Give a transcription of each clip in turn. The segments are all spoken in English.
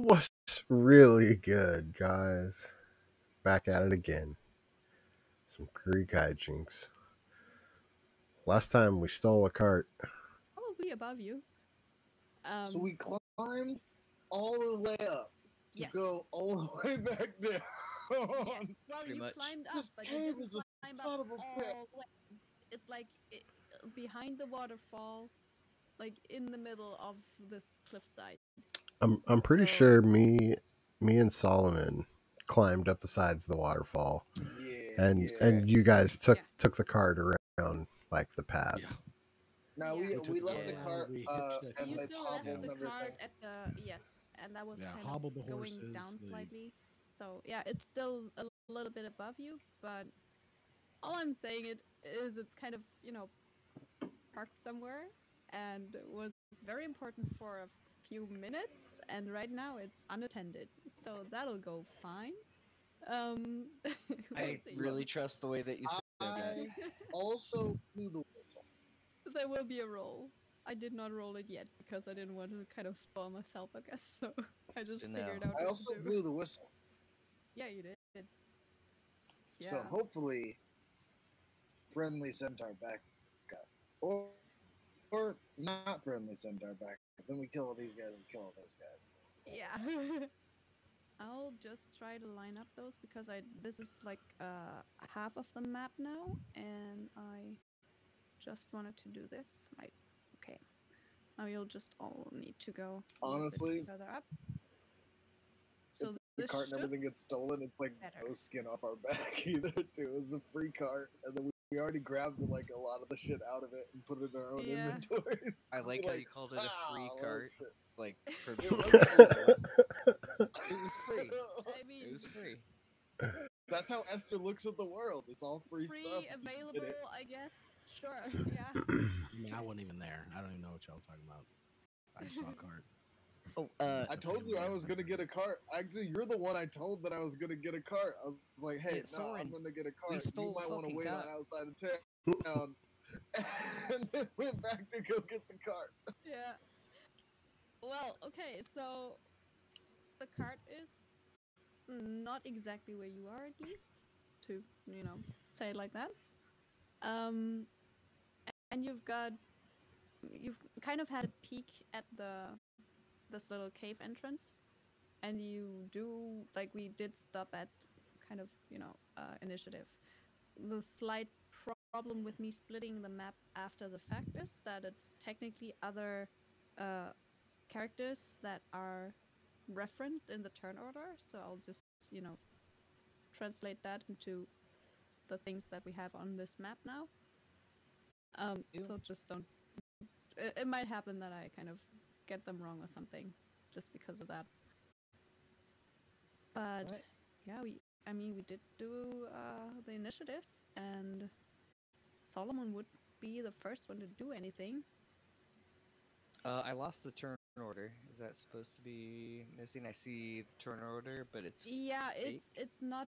What's really good, guys? Back at it again. Some Greek hijinks. Last time we stole a cart. Probably above you. Um, so we climbed all the way up to Yes. go all the way back down. yes. Well, Pretty you much. climbed up, This but you cave didn't is a climb son of a all bitch. It's like it, behind the waterfall, like in the middle of this cliffside. I'm I'm pretty So- sure me me and Solomon climbed up the sides of the waterfall, Yeah, and yeah. and you guys took Yeah. took the cart around like the path. Yeah. now Yeah. we We we left the cart uh, and you it's still left hobbled the everything. cart at the yes, and that was Yeah, kind hobbled of the going horses, down the- slightly. So yeah, it's still a little bit above you, but all I'm saying it is it's kind of you know parked somewhere and was very important for a few minutes, and right now it's unattended, so that'll go fine. Um, we'll I see. really trust the way that you said that. I also blew the whistle. there will be a roll. I did not roll it yet because I didn't want to kind of spoil myself, I guess. So I just No. figured out. I also to blew the whistle. Yeah, you did. Yeah. So hopefully, friendly centaur back up, or or not friendly centaur back. Up. Then we kill all these guys and kill all those guys. Yeah. I'll just try to line up those because I this is like uh half of the map now and I just wanted to do this. Right. Okay. Now you'll just all need to go a little bit Honestly, further up. So The cart and everything gets stolen. It's like better. no skin off our back either. Too. It was a free cart, and then we, we already grabbed like a lot of the shit out of it and put it in our own Yeah. inventories. I like how you called it a "Ah, free well, cart. Like for It it was was free. I mean, It was free. That's how Esther looks at the world. It's all free, free stuff. You can available. I guess. Sure. Yeah. I mean, I wasn't even there. I don't even know what y'all talking about. I just saw a cart. Oh, uh, I told you I was gonna get a cart. Actually, you're the one I told that I was gonna get a cart. I was like, "Hey, Yeah, no, I'm gonna get a cart. You might want to fucking wait on outside of town." and then went back to go get the cart. Yeah. Well, okay, so the cart is not exactly where you are, at least, to you know say it like that. Um, and you've got you've kind of had a peek at the this little cave entrance, and you do like we did stop at kind of you know uh, initiative. The slight problem with me splitting the map after the fact is that it's technically other uh, characters that are referenced in the turn order. So I'll just, you know, translate that into the things that we have on this map now. Um, so just don't. It, it might happen that I kind of get them wrong or something, just because of that. But Right. yeah, we. I mean, we did do uh, the initiatives, and Solomon would be the first one to do anything. uh, I lost the turn order. Is that supposed to be missing? I see the turn order, but it's Yeah, fake? it's it's not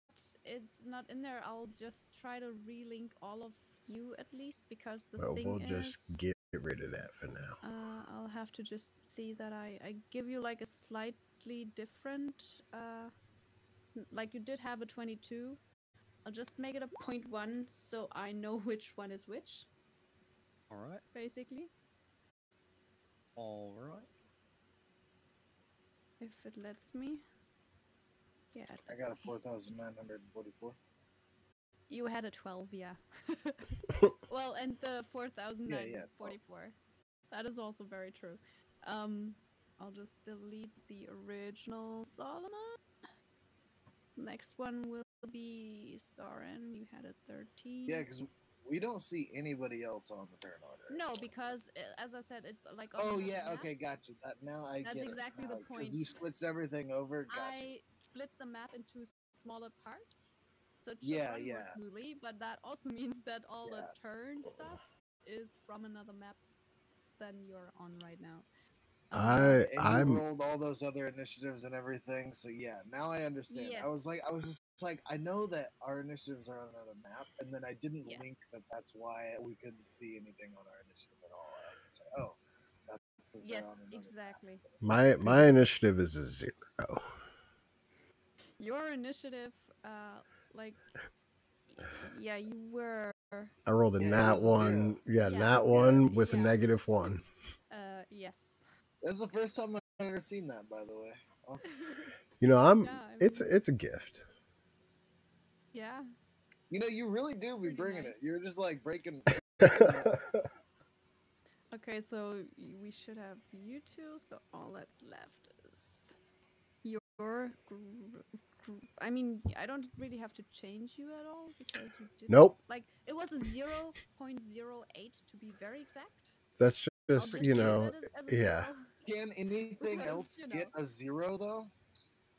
it's not in there. I'll just try to relink all of you at least because the Well, thing we'll is, just get get rid of that for now. Uh, I'll have to just see that I, I give you like a slightly different, uh, like you did have a 22. I'll just make it a point one so I know which one is which. All right. Basically. All right. If it lets me. Yeah. I got a 4,944. You had a 12, yeah. well, and the 4,944. That is also very true. Um, I'll just delete the original Solomon. Next one will be Soren. You had a 13. Yeah, because we don't see anybody else on the turn order. No, because uh, as I said, it's like. Oh yeah, map. okay, gotcha. That now I That's exactly the Because you point. switched everything over. Got you. I split the map into smaller parts, so it should Yeah, run more yeah. smoothly. But that also means that all Yeah. the turn stuff is from another map than you're on right now. Um, I I'm rolled all those other initiatives and everything, so yeah, now I understand. I was like, I was just like, I know that our initiatives are on another map, and then I didn't Yes. link that that's why we couldn't see anything on our initiative at all. I was just like, oh, that's 'cause they're Yes, on another map. exactly. My my initiative is a zero. Your initiative, uh, like, yeah, you were, I rolled a Yeah, nat one. Yeah, Yeah. nat one with a negative one. uh, yes. That's the first time I've ever seen that, by the way. Awesome. You know, I'm. Yeah, I It's mean- it's a gift. yeah. You know, you really do be bringing nice. it. You're just like breaking. Okay, so we should have you two. So all that's left is your. Gr- gr- I mean, I don't really have to change you at all because you did. nope. Like it was a zero point zero eight to be very exact. That's just just you know. as- as yeah. zero. Can anything Because, else you get a zero though?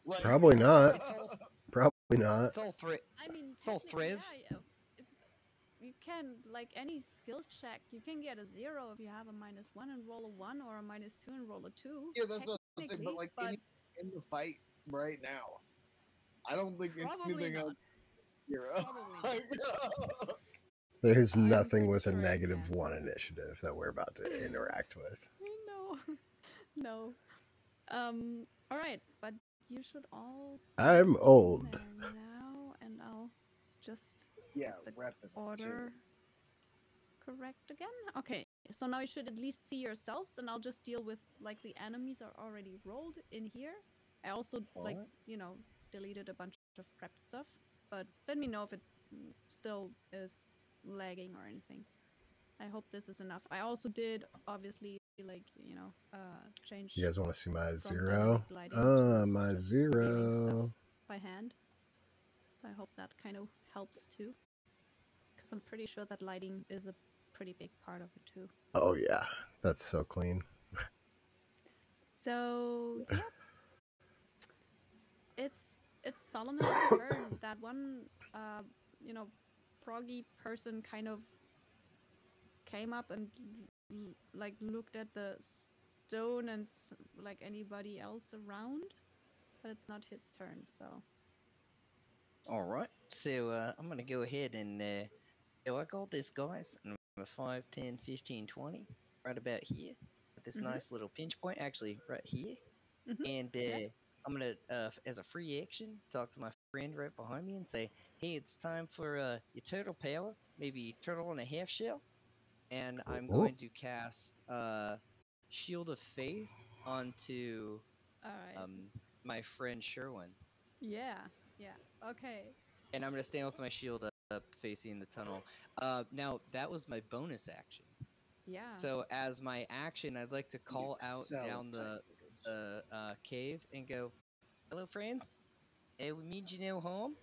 Like- Probably not. Probably not. it's all three. I mean, It's all technically, yeah, yeah, you can like any skill check, you can get a zero if you have a minus one and roll a one, or a minus two and roll a two. Yeah, that's what I'm saying. But technically, like any, in the fight right now, I don't think Probably anything not. else. Zero. There's nothing with a sure it negative can. one initiative that we're about to interact with. no, no. Um. All right, but you should all. I'm old. there now, and I'll just yeah, the repping. order correct again. Okay, so now you should at least see yourselves, and I'll just deal with like the enemies are already rolled in here. I also like Alright. you know deleted a bunch of prep stuff, but let me know if it still is lagging or anything. I hope this is enough. I also did obviously like you know uh change You guys want to see my zero? Ah, to my just viewing stuff zero. by hand. So I hope that kind of helps too. Because I'm pretty sure that lighting is a pretty big part of it too. Oh yeah, that's so clean. So yeah, it's it's Solomon's turn. That one, uh, you know, froggy person kind of came up and like looked at the stone and like anybody else around, but it's not his turn. So All right. So uh, I'm going to go ahead and uh, so I got this, guys. A 5, 10, 15, 20, right about here. At this Mhm. nice little pinch point, actually, right here. Mhm, And uh. I'm going to, uh, as a free action, talk to my friend right behind me and say, hey, it's time for uh, your turtle power, maybe turtle and a half shell. And I'm Oh. going to cast uh, Shield of Faith onto all right. um, my friend Sherwin. yeah, yeah. Okay. and I'm gonna stand with my shield up, facing the tunnel. Uh, now that was my bonus action. Yeah. So as my action, I'd like to call out Excel down the technicals. The uh, cave and go, "Hello, friends. Hey, we need you no home.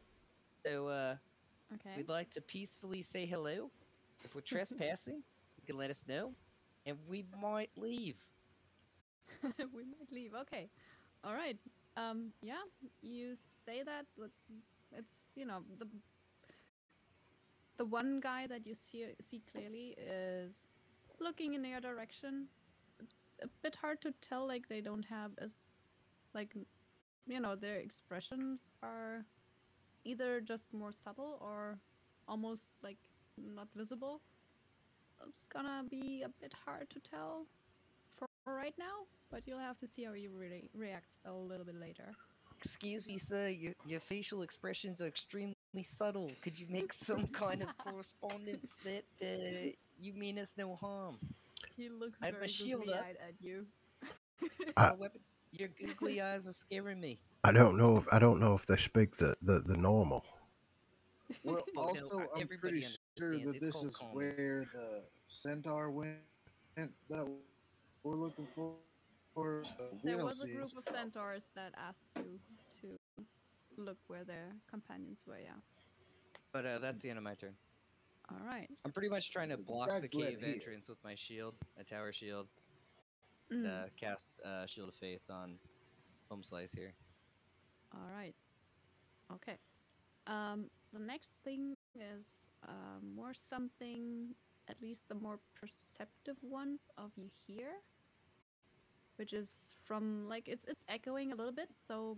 So uh, okay. we'd like to peacefully say hello. If we're trespassing, you can let us know, and we might leave." we might leave. Okay. All right. Um. Yeah. You say that. Look, it's you know the the one guy that you see see clearly is looking in your direction. A bit hard to tell. Like they don't have as like you know their expressions are either just more subtle or almost like not visible. It's gonna be a bit hard to tell for right now, but you'll have to see how he really reacts a little bit later. Excuse me, sir. Your your facial expressions are extremely subtle. Could you make some kind of correspondence that uh, you mean us no harm? He looks I have my very shield up. at you. I- Your googly eyes are scaring me. I don't know if I don't know if they speak the the, the normal. Well, no, also, uh, I'm everybody pretty sure that It's this is common. where the centaur went that we're looking for. for so we There don't was a group us of centaurs that asked you to look where their companions were. Yeah. But uh, that's the end of my turn. All right. I'm pretty much trying to The block the guy's led cave here. entrance with my shield, a tower shield. Mm, Uh, cast uh, Shield of Faith on Home Slice here. All right. Okay. Um, the next thing is uh, more something, at least the more perceptive ones of you here, which is from like it's it's echoing a little bit. So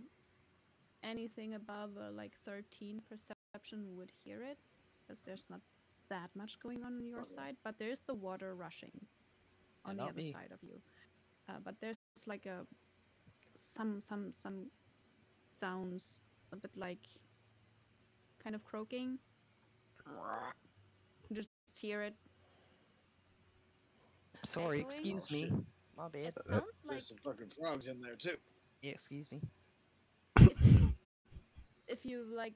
anything above uh, like 13 perception would hear it, because there's not that much going on on your side. But there's the water rushing on the other me. side of you. uh, but there's like a some some some sounds a bit like kind of croaking. Just hear it. Sorry, Echoing? excuse Oh, me. shit. My bad. It Uh, sounds like There's some fucking frogs in there too. Yeah, excuse me. if you like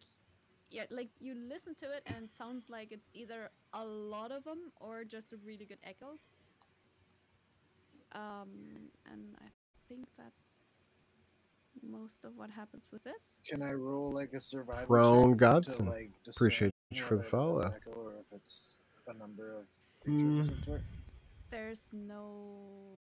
yeah like you listen to it and it sounds like it's either a lot of them or just a really good echo um and i think that's most of what happens with this Can I roll like a survival Roan check Godson. to like Appreciate you for the whether it's follow. echo or if it's a number of creatures of some sort? there's no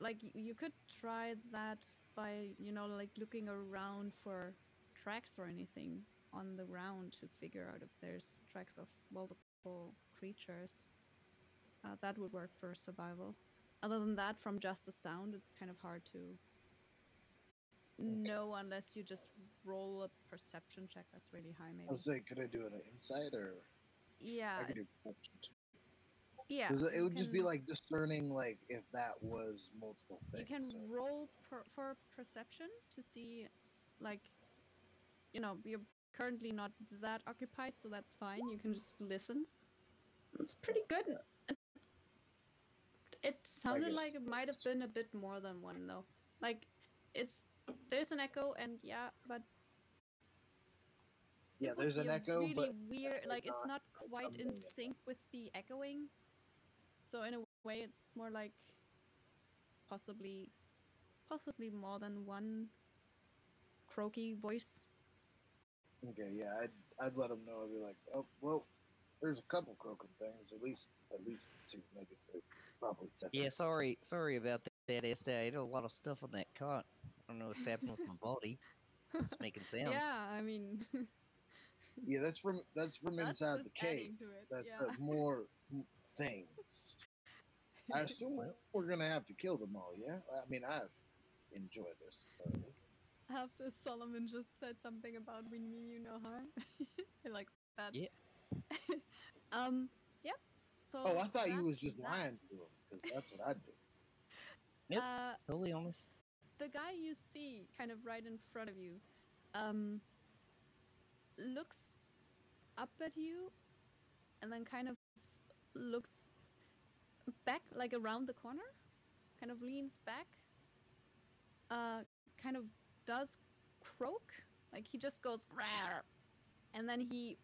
like you could try that by you know like looking around for tracks or anything on the ground to figure out if there's tracks of multiple creatures uh, that would work for survival. Other than that from just the sound it's kind of hard to know unless you just roll a perception check that's really high maybe. I was like, could I do an insight or? Yeah I could do perception yeah it you would just be like discerning like if that was multiple things. you can so- roll per, for perception to see like you know you're currently not that occupied so that's fine. You can just listen. It's pretty good. It, sounded like it might have been a bit more than one though. Like it's there's an echo and yeah but yeah, there's an echo, really but weird like it's not not quite in sync with the echoing. So in a way it's more like possibly possibly more than one croaky voice okay, yeah, I'd I'd let them know. I'd be like, oh well, there's a couple croaking things, at least at least two, maybe three, probably seven. Yeah, sorry, sorry about that. That Esther. I ate a lot of stuff on that cart. I don't know what's happening with my body. It's making sounds. yeah i mean Yeah, that's from that's from that's inside the cave. adding to it, That yeah. the more things. I assume Well- we're gonna have to kill them all. Yeah, I mean I've enjoyed this. thoroughly. After solomon just said something about we mean you no harm I like that Yeah. um yep so Oh, I thought you was just that. lying to him because that's what I do. Nope. uh Totally honest. the guy you see kind of right in front of you um looks up at you and then kind of looks back like around the corner kind of leans back uh kind of does croak like he just goes "Rawr," and then he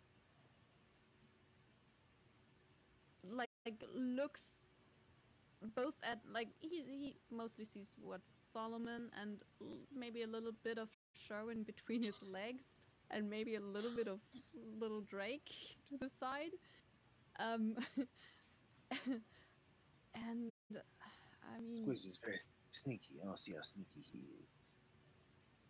like, like looks both at like he he mostly sees what Solomon and maybe a little bit of Sherwin between his legs and maybe a little bit of little Drake to the side. Um and I mean Squeeze is very sneaky. I'll see how sneaky he is.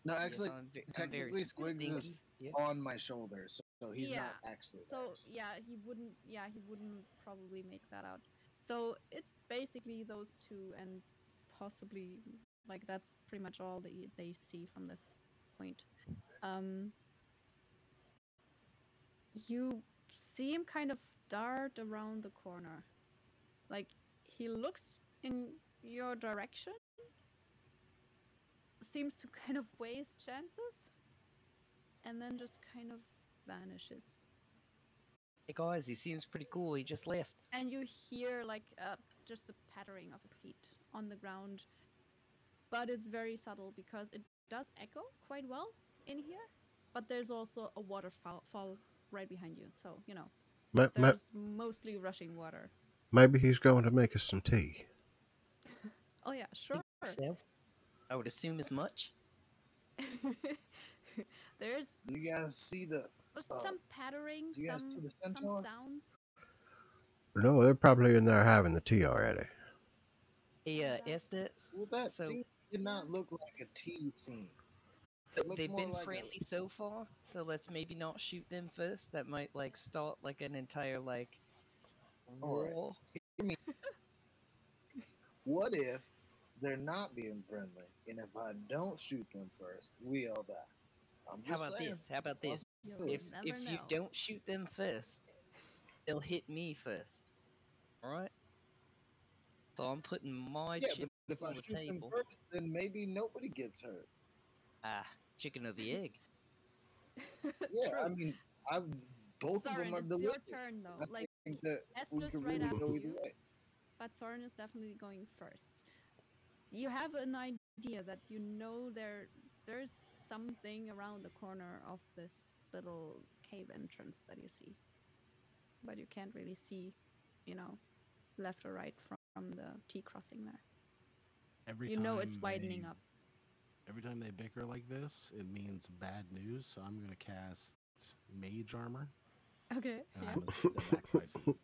No, Yes, actually, I'm ve- I'm technically, very Squigs is. Yeah. on my shoulder, so, so he's not actually So there. yeah, he wouldn't. Yeah, he wouldn't probably make that out. So it's basically those two, and possibly like that's pretty much all they they see from this point. Um, you see him kind of dart around the corner, like he looks in your direction. Seems to kind of weigh his chances, and then just kind of vanishes. Hey guys, he seems pretty cool. He just left. and you hear like uh, just the pattering of his feet on the ground but it's very subtle because it does echo quite well in here but there's also a waterfall fall right behind you so you know Ma- ma- there's mostly rushing water maybe he's going to make us some tea. oh yeah sure So, I would assume as much. there's You guys see the? there's Uh, some pattering you guys some, see the some centaur? sound No, they're probably in there having the tea already. Hey, uh, Yeah. Esther. Well, that so scene did not look like a tea scene. They've been like a- friendly so far, so let's maybe not shoot them first. That might like start like an entire like Alright. war. What if they're not being friendly, and if I don't shoot them first, we all die? I'm How just about saying. this? How about this? You'll If never if you don't shoot them first, they'll hit me first. All right. So I'm putting my Yeah, chip if I the shoot them table. first, then maybe nobody gets hurt. Ah, chicken or the egg. Yeah, I mean, I've both of them are it's delicious. your turn though. I Like think that we Esther's could right really after go either you, way. but Soren is definitely going first. You have an idea that you know there there's something around the corner of this little cave entrance that you see, but you can't really see, you know, left or right from, from the T crossing there. Every you know it's widening they- up. Every time they bicker like this, it means bad news. So I'm gonna cast Mage Armor, Okay. yeah. I'm gonna step back five feet.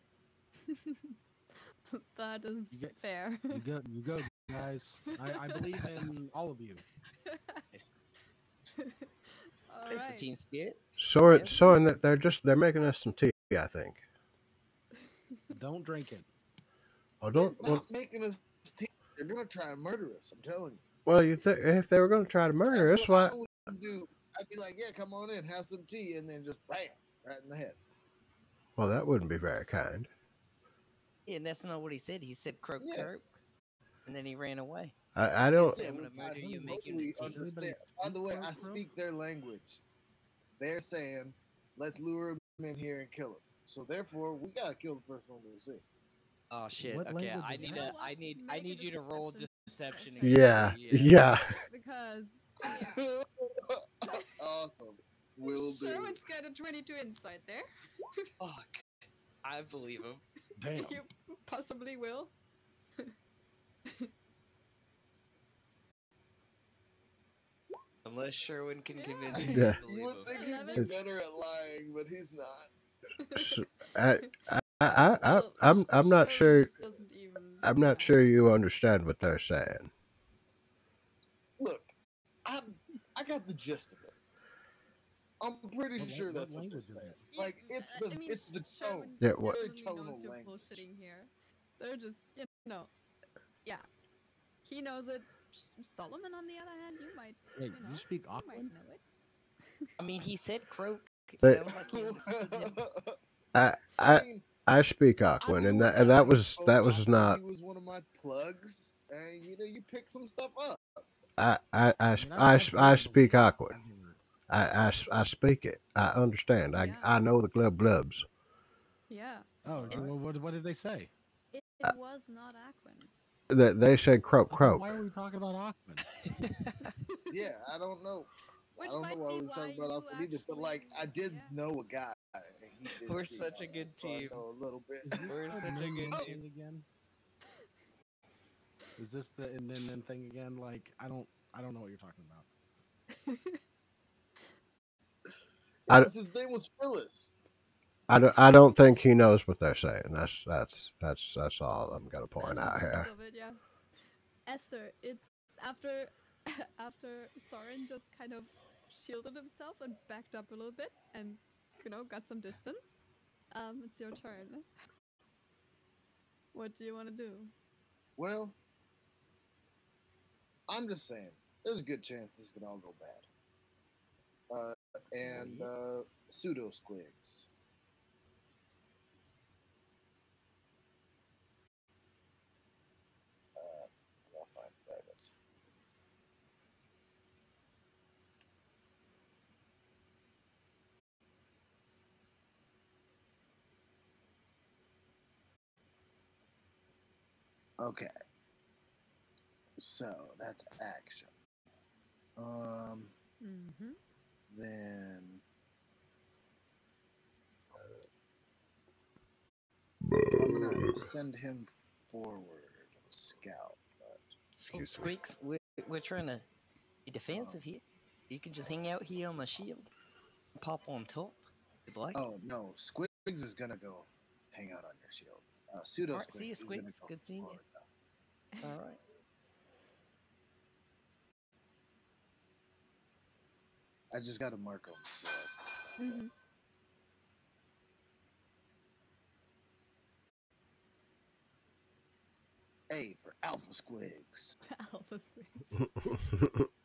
that is You get- fair. You go, you go, guys. I, I believe in all of you. All That's right. the team spirit. Soren, Yeah. Soren, that they're just they're making us some tea. I think. Don't drink it. Oh, They're don't. Well, making us. T- they're gonna try and murder us. I'm telling you. well you th- if they were going to try to murder us, That's why? what I would do. I'd be like, yeah, come on in, have some tea, and then just bam, right in the head. Well, that wouldn't be very kind. Yeah, and that's not what he said. He said croak Yeah. croak, and then he ran away. I, I don't. Yeah, Yeah, I'm gonna you, make you mostly tea. Does anybody understand. By the way, I Croak Croak? speak their language. They're saying, let's lure him in here and kill him. So therefore, we gotta kill the first one we see. Oh shit. What okay, I need that? a, I need, I Make a need you to roll deception deception. again. Yeah, yeah. because yeah. awesome. Will do. Sherman's got a 22 insight there. Fuck. I believe him. Damn. You possibly will. Unless Sherwin can Yeah. convince me to Yeah. You believe would him. think he'd be Eleven. better at lying, but he's not. S- I, I, I, I, Well, I, I'm, I'm not sure. doesn't even- I'm not sure you understand what they're saying. Look, I I got the gist of it. I'm pretty What sure what that's what they're saying. it? Like it's the I mean, it's the Sherman tone. Yeah, what- Very definitely tonal language. bullshitting here. They're just, you know, yeah. He knows it. Solomon, on the other hand, you might, Wait, you know, you speak you might Aquan? know it. I mean, he said croak. But- sounded like he understood him. I, I, I speak I Aquan, knew and that, and that was that was not. He was one of my plugs, and you know, you pick some stuff up. I, I, I, I s- mean, I, I've s- never I speak the word Aquan. before. I, I, s- I speak it. I understand. I, Yeah. I know the glub glubs. Yeah. Oh, It- well, what, what did they say? It, it was not Aquan. That they said croak Then croak. Why are we talking about Aquan? Yeah, I don't know. Which I don't know might why we was talking about you Aquan either, but like I did yeah. know a guy. He We're speak such a good so I team. know a little bit. We're the such a good team. again? Is this the and then then thing again? Like I don't I don't know what you're talking about. I- Yes, his name was Phyllis. I don't, I don't think he knows what they're saying. That's that's that's that's all I'm gonna point That's out here. of it, yeah. Esther, it's after after Soren just kind of shielded himself and backed up a little bit and you know got some distance. Um, it's your turn. What do you want to do? Well, I'm just saying, there's a good chance this could all go bad. Uh, and uh, pseudo squigs. Uh, I'll find there it is. Okay. So that's action. Um, Mm-hmm. then I'm gonna send him forward scout. But Oh, Excuse me. Squeaks, we're, we're trying to be defensive here. You can just hang out here on my shield. Pop on top. If you'd like. oh no, Squigs is gonna go hang out on your shield. Uh, pseudo Alright, see you, Squigs is gonna Squigs. go Good seeing you. Alright. I just gotta mark him. So Mm-hmm. A for Alpha Squigs. Alpha squigs.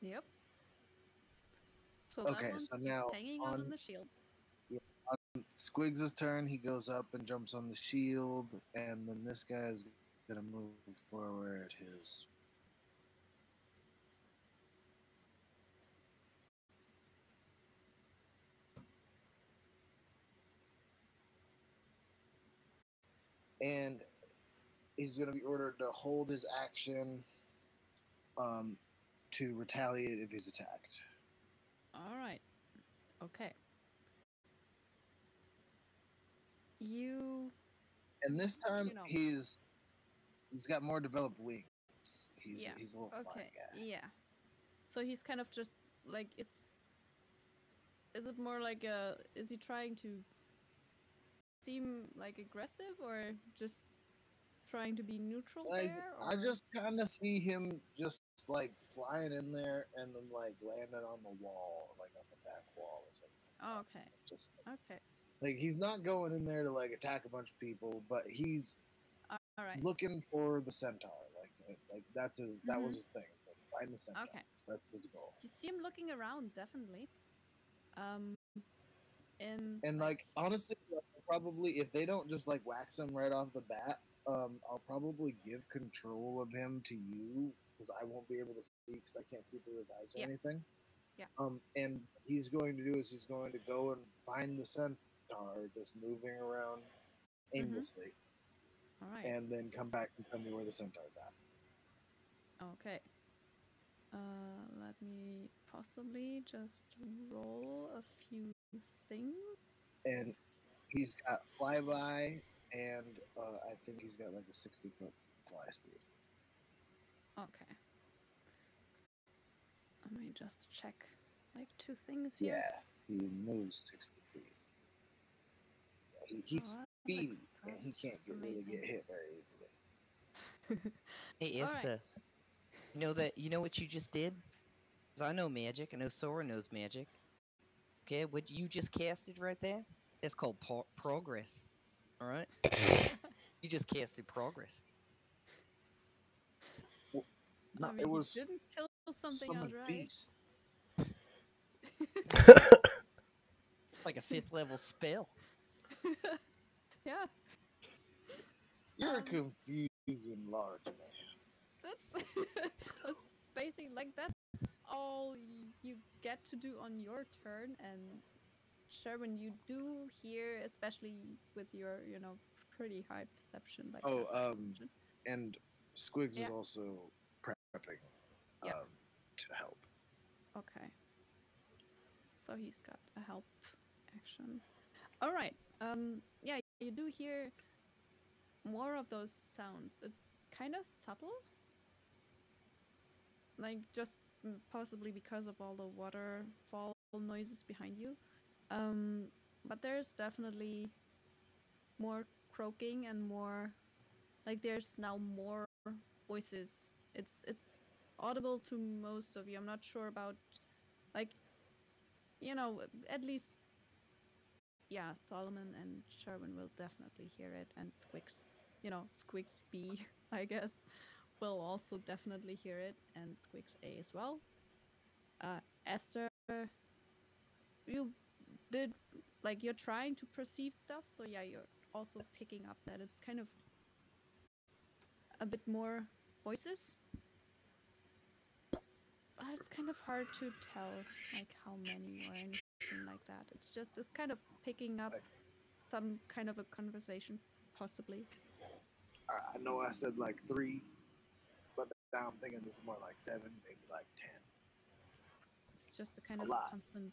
Yep. So Okay, so now hanging on on- the shield. Squigs' turn. He goes up and jumps on the shield, and then this guy is gonna move forward his. And he's gonna be ordered to hold his action um, to retaliate if he's attacked. All right. Okay. You. And this time You know. he's he's got more developed wings. He's Yeah, he's a little Okay. guy. Yeah. So he's kind of just like it's. Is it more like a? Is he trying to seem like aggressive or just trying to be neutral I, there? I just kind of see him just like flying in there and then like landing on the wall, like on the back wall or something. Oh, okay. Just Okay. like he's not going in there to like attack a bunch of people, but he's All right. looking for the centaur. Like like that's his that was Mhm. his thing. It's like find the centaur. Okay. That's his goal. You see him looking around, definitely. Um. And And like honestly, like, probably if they don't just like wax him right off the bat, um, I'll probably give control of him to you because I won't be able to see because I can't see through his eyes or anything. Yeah. Um, and he's going to do is he's going to go and find the centaur just moving around aimlessly, all right. and then come back and tell me where the centaur's at. Okay. Uh, let me possibly just roll a few things. And he's got flyby, and uh, I think he's got like a sixty foot fly speed. Okay. Let me just check like two things here. Yeah, he moves sixty feet. He, he's Oh, speedy, and he can't get really get hit very easily. Hey, All right. Esther. You know that? You know what you just did? Cause I know magic. I know Sora knows magic. Okay, what you just casted right there? That's called po- progress. All right. you just casted progress. No, I mean, it was didn't kill something summon outright. beast. Like a fifth level spell. yeah, You're a Um, confusing large man. that's that's basically like that's all you get to do on your turn. And Sherwin, you do here, especially with your you know pretty high perception. Like Oh, um, perception. And Squigs Yeah. is also Yeah. um, to help. Okay. So he's got a help action. All right. Um. Yeah, you do hear more of those sounds. It's kind of subtle. Like just possibly because of all the waterfall noises behind you. Um. But there's definitely more croaking and more. Like there's now more voices. It's it's audible to most of you. I'm not sure about like you know, at least yeah, Solomon and Sherwin will definitely hear it and Squigs, you know, Squigs B, I guess, will also definitely hear it and Squigs A as well. Uh Esther you did like you're trying to perceive stuff, so yeah, you're also picking up that it's kind of a bit more voices but it's kind of hard to tell like how many or anything like that. It's just it's kind of picking up some kind of a conversation, possibly. I, I know I said like three, but now I'm thinking this is more like seven, maybe like ten. It's just a kind A of lot. constant,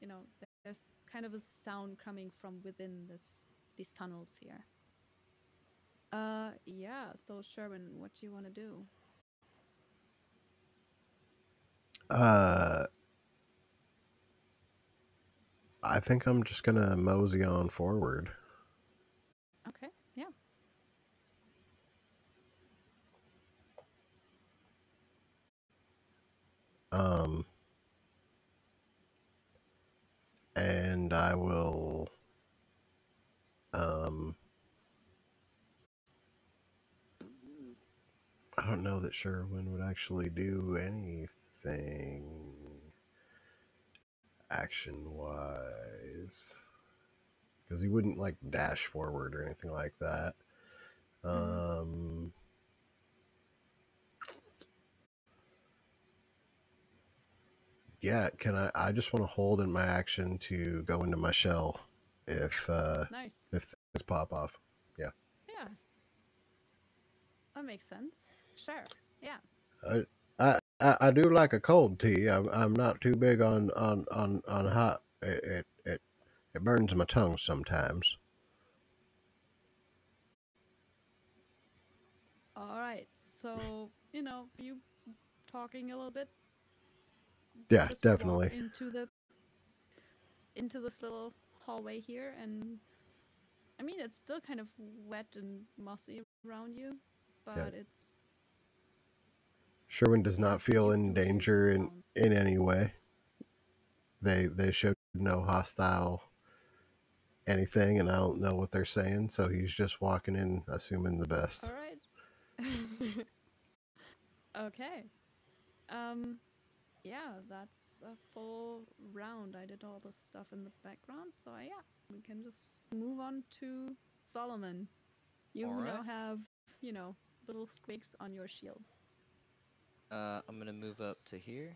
you know. There's kind of a sound coming from within this these tunnels here. Uh, yeah. So Sherwin, what do you want to do? Uh, I think I'm just gonna mosey on forward. Okay. Yeah. Um, and I will. Um, I don't know that Sherwin would actually do anything action wise. because he wouldn't like dash forward or anything like that. Um, yeah, can I? I just want to hold in my action to go into my shell if uh, Nice. if things pop off. Yeah. Yeah. That makes sense. Sure. Yeah. I, I, I do like a cold tea. I'm, I'm not too big on on on on hot. It it it, it burns my tongue sometimes. All right. So, you know, you talking a little bit? Yeah, Just definitely. Into the into this little hallway here and I mean, it's still kind of wet and mossy around you, but it's Sherwin does not feel in danger in in any way. They they showed no hostile anything, and I don't know what they're saying. So he's just walking in, assuming the best. All right. okay. Um, yeah, that's a full round. I did all the stuff in the background, so yeah, we can just move on to Solomon. You now Alright. have, you know, little squeaks on your shield. Uh, I'm gonna move up to here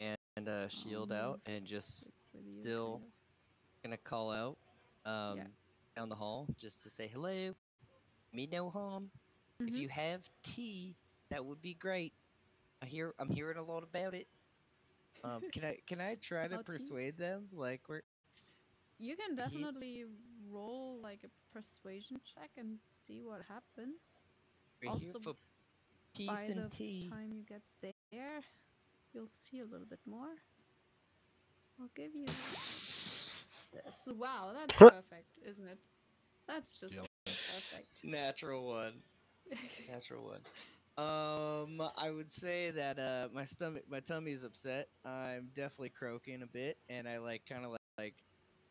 and, uh, shield out and just you, still gonna call out um, down the hall just to say hello. Me no harm. of. If you have tea, that would be great. I hear I'm hearing a lot about it. Um, can I can I try to tea? persuade them? Like we're you can he- definitely roll like a persuasion check and see what happens. we're here Also, for By and the tea. time you get there, you'll see a little bit more. I'll give you this. Wow, that's perfect, isn't it? That's just Yep. perfect. Natural one. Natural one. Um, I would say that uh, my stomach, my tummy is upset. I'm definitely croaking a bit, and I like kind of like, like,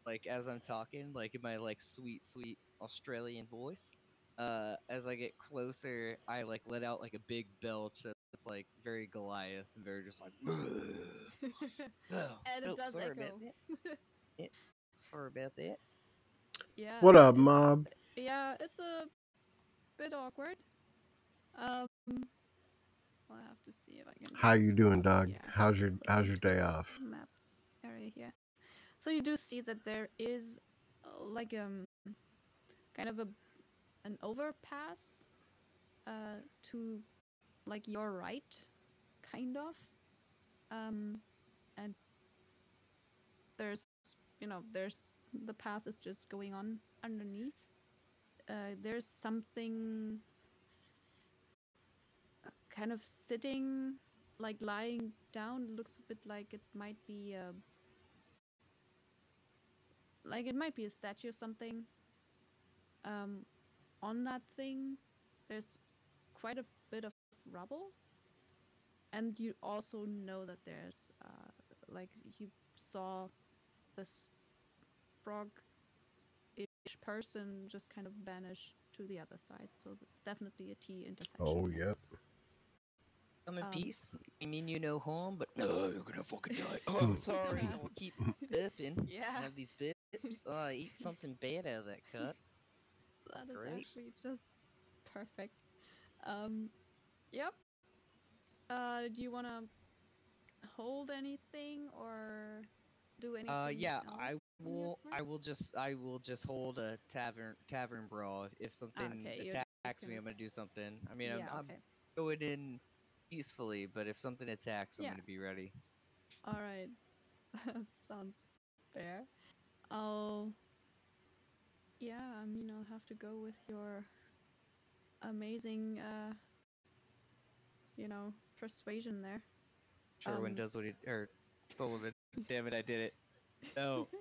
like as I'm talking, like in my like sweet, sweet Australian voice. Uh, as I get closer, I like let out like a big belch that's like very Goliath and very just like. Oh, And it oh, does sorry about echo. that. Yeah, sorry about that. yeah. What up, mob? Yeah, it's a bit awkward. Um, I'll have to see if I can. How you doing, out. dog? Yeah. How's your How's your day off? map area here. So you do see that there is like um kind of a an overpass uh to like your right kind of. Um and there's you know there's the path is just going on underneath. Uh there's something uh, kind of sitting like lying down. Looks a bit like it might be a like it might be a statue or something. Um on that thing there's quite a bit of rubble and you also know that there's uh like you saw this frog ish person just kind of vanish to the other side so it's definitely a t intersection Oh, here. yep. I'm in Um, peace. I mean, you no harm, but no, you're gonna fucking die. Oh, I'm sorry. Yeah. I'll keep burping. Yeah. Have these bits. Oh, I eat something bad out of that cut. That is Great. actually just perfect. Um, yep. Uh, do you want to hold anything or do anything? Uh, yeah. I will. I will just. I will just hold a tavern tavern brawl. If something Ah, okay, attacks me, gonna- I'm gonna do something. I mean, yeah, I'm, I'm going in peacefully, but if something attacks, I'm Yeah. gonna be ready. All right. that sounds fair. I'll. Yeah, I mean, I'll have to go with your amazing, uh, you know, persuasion there. Sherwin Um, does what he or Sullivan. Damn it, I did it. No.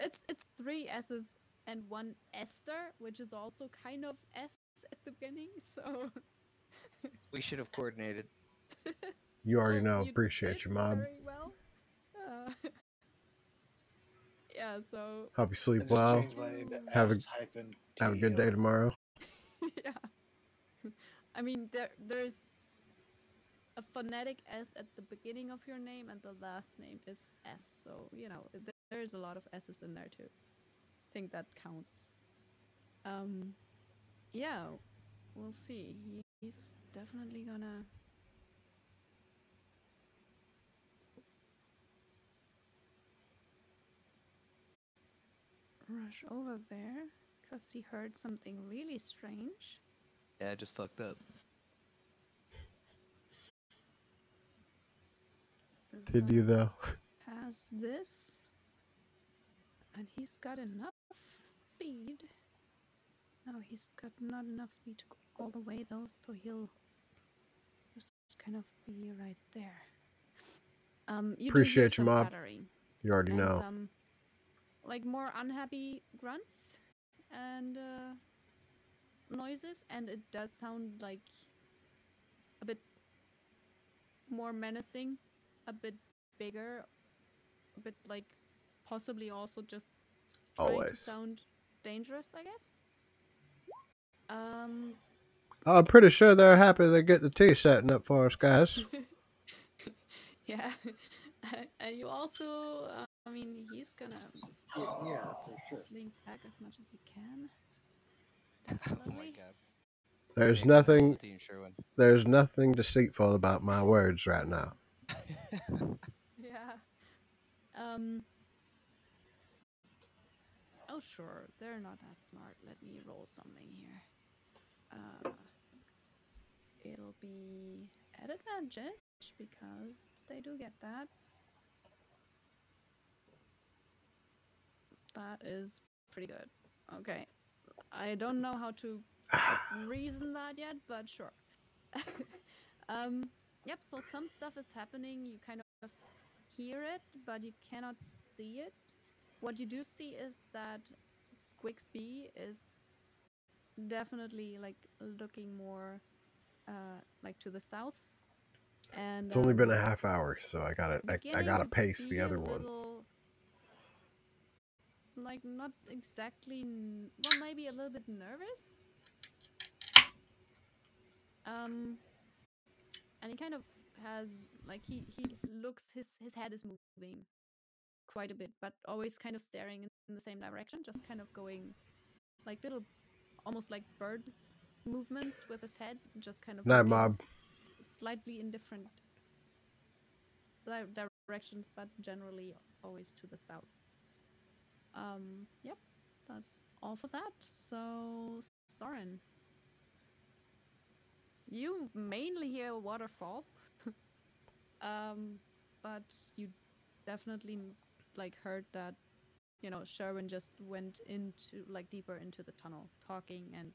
It's it's three S's and one Esther, which is also kind of S at the beginning. So we should have coordinated. You already know. you Appreciate did you, mob. Very well. Uh, yeah. So Hope you sleep well. changed my name to Have a- S hyphen Have a good day tomorrow. yeah. I mean, there there's a phonetic S at the beginning of your name, and the last name is S. So you know th- there's a lot of S's in there too. I think that counts. Um, yeah, we'll see. He, he's definitely gonna. Rush over there because he heard something really strange. Yeah, I just fucked up. Did you though? Has this, and he's got enough speed. No, he's got not enough speed to go all the way though, so he'll just kind of be right there. Um, you Appreciate you, some Mob. You already and know. some like more unhappy grunts and uh, noises, and it does sound like a bit more menacing, a bit bigger, a bit like possibly also just trying to Always. sound dangerous, I guess. Um, I'm pretty sure they're happy they get the tea setting up for us, guys. yeah, and you also, uh, I mean, he's gonna Yeah, yeah, for sure. slink back as much as he can. oh my god. There's nothing there's nothing deceitful about my words right now. Yeah. Um. Oh, sure. They're not that smart. Let me roll something here. Uh, it'll be at advantage because they do get that. That is pretty good. Okay. I don't know how to reason that yet, but sure. um, yep, so some stuff is happening. You kind of hear it, but you cannot see it. What you do see is that Squixby is definitely like looking more uh, like to the south. And It's only been a um, half hour, so I gotta I, I gotta pace the other one. Like not exactly, n- well, maybe a little bit nervous. Um, and he kind of has like he he looks his his head is moving quite a bit, but always kind of staring in the same direction, just kind of going like little, almost like bird movements with his head, just kind of Night mob. slightly in different di- directions, but generally always to the south. Um, yep, that's all for that. So, Soren, you mainly hear waterfall, um, but you definitely like heard that, you know, Sherwin just went into like deeper into the tunnel talking, and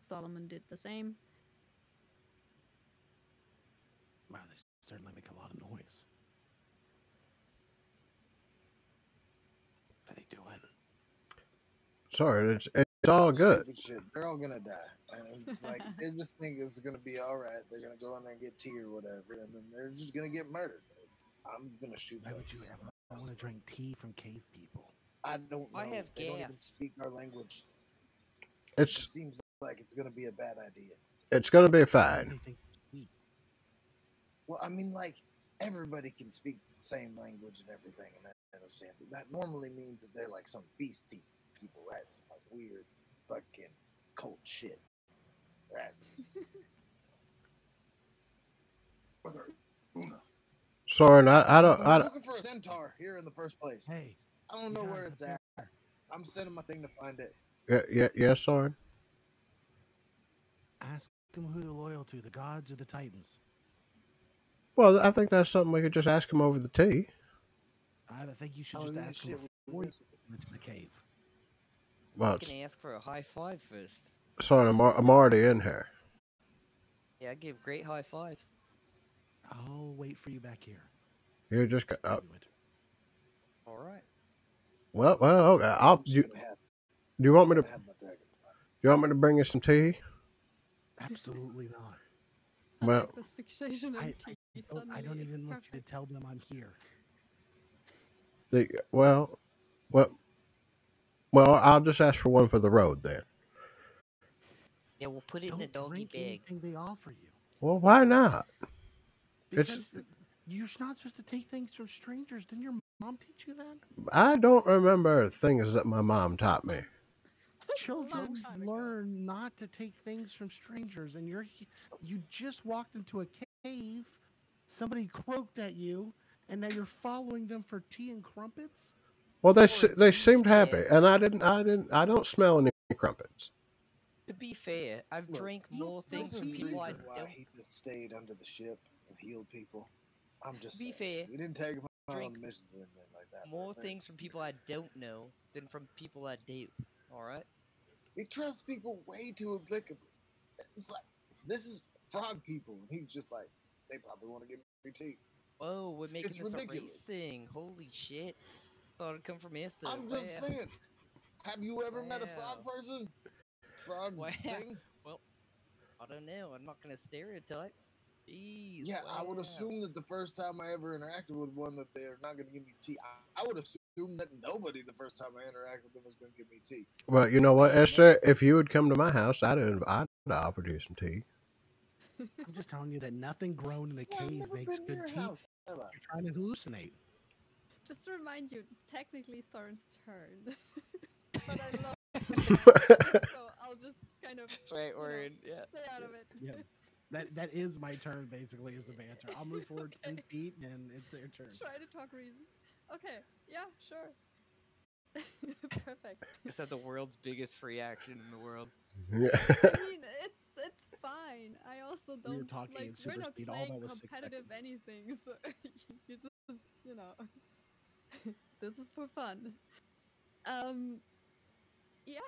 Solomon did the same. Wow, they certainly make a lot of noise. What are they doing? Sorry, it's it's all good. Shit. They're all gonna die, and it's like they just think it's gonna be all right. They're gonna go in there and get tea or whatever, and then they're just gonna get murdered. It's, I'm gonna shoot Why would you those. ever want to drink tea from cave people? I don't know. I have they don't even speak our language. It seems like it's gonna be a bad idea. it's gonna be What do fine. they think we eat? Well, I mean, like everybody can speak the same language and everything, and I understand. But that normally means that they're like some beastie people, right? Some like weird, fucking cult shit, right? Soren, I, I don't I I'm don't, looking for a centaur here in the first place. Hey, I don't you know guys where up it's there? at. I'm sending my thing to find it. yeah, yeah, yeah, Soren. ask them who they're loyal to, the gods or the titans. Well, I think that's something we could just ask him over the tea. I think you should Oh, just yeah, ask shit, them we- before you go into the cave. Well, I it's, can ask for a high five first. Sorry, I'm, I'm already in here. Yeah, I give great high fives. I'll wait for you back here. You just got. Do it. All right. well, well, okay. I'll. You, have, do you want me to? gonna have my dragon. You want me to bring you some tea? Absolutely not. Well- like this fixation of I, tea. I, don't, I don't even want you to tell them I'm here. The, well, well, well. I'll just ask for one for the road then. Yeah, we'll put it in a Don't doggy drink bag. anything they offer you. Well, why not? It's- you're not supposed to take things from strangers. Didn't your mom teach you that? I don't remember things that my mom taught me. Children Long ago. learn not to take things from strangers, and you're you just walked into a cave. Somebody croaked at you, and now you're following them for tea and crumpets. Well, they se- they seemed happy, fair. and I didn't. I didn't. I don't smell any crumpets. To be fair, I've Look, drank more things is from people I don't. he just stayed under the ship and healed people. I'm just To Be saying. fair, We didn't take him out on missions or anything like that. More it's- things from people I don't know than from people I do. All right. He trusts people way too implicably. It's like this is frog people, and he's just like, they probably want to give me tea. Whoa, we're making It's this a race ridiculous. thing. Holy shit! Thought it'd come from Esther. I'm just Wow. saying. Have you ever met a frog person? Frog Wow. thing? Well, I don't know. I'm not gonna stereotype. Jeez. Yeah, I would assume that the first time I ever interacted with one that they're not going to give me tea. I, I would assume that nobody the first time I interact with them is going to give me tea. Well, you know what, Esther? If you would come to my house, I'd have, I'd have offered you some tea. I'm just telling you that nothing grown in a Yeah, cave makes good tea. house, I? You're trying to hallucinate. Just to remind you, it's technically Soren's turn. but I love so I'll just kind of That's right, word. know, Yeah. stay out of it. Yeah. That that is my turn basically is the banter. I'll move forward ten Okay. feet and it's their turn. Try to talk reason. Okay, yeah, sure. Perfect. Just have the world's biggest free action in the world. Yeah. I mean, it's it's fine. I also We were don't talking like in super we're not speed, all playing that was competitive anything, so you just you know, this is for fun. Um, yeah.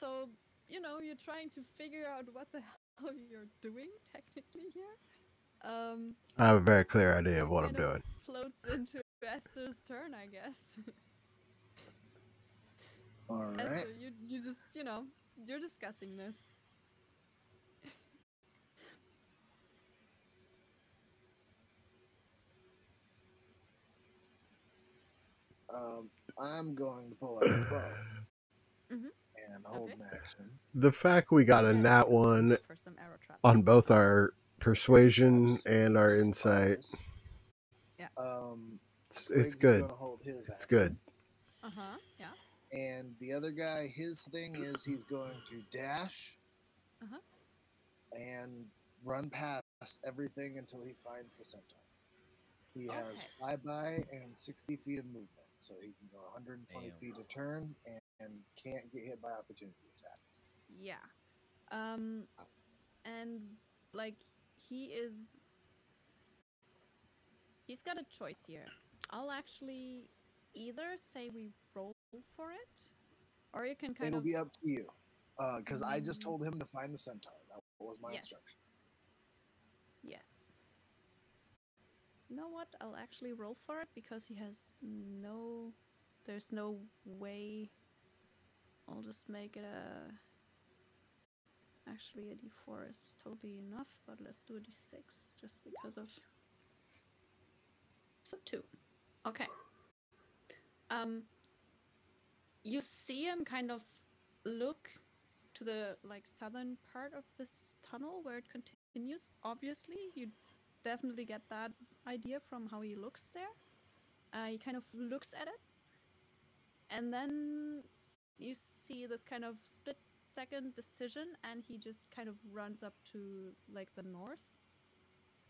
So you know, you're trying to figure out what the hell you're doing technically here. Um, I have a very clear idea of what I'm of doing. floats into Esther's turn, I guess. All right. Esther, you you just you know you're discussing this. Um, I'm going to pull out a bow Mhm. and hold an action. The fact we got a nat one for some arrow trap. on both our persuasion and our insight, Yeah. Um, it's, it's good. hold his It's action. good. Uh huh. Yeah. And the other guy, his thing is he's going to dash Uh-huh. and run past everything until he finds the centaur. He has Okay. flyby and 60 feet of movement, so he can go 120 Damn. feet a turn and, and can't get hit by opportunity attacks. Yeah. Um, and like he is, he's got a choice here. I'll actually either say we roll for it, or you can kind It'll of be up to you, because I just Mm. told him to find the centaur. That was my yes. instruction. Yes. You know what? I'll actually roll for it because he has no. There's no way. I'll just make it a. Actually, a d4 is totally enough, but let's do a d6 just because of. So two. Okay. Um. You see him kind of look to the like southern part of this tunnel where it continues. Obviously, you definitely get that idea from how he looks there. Uh, he kind of looks at it, and then you see this kind of split second decision, and he just kind of runs up to like the north,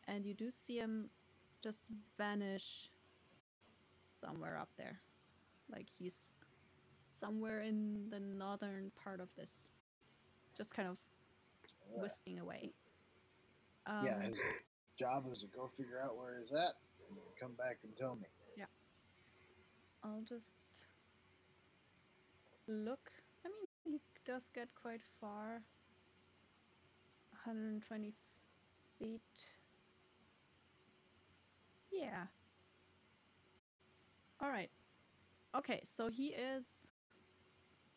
and you do see him just vanish somewhere up there, like he's somewhere in the northern part of this, just kind of whisking away. Um, yeah, his job is to go figure out where he's at and come back and tell me. Yeah. I'll just look. I mean, he does get quite far. 120 feet. Yeah. Alright. Okay, so he is.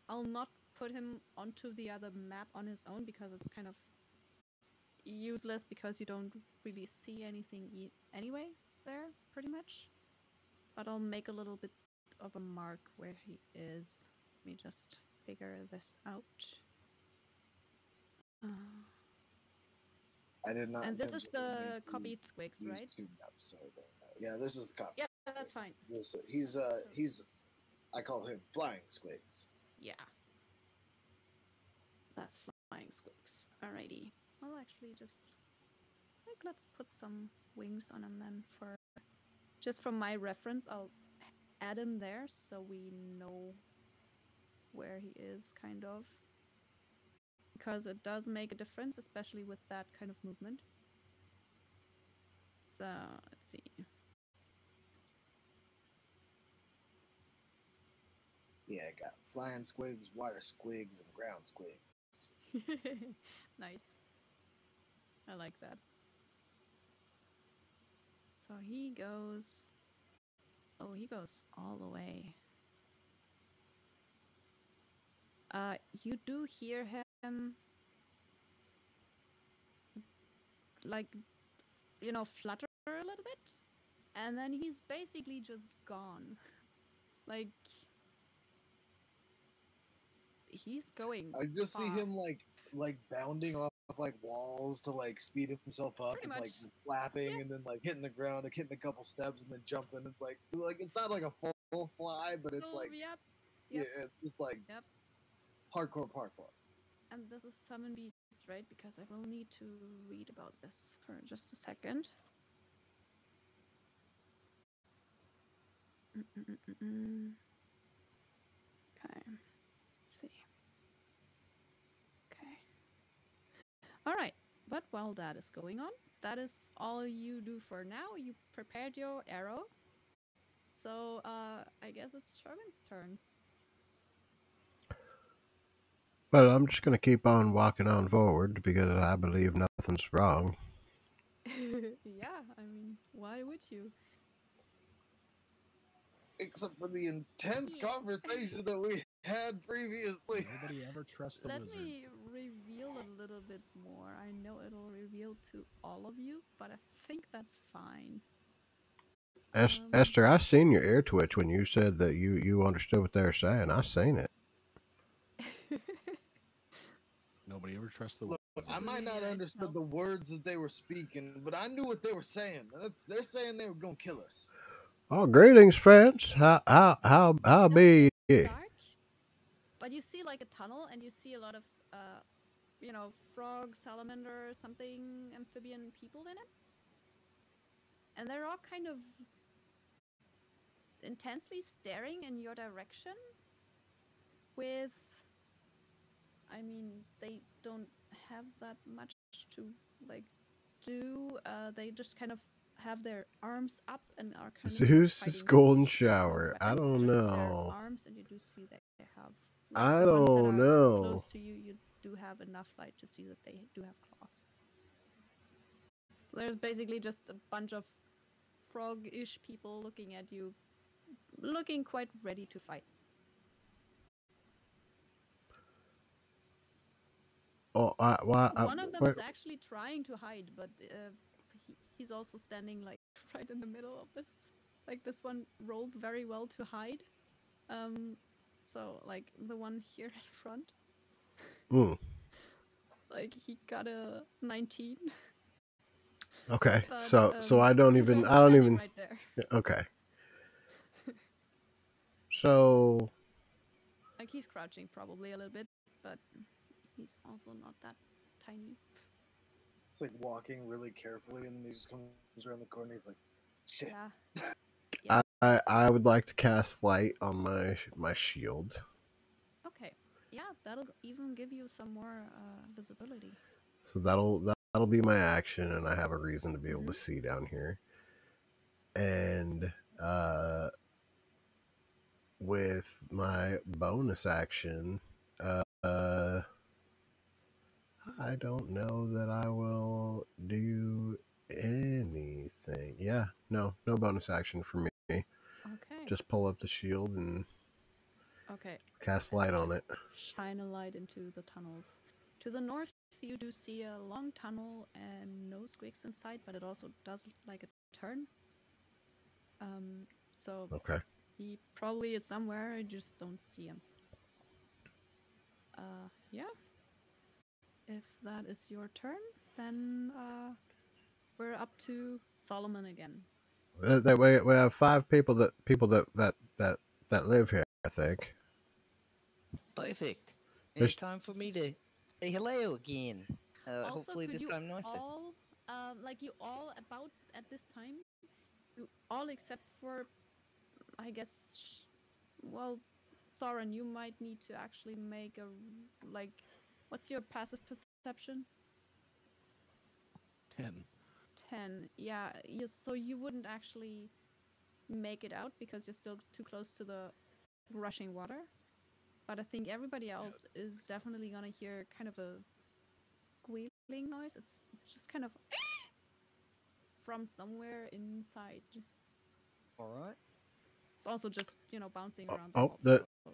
I'll not put him onto the other map on his own because it's kind of useless because you don't really see anything e- anyway there, pretty much. But I'll make a little bit of a mark where he is. Let me just figure this out. Uh, I did not. and this is the use- copied squigs, right? two sorry. Yeah, this is the copy. Yep. That's fine. This he's uh he's I call him Flying Squigs. Yeah. That's flying squigs. Alrighty. I'll actually just like let's put some wings on him then for just from my reference I'll add him there so we know where he is kind of. Because it does make a difference, especially with that kind of movement. So let's see. Yeah, I got flying squigs, water squigs, and ground squigs. nice. I like that. So he goes. Oh, he goes all the way. Uh, you do hear him, like, you know, flutter a little bit, and then he's basically just gone. like, he's going. I just see him like like bounding off like walls to like speed himself up Pretty and like flapping Yeah. and then like hitting the ground, like hitting a couple steps and then jumping and like like it's not like a full, fly, but it's So, like yep. yeah, it's like Yep. hardcore parkour. And this is summon beast, right? Because I will need to read about this for just a second. Mm-mm-mm-mm. Okay. Let's see. Okay. All right. But while that is going on, that is all you do for now. You prepared your arrow. So uh, I guess it's Sherman's turn. Well, I'm just going to keep on walking on forward because I believe nothing's wrong. yeah, I mean, why would you? Except for the intense Yeah. conversation that we had previously. Nobody ever trusts the Let wizard. me reveal a little bit more. I know it'll reveal to all of you, but I think that's fine. Es- Um, Esther, I seen your ear twitch when you said that you, you understood what they were saying. I seen it. Nobody ever trusts the Look, I might not Really nice understood the words that they were speaking, but I knew what they were saying. That's, they're saying they were gonna kill us. Oh, greetings, friends. How how how how It's be ye? dark, but you see like a tunnel, and you see a lot of, uh, you know, frog, salamander, something amphibian people in it, and they're all kind of intensely staring in your direction. With, I mean, they don't have that much to like do. Uh, they just kind of have their arms up and are kind of Zeus's golden shower. I don't know. Arms, and you do see that they have. I the ones that don't are know. Close to you, you do have enough light to see that they do have claws. There's basically just a bunch of frog-ish people looking at you, looking quite ready to fight. Oh, I, why? I, One of them wait, is actually trying to hide, but uh, he, he's also standing like right in the middle of this. Like this one rolled very well to hide. Um, so like the one here in front, mm, like he got a 19. okay, But, so so um, I don't even I don't even Right there. okay. So Like he's crouching probably a little bit, but he's also not that tiny. It's like walking really carefully, and then he just comes around the corner. He's like, "Shit." Yeah. I, I would like to cast light on my my shield. Okay. Yeah, that'll even give you some more uh, visibility. So that'll that'll be my action, and I have a reason to be able to Mhm. see down here. And uh, with my bonus action, uh, I don't know that I will do anything. Yeah, no, no bonus action for me. Okay. Just pull up the shield and okay. cast light on it. Shine a light into the tunnels. To the north, you do see a long tunnel and no squigs inside, but it also does like a turn. Um, so Okay. he probably is somewhere. I just don't see him. Uh, yeah. If that is your turn, then uh, we're up to Solomon again. Uh, That we we have five people that people that that that that live here. I think. Perfect. It's time for me to say hello again. Uh, also, hopefully could this you time nicer. all, um, like you all about at this time, you all except for, I guess, well, Soren, you might need to actually make a like, what's your passive perception? Ten. 10 yeah you, so you wouldn't actually make it out because you're still too close to the rushing water but i think everybody else is definitely gonna hear kind of a squealing noise it's just kind of from somewhere inside All right. it's also just you know bouncing Oh, around oh, walls, the- so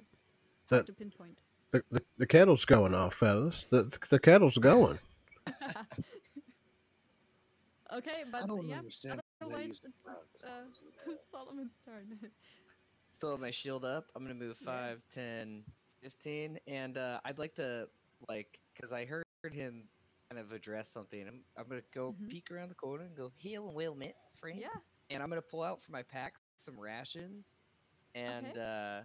the- to pinpoint The, the, the kettle's going off, fellas. The, the kettle's going. okay but I don't yeah understand. how otherwise it's, it's uh, long as they have. solomon's turn Still have my shield up. I'm gonna move Yeah. 5, 10, 15, and uh, I'd like to like because I heard him kind of address something. I'm, I'm gonna go Mhm. peek around the corner and go, "Hail and well met, friends." Yeah. And I'm gonna pull out from my pack some rations, and uh,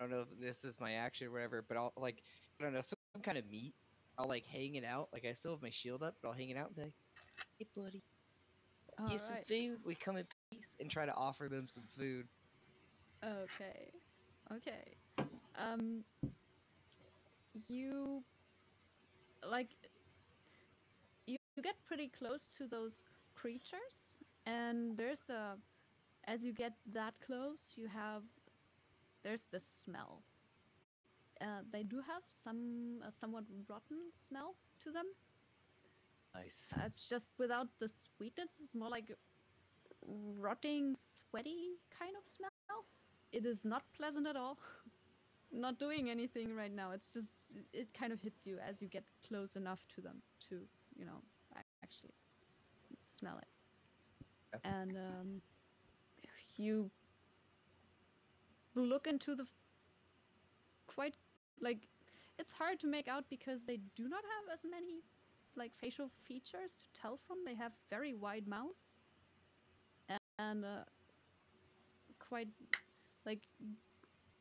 I don't know if this is my action or whatever, but I'll like I don't know some, some kind of meat. I'll like hang it out. Like I still have my shield up, but I'll hang it out and be like, "Hey, buddy, get some Alright. food. We come in peace," and try to offer them some food. Okay. Okay. Um you like you, you get pretty close to those creatures and there's a as you get that close you have there's the smell. Uh, they do have some a somewhat rotten smell to them. Nice. It's just without the sweetness. It's more like rotting, sweaty kind of smell. It is not pleasant at all. not doing anything right now. It's just it kind of hits you as you get close enough to them to you know actually smell it. Yep. And um, you look into the quite like it's hard to make out because they do not have as many like facial features to tell from. They have very wide mouths and uh, quite like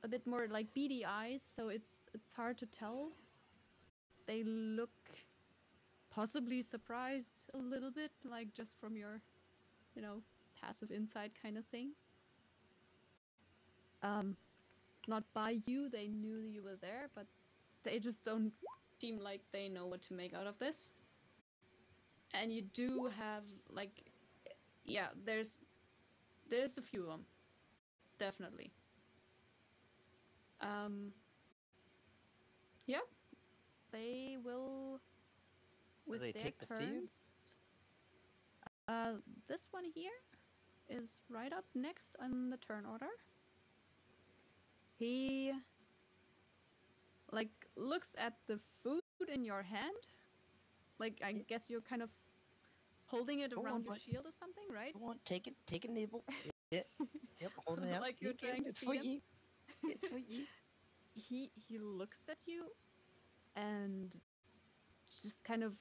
a bit more like beady eyes, so it's it's hard to tell. They look possibly surprised a little bit, like just from your, you know, passive insight kind of thing. Um, not by you. They knew you were there, but they just don't seem like they know what to make out of this. And you do have like, yeah, there's there's a few of them, definitely. Um, yeah, they will. With they their take the turns. Uh, this one here is right up next on the turn order. He like looks at the food in your hand. Like I guess you're kind of holding it Go on, around your shield or something, right? Go on, take it, take a nibble. Yeah, yep, holding it out. Like you're trying to It's for him? you. It's for you. he he looks at you and just kind of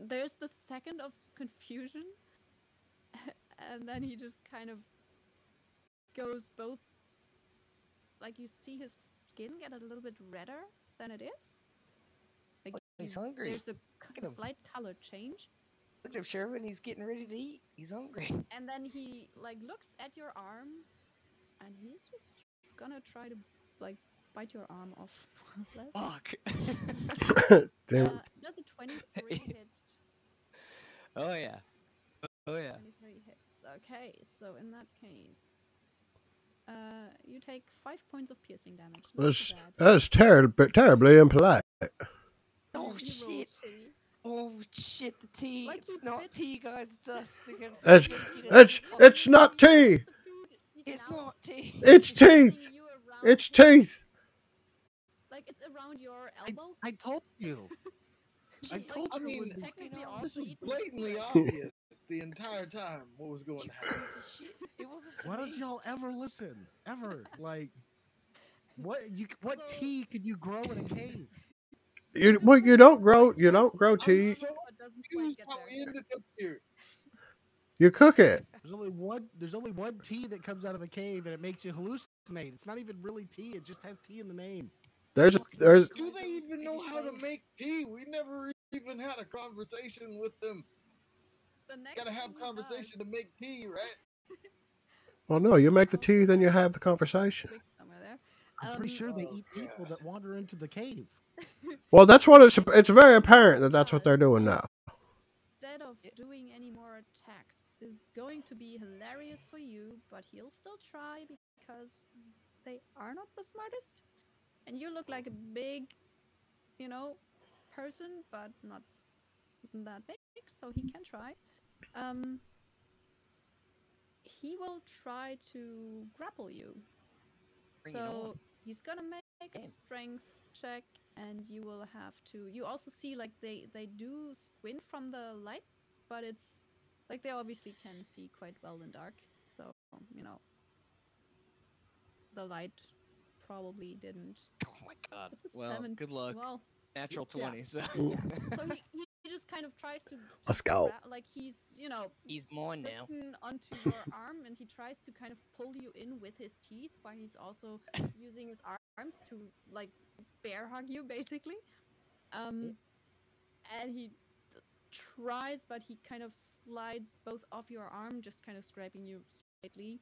there's the second of confusion and then he just kind of goes both like you see his skin get a little bit redder than it is he's hungry. there's a, Look him. slight color change Look at Sherwin. He's getting ready to eat. He's hungry. and then he like looks at your arm and he's just gonna try to like bite your arm off more or less. Fuck. Damn. Uh, does a 23 hit? oh yeah. Oh yeah. 23 hits. Okay, so in that case, uh, you take 5 points of piercing damage. Not That's too bad. that's terribly terribly impolite. Oh shit. Oh shit. The tea. Like it's not bit- tea, guys. It's dust. It's- they're gonna get us It's it's not tea. The food is It's now not tea. It's teeth. It's teeth. Like it's around your elbow. I told you. I told you. I mean, would be- technically you know, This was blatantly obvious the entire time what was going to happen. Piece of shit. It wasn't Why don't y'all ever listen? Ever like what you what tea could you grow in a cave? You well, you don't grow you don't grow tea. so but doesn't quite confused get how there. we ended up here. You cook it. There's only one. There's only one tea that comes out of a cave, and it makes you hallucinate. It's not even really tea. It just has tea in the name. There's there's Do they even know how to make tea? We never even had a conversation with them. The Gotta have thing does- conversation to make tea, right? well no, you make the tea, then you have the conversation. Click somewhere there. I'm pretty Um, sure they Oh, eat people that wander into the cave. Well, that's what it's it's very apparent that that's what they're doing now. instead of doing any more attacks is going to be hilarious for you, but he'll still try because they are not the smartest. And you look like a big, you know, person, but not that big, so he can try. Um, he will try to grapple you. Bring it on. so he's gonna make a strength check, and you will have to. You also see like they they do squint from the light, but it's like they obviously can see quite well in dark. So you know, the light probably didn't. Oh my god. It's a Well, seven. good luck. Well, Natural yeah. 20, so yeah. so he, he he just kind of tries to. Let's go. gra- Like he's you know he's mine now. onto your arm and he tries to kind of pull you in with his teeth while he's also using his arms to like bear hug you basically um and he tries but he kind of slides both off your arm just kind of scraping you slightly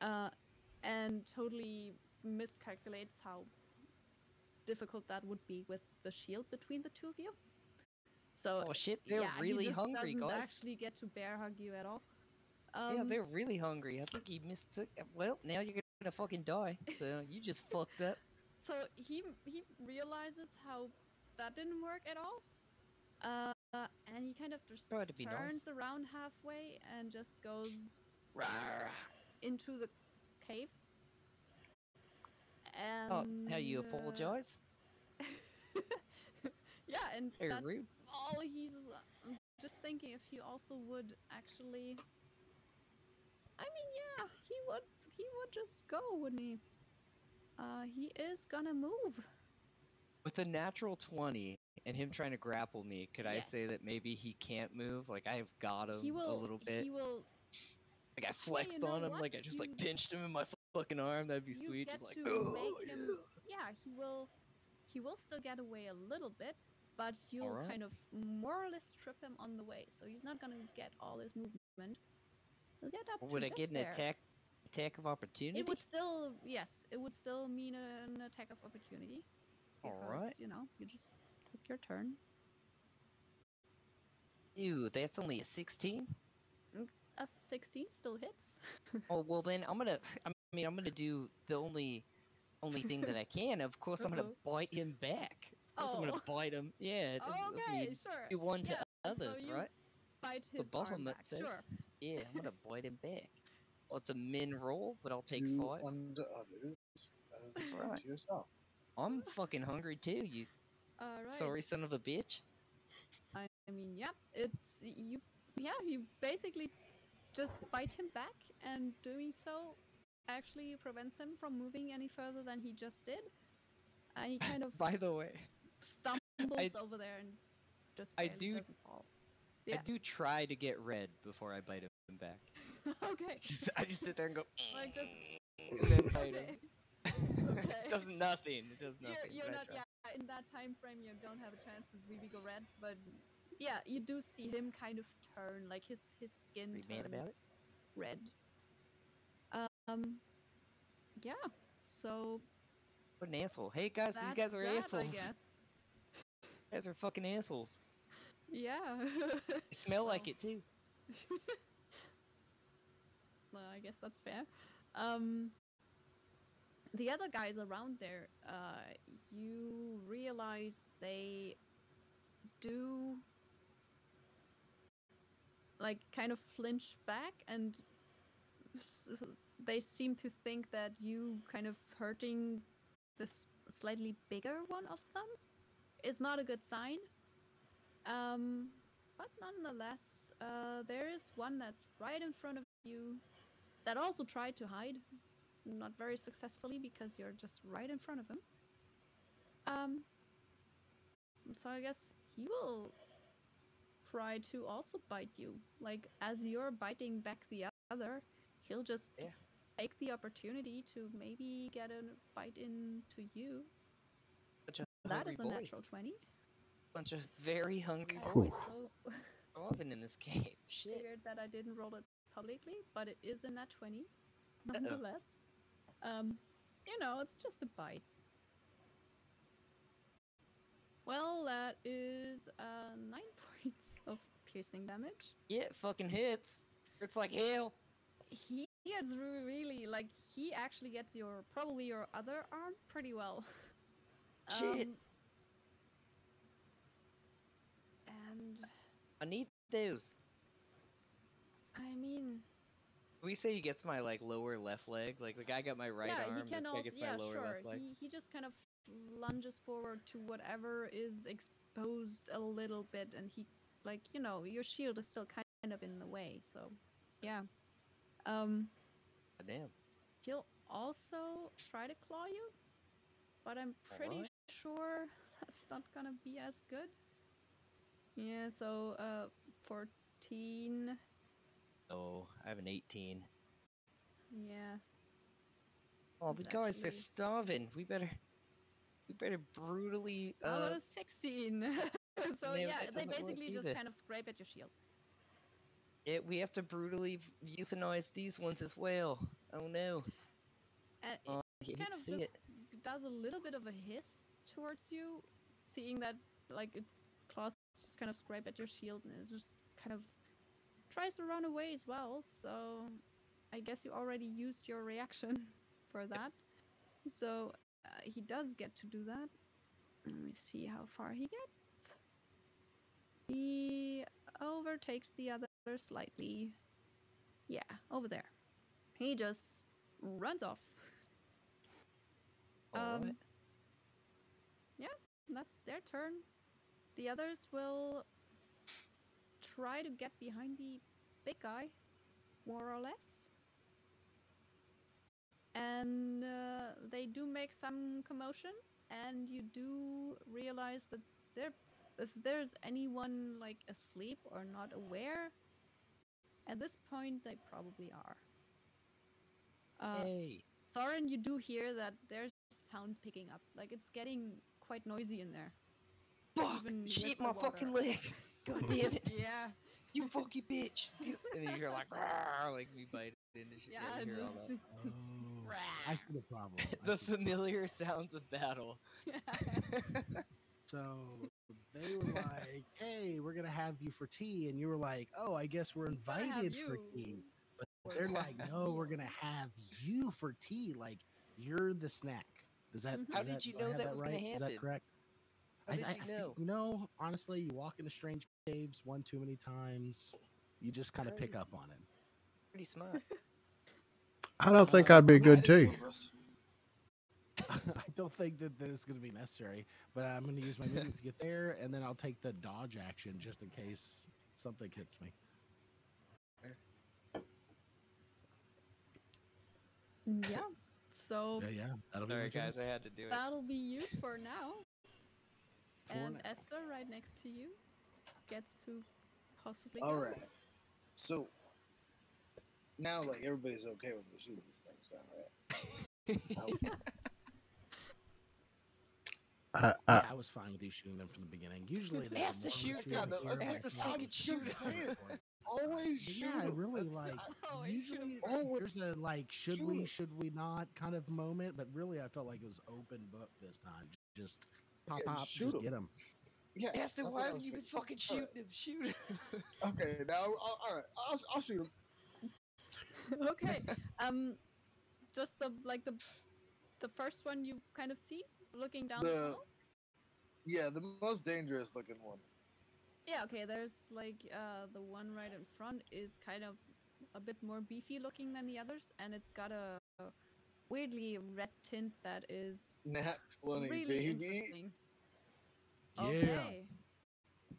uh and totally miscalculates how difficult that would be with the shield between the two of you so Oh shit, they're yeah, really he just hungry, doesn't guys. actually get to bear hug you at all. yeah, Um, they're really hungry. I think he mistook. Well, now you're gonna fucking die. So you just fucked up. So he he realizes how that didn't work at all, uh, and he kind of just to be nice. turns around halfway and just goes into the cave. And Oh, how you uh, apologize? yeah, and Very that's rude. all he's. I'm just thinking if he also would actually. I mean, yeah, he would. He would just go, wouldn't he? Uh, he is gonna move. With a natural 20 and him trying to grapple me, could I say that maybe he can't move? Like I've got him he will. a little bit. He will. Like I flexed know on him, what? like I just like pinched him in my fucking arm. That'd be you sweet. get Just like to "Oh, make him. yeah." He will. He will still get away a little bit, but you'll Alright. kind of more or less trip him on the way, so he's not gonna get all his movement. He'll get up Would to I get an there. attack attack of opportunity? It would still, yes, it would still mean an attack of opportunity. Because, Alright. You know, you just took your turn. Ew, that's only a 16? Mm, a 16 still hits. Oh well, then I'm gonna. I mean, I'm gonna do the only, only thing that I can. Of course, I'm gonna uh-huh. bite him back. Of course, I'm Oh. gonna bite him. Yeah. okay, mean, sure. do one to Yeah, so others, you right? Bite The his arm back. says. Sure. Yeah, I'm gonna bite him back. Well, it's a min roll, but I'll take Do five. unto others as That's right. to yourself. I'm fucking hungry too. You All right. sorry son of a bitch. I I mean, yeah, it's you. Yeah, you basically just bite him back, and doing so actually prevents him from moving any further than he just did. And he kind of By the way, stumbles over there and just I do- doesn't fall. Yeah. I do try to get red before I bite him back. okay. Just, I just sit there and go. Like just- then okay. It does nothing. It does You're, nothing. you're not, yeah, in that time frame, you don't have a chance to really go red, but yeah, you do see him kind of turn, like his his skin Are you mad turns red. Um, yeah. So What an asshole. Hey guys, these guys are that, assholes. I guess. You guys are fucking assholes. Yeah. You smell like it too. I guess that's fair. Um, the other guys around there, uh, you realize they do like kind of flinch back and they seem to think that you kind of hurting this slightly bigger one of them is not a good sign. Um, but nonetheless, uh, there is one that's right in front of you that also tried to hide, not very successfully because you're just right in front of him. Um, so I guess he will try to also bite you. Like as you're biting back the other, he'll just Yeah. take the opportunity to maybe get a bite into you. That is a boys. natural twenty. Bunch of very hungry boys. so Loving in this game. Shit. figured that I didn't roll it publicly, but it is a nat 20 nonetheless. Um, you know, it's just a bite. Well, that is uh, nine points of piercing damage. Yeah, it fucking hits. It's like hell. He gets really like he actually gets your probably your other arm pretty well. Shit. Um, and I need those. I mean, We say he gets my like lower left leg. Like the guy got my right yeah, arm. he can also yeah, sure. He he just kind of lunges forward to whatever is exposed a little bit, and he like you know your shield is still kind of in the way, so yeah. Um, damn. he'll also try to claw you, but I'm pretty sure that's not gonna be as good. Yeah, so uh, fourteen. Oh, I have an 18. Yeah, Oh, the It's guys, they're starving. We better, we better brutally. how Uh, about a sixteen? so Yeah, yeah, they basically just kind of scrape at your shield. yeah, we have to brutally euthanize these ones as well. Oh no. And Oh, it you kind of see just it. does a little bit of a hiss towards you, seeing that like its claws just kind of scrape at your shield and it's just kind of tries to run away as well. So I guess you already used your reaction for that. So uh, he does get to do that. Let me see how far he gets. He overtakes the other slightly. Yeah, over there. He just runs off. Um, yeah, that's their turn. The others will try to get behind the big guy, more or less. And uh, they do make some commotion, and you do realize that there, if there's anyone like asleep or not aware, at this point they probably are. Uh, hey. Soren, you do hear that there's sounds picking up. Like it's getting quite noisy in there. Fuck! Shit, my water. fucking leg. God damn it. yeah. You fucking bitch. And then you're like, "Rawr," like me biting into shit. Yeah, you hear all just that. Oh, I see the problem. I the see the- familiar sounds of battle. So they were like, "Hey, we're gonna have you for tea," and you were like, "Oh, I guess we're Gotta have invited for tea." But they're like, "No, we're gonna have you for tea. Like you're the snack." Does that? Mhm. does How did that- you know have that was gonna right? Is that correct? How did I, you I, I know? think, you know, honestly, you walk into strange caves one too many times, you just kind of pick up on it. Pretty smart. I don't think Uh, I'd be I good didn't tea. know this. I don't think that, that it's going to be necessary, but I'm going to use my movement to get there, and then I'll take the dodge action just in case something hits me. yeah. So Yeah, yeah, that'll be Sorry, my turn. guys, I had to do it. that'll be you for now. For and now. Esther, right next to you, gets to possibly. All go. right. So now, like everybody's okay with me shooting these things down, right? I, I, Yeah, I was fine with you shooting them from the beginning. Usually, they Has to shoot them. them. Has to fucking shoot them. Always shoot Yeah, I 'em. really like. I should've- Usually, Oh, there's a like, should shoot we, 'em. should we not kind of moment, but really, I felt like it was open book this time. Just pop, Yeah, pop, shoot just 'em. get them. Yeah. Esther, that's why I haven't you been thinking. fucking All right. shooting him? Shoot him. Okay, now all all right, I'll, I'll shoot him. okay. Um, just the like the the first one you kind of see looking down. The tunnel? yeah, the most dangerous looking one. Yeah, okay, there's like uh the one right in front is kind of a bit more beefy looking than the others and it's got a, a weirdly red tint that is Nat twenty, really baby. interesting. Yeah. Okay.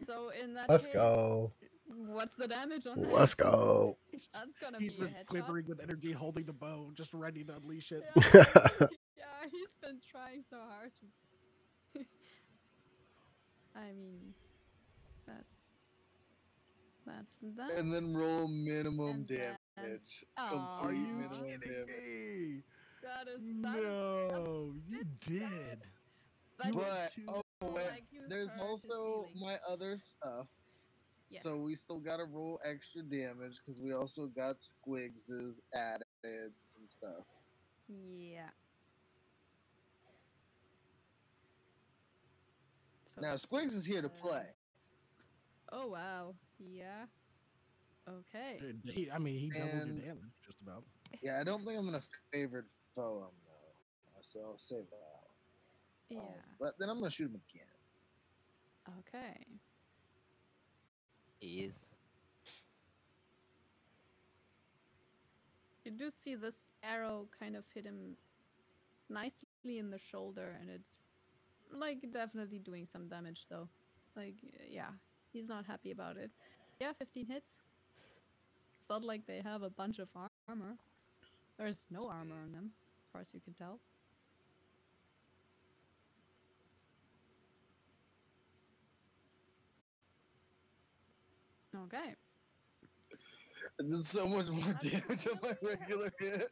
So in that let's case, go. What's the damage on that? Let's go. That's gonna He's be been headshot. quivering with energy, holding the bow, just ready to unleash it. Yeah. yeah, he's been trying so hard to I mean that's That's that. and then roll minimum And then- damage. Aw. Complete Are you minimum kidding damage. me? that is that is No, you did. but But oh wait, like you there's also my other stuff. Yes. So we still got to roll extra damage because we also got Squigs's added and stuff. Yeah. So Now Squigs is here to play. Oh wow. Yeah. Okay. He- I mean, he doubled And- your damage just about. Yeah, I don't think I'm gonna favorite foe him though, so I'll save that. Yeah. Um, but then I'm gonna shoot him again. Okay. He is. You do see this arrow kind of hit him nicely in the shoulder, and it's like definitely doing some damage though. Like, yeah, he's not happy about it. Yeah, 15 hits. It's not like they have a bunch of armor. There's no armor on them, as far as you can tell. Okay. It's just so much more damage on my regular hit.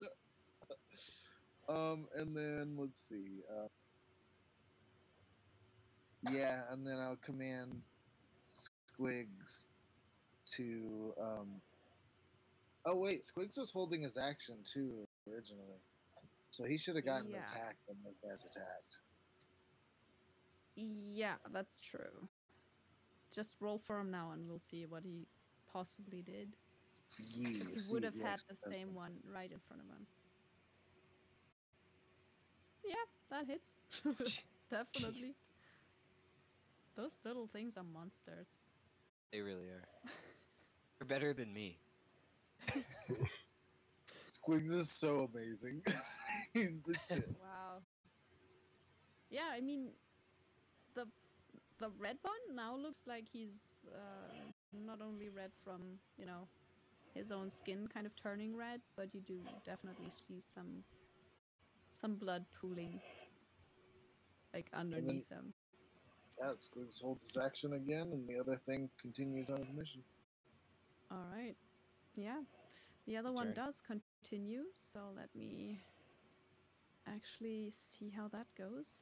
um, and then let's see. Uh, yeah, and then I'll command Squigs to. Um, oh wait, Squigs was holding his action too originally, so he should have gotten Yeah. attacked when those guys attacked. Yeah, that's true. Just roll for him now and we'll see what he possibly did. Yeah, 'Cause he would have had the same it. one right in front of him. Yeah, that hits. Definitely. Jeez. Those little things are monsters. They really are. They're better than me. Squigs is so amazing. He's the shit. Wow. Yeah, I mean, the the red one now looks like he's uh, not only red from you know his own skin kind of turning red, but you do definitely see some some blood pooling like underneath him. Yeah, Squigs holds his action again, and the other thing continues on his mission. All right. Yeah. The other one Turn. does continue, so let me actually see how that goes.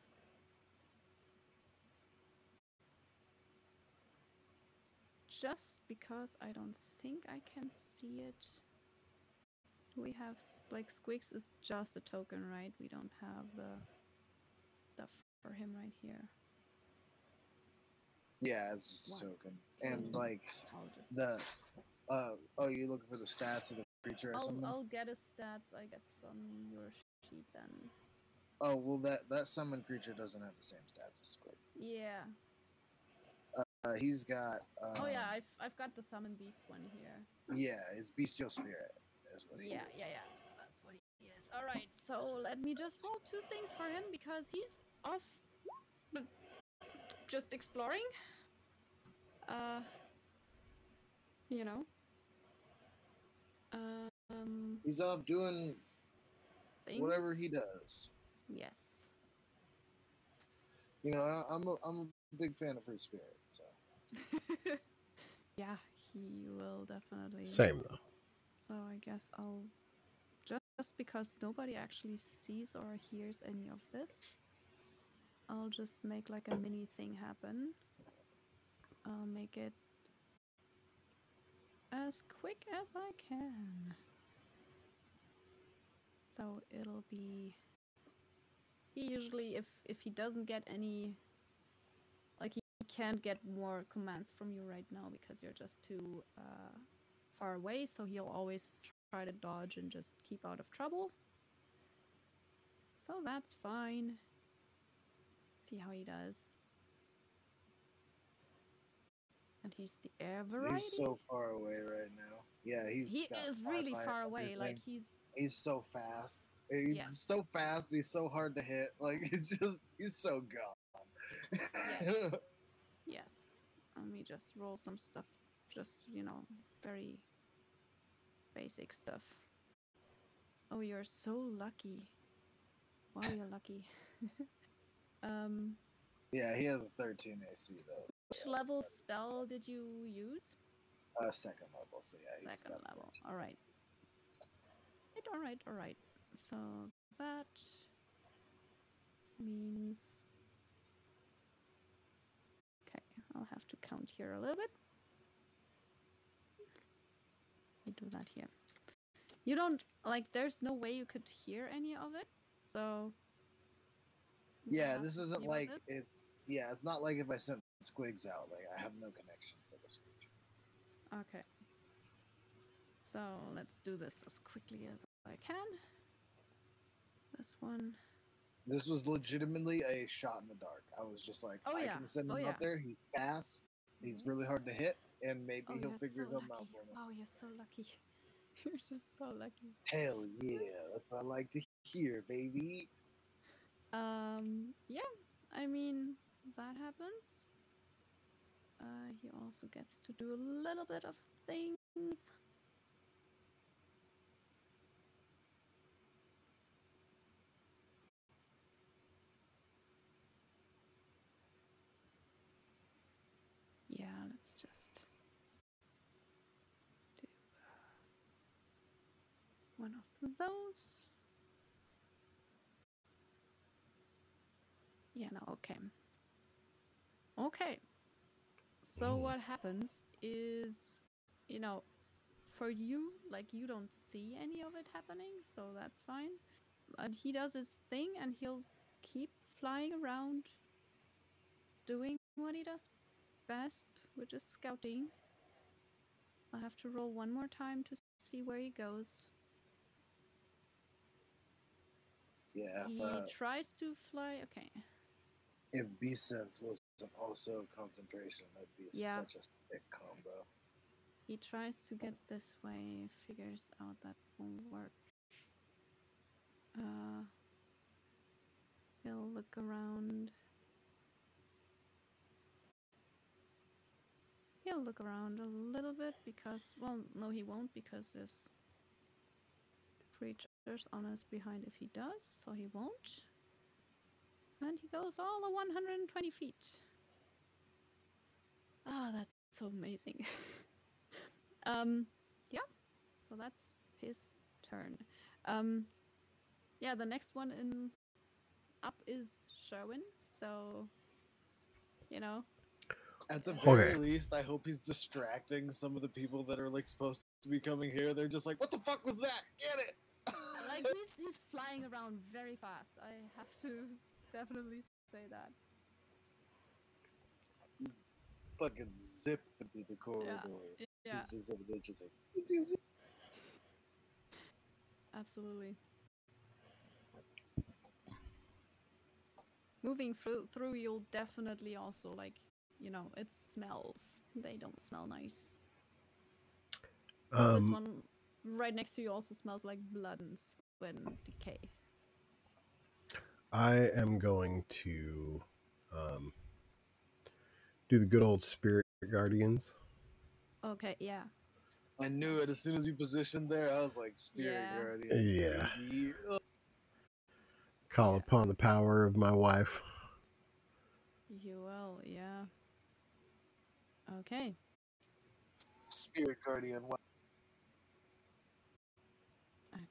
Just because I don't think I can see it. We have like Squeaks is just a token, right? We don't have the stuff for him right here. Yeah, it's just Once. a token. And like I'll just the uh oh, you're looking for the stats of the creature or I'll, something? I'll get his stats, I guess, from your sheet then. Oh well, that that summon creature doesn't have the same stats as Squig. Yeah. Uh, he's got. Uh, oh yeah, I've I've got the summon beast one here. yeah, his bestial spirit is what he Yeah, is. yeah, yeah. That's what he is. All right, so let me just roll two things for him because he's off, but just exploring. Uh, you know. Um. He's off doing whatever he does. Yes. You know, I, I'm a, I'm a big fan of her spirit. So yeah, he will definitely. Same though. So I guess I'll just because nobody actually sees or hears any of this, I'll just make like a mini thing happen. I'll make it as quick as I can. So it'll be he usually if if he doesn't get any like he can't get more commands from you right now because you're just too uh far away, so he'll always try to dodge and just keep out of trouble. So that's fine. See how he does. And he's the air variety. he's so far away right now. Yeah, he's he is really far away. Like he's he's so fast. He's Yeah. so fast. He's so hard to hit. Like he's just he's so gone. Yes. Let me just roll some stuff. Just you know, very basic stuff. Oh, you're so lucky. Wow, you're lucky. um. yeah, he has a 13 AC though. Which level spell did you use? Uh, second level, so yeah. Second level. All right. Right, all right, all right. So that means. Okay, I'll have to count here a little bit. I do that here. You don't like. There's no way you could hear any of it. So. Yeah, this isn't like this. it's. Yeah, it's not like if I sent squigs out. Like I have no connection for this creature. Okay. So let's do this as quickly as I can. This one. This was legitimately a shot in the dark. I was just like, Oh, I yeah. can send Oh, him yeah. up there. He's fast. He's really hard to hit, and maybe Oh, he'll figure so something out lucky. for me. Oh, you're so lucky. You're just so lucky. Hell yeah, that's what I like to hear, baby. Um, yeah, I mean, that happens. Uh, he also gets to do a little bit of things. Yeah, let's just do one of those. Yeah, no, okay. Okay. So Mm. what happens is, you know, for you, like you don't see any of it happening, so that's fine. But he does his thing and he'll keep flying around doing what he does best, which is scouting. I'll have to roll one more time to see where he goes. Yeah, he uh, tries to fly. Okay. if Beast Sense wasn't also concentration, that'd be Yeah. such a sick combo. He tries to get this way, figures out that won't work. Uh, he'll look around. He'll look around a little bit because, well, no, he won't because this creatures on us behind if he does, so he won't. And he goes all the 120 feet. Ah, that's so amazing. um, yeah. So that's his turn. Um, yeah, the next one in up is Sherwin. So, you know, At the very Okay. least, I hope he's distracting some of the people that are like supposed to be coming here. They're just like, "What the fuck was that? Get it!" Like he's he's flying around very fast. I have to definitely say that. fucking zip into the corridors. yeah. He's just over there, just like. Absolutely. Moving through, through, you'll definitely also like, you know, it smells. They don't smell nice. this Um, one right next to you also smells like blood and sweat and decay. I am going to um, do the good old spirit guardians. Okay, yeah. I knew it as soon as you positioned there. I was like, "Spirit Yeah. Guardian." Yeah. baby." Ugh. Call Yeah. upon the power of my wife. You will, yeah. Okay. Spirit Guardian. What?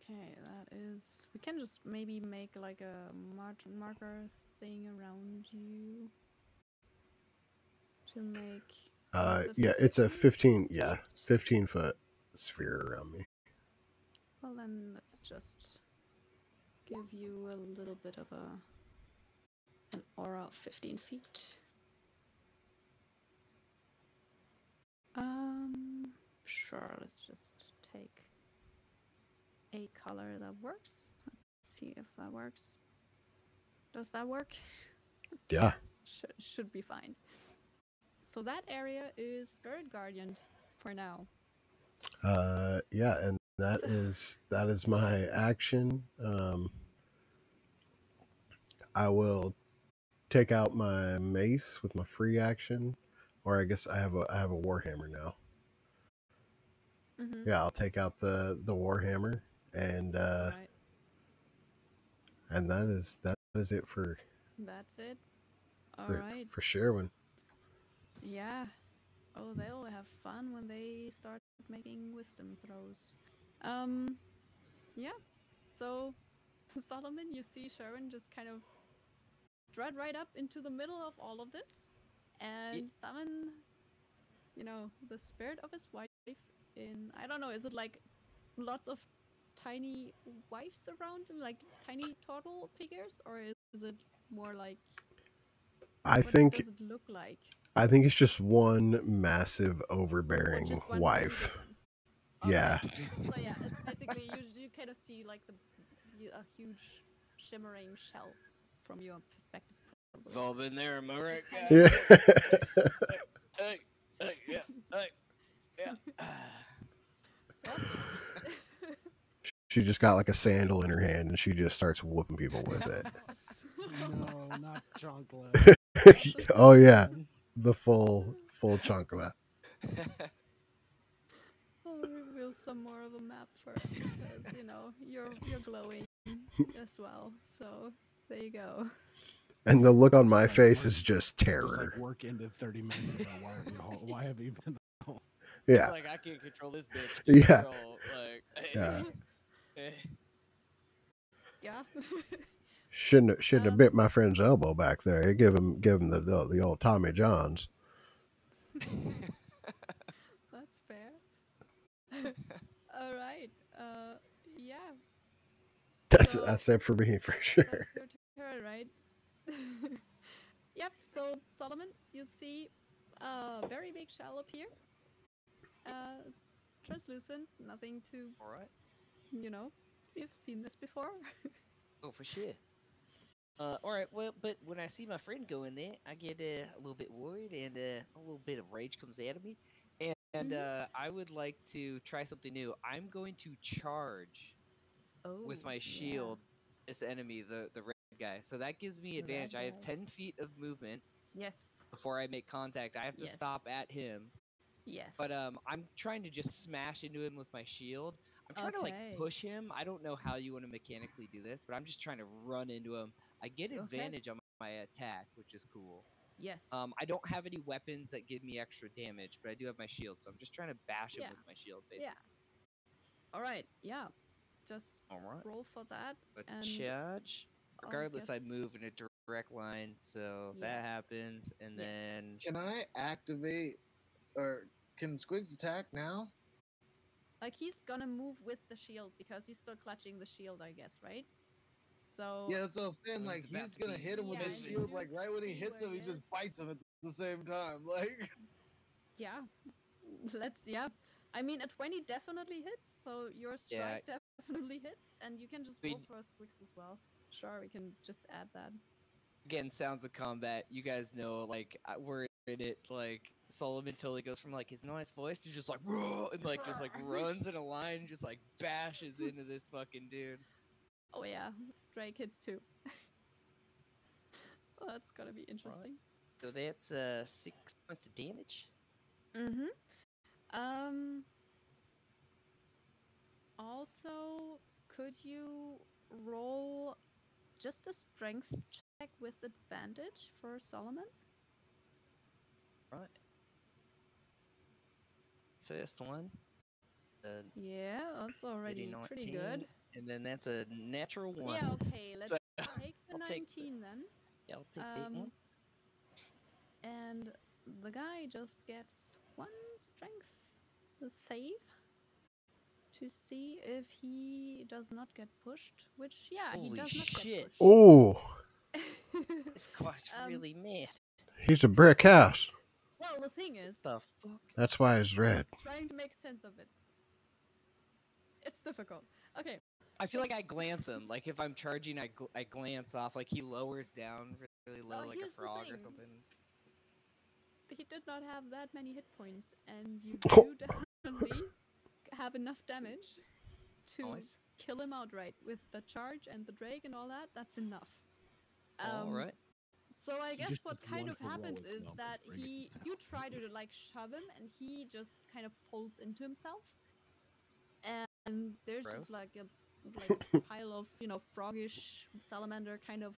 Okay, that is. We can just maybe make like a mar- marker thing around you to make. Uh, yeah, it's a 15 15, yeah, 15 foot sphere around me. Well, then let's just give you a little bit of a an aura of 15 feet. Um, sure. Let's just take a color that works. Let's see if that works. Does that work? Yeah. Should should be fine. So that area is Spirit Guardian for now. Uh, yeah, and that is that is my action. Um, I will take out my mace with my free action, or I guess I have a I have a warhammer now. Mm-hmm. Yeah, I'll take out the the warhammer, and uh, right. and that is that is it for That's it. All for, right. for Sherwin. Yeah. Oh, they'll have fun when they start making wisdom throws. Um, yeah. So, Solomon, you see Sherwin just kind of strut right up into the middle of all of this and summon, you know, the spirit of his wife in. I don't know, is it like lots of tiny wives around him, like tiny turtle figures, or is, is it more like. I what think does it look like? I think it's just one massive overbearing just one wife. big one? Yeah. So yeah, it's basically you you kind of see like the y- a huge shimmering shell from your perspective. We've all been there, am I right? Guys? Yeah. Hey, hey, yeah, hey, yeah. Yep. she just got like a sandal in her hand and she just starts whooping people with it. No, not chocolate. oh yeah, the full full chunk of that. I'll reveal some more of the map first because you know you're you're glowing as well. So there you go. And the look on my Like face work- is just Just terror. like work ended 30 minutes ago. Why, are you home? Why have you been home? Yeah. like I can't control this bitch. Yeah. Control, like, Yeah. Eh. Yeah. Shouldn't have, shouldn't have Um, bit my friend's elbow back there. Give him give him the the, the old Tommy Johns. That's fair. All right. Uh, yeah. That's So- that's it for me for sure. That's your turn, right? yep. So Solomon, you see a very big shell appear. Uh, it's translucent. Nothing to All right. You know. You've seen this before. Oh, for sure. Uh, all right. Well, but when I see my friend go in there, I get uh, a little bit worried, and uh, a little bit of rage comes out of me. And, Mhm. uh, I would like to try something new. I'm going to charge oh. with my yeah. shield this enemy, the the red guy. So that gives me advantage. I have 10 feet of movement Yes. before I make contact. I have to Yes. stop at him. Yes. But um, I'm trying to just smash into him with my shield. I'm trying to like push him. I don't know how you want to mechanically do this, but I'm just trying to run into him. I get Okay. advantage on my attack, which is cool. yes. Um, I don't have any weapons that give me extra damage, but I do have my shield, so I'm just trying to bash him Yeah. with my shield, basically. yeah. All right. Yeah. Just All right. roll for that. But And charge. I'll Regardless, I move in a direct line, so Yeah. that happens, and Yes. then Can I activate or can Squigs attack now? Like he's gonna move with the shield because he's still clutching the shield, I guess, right? So Yeah, that's what I'm saying. Like he's to gonna be hit him with Yeah, his shield. Like right when he hits him, he it just is. bites him at the same time. Like yeah, let's yeah. I mean, a twenty definitely hits, so your Yeah. strike definitely hits, and you can just We- roll for a Squigs as well. Sure, we can just add that. again, sounds of combat. You guys know, like I- we're in it. Like Solomon totally goes from like his nice voice to just like "Roar," and like just like runs in a line, and just like bashes into this fucking dude. Oh yeah, Drake hits too. well, that's gonna be interesting. So that's uh six points of damage. Mm-hmm. Um. Also, could you roll just a strength check with advantage for Solomon? Right. First one. Uh, Yeah, that's already pretty good. And then that's a natural one. Yeah, okay, let's So, take the I'll take the- 19 then. Yeah, I'll take that Um, one. And the guy just gets one strength to save to see if he does not get pushed. Which, yeah, he does not shit. get pushed. Oh, This guy's um, really mad. he's a brick house. Well, the thing is, The fuck? That's why it's red. trying to make sense of it. It's difficult. Okay, I feel like I glance him. Like if I'm charging, I, gl- I glance off. Like he lowers down really low, Well, like a frog or something. he did not have that many hit points, and you Oh. do definitely have enough damage to Nice. kill him outright with the charge and the drake and all that. That's enough. All Um, right. So I guess what kind of happens is number, that he, you try to like shove him, and he just kind of folds into himself, and there's Gross. just like a like a pile of you know froggish salamander kind of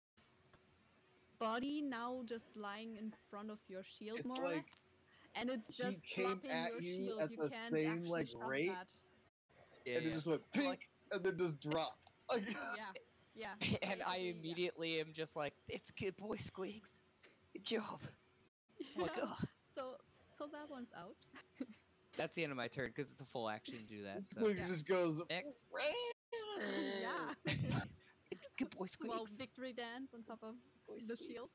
body now just lying in front of your shield It's more or less, and it's he just came at your you shield. at you the can't same, like, rate? that. Yeah, and it just went pink like- and then just dropped. Like, Yeah, yeah. and I basically, yeah. immediately am just like, "It's good boy, Squeaks. Good job." Oh Yeah. god. So, so that one's out. That's the end of my turn because it's a full action to do that. So. Squeak Yeah. just goes. Next. yeah. Good boy, Small Squeaks. victory dance on top of Boy, the shield.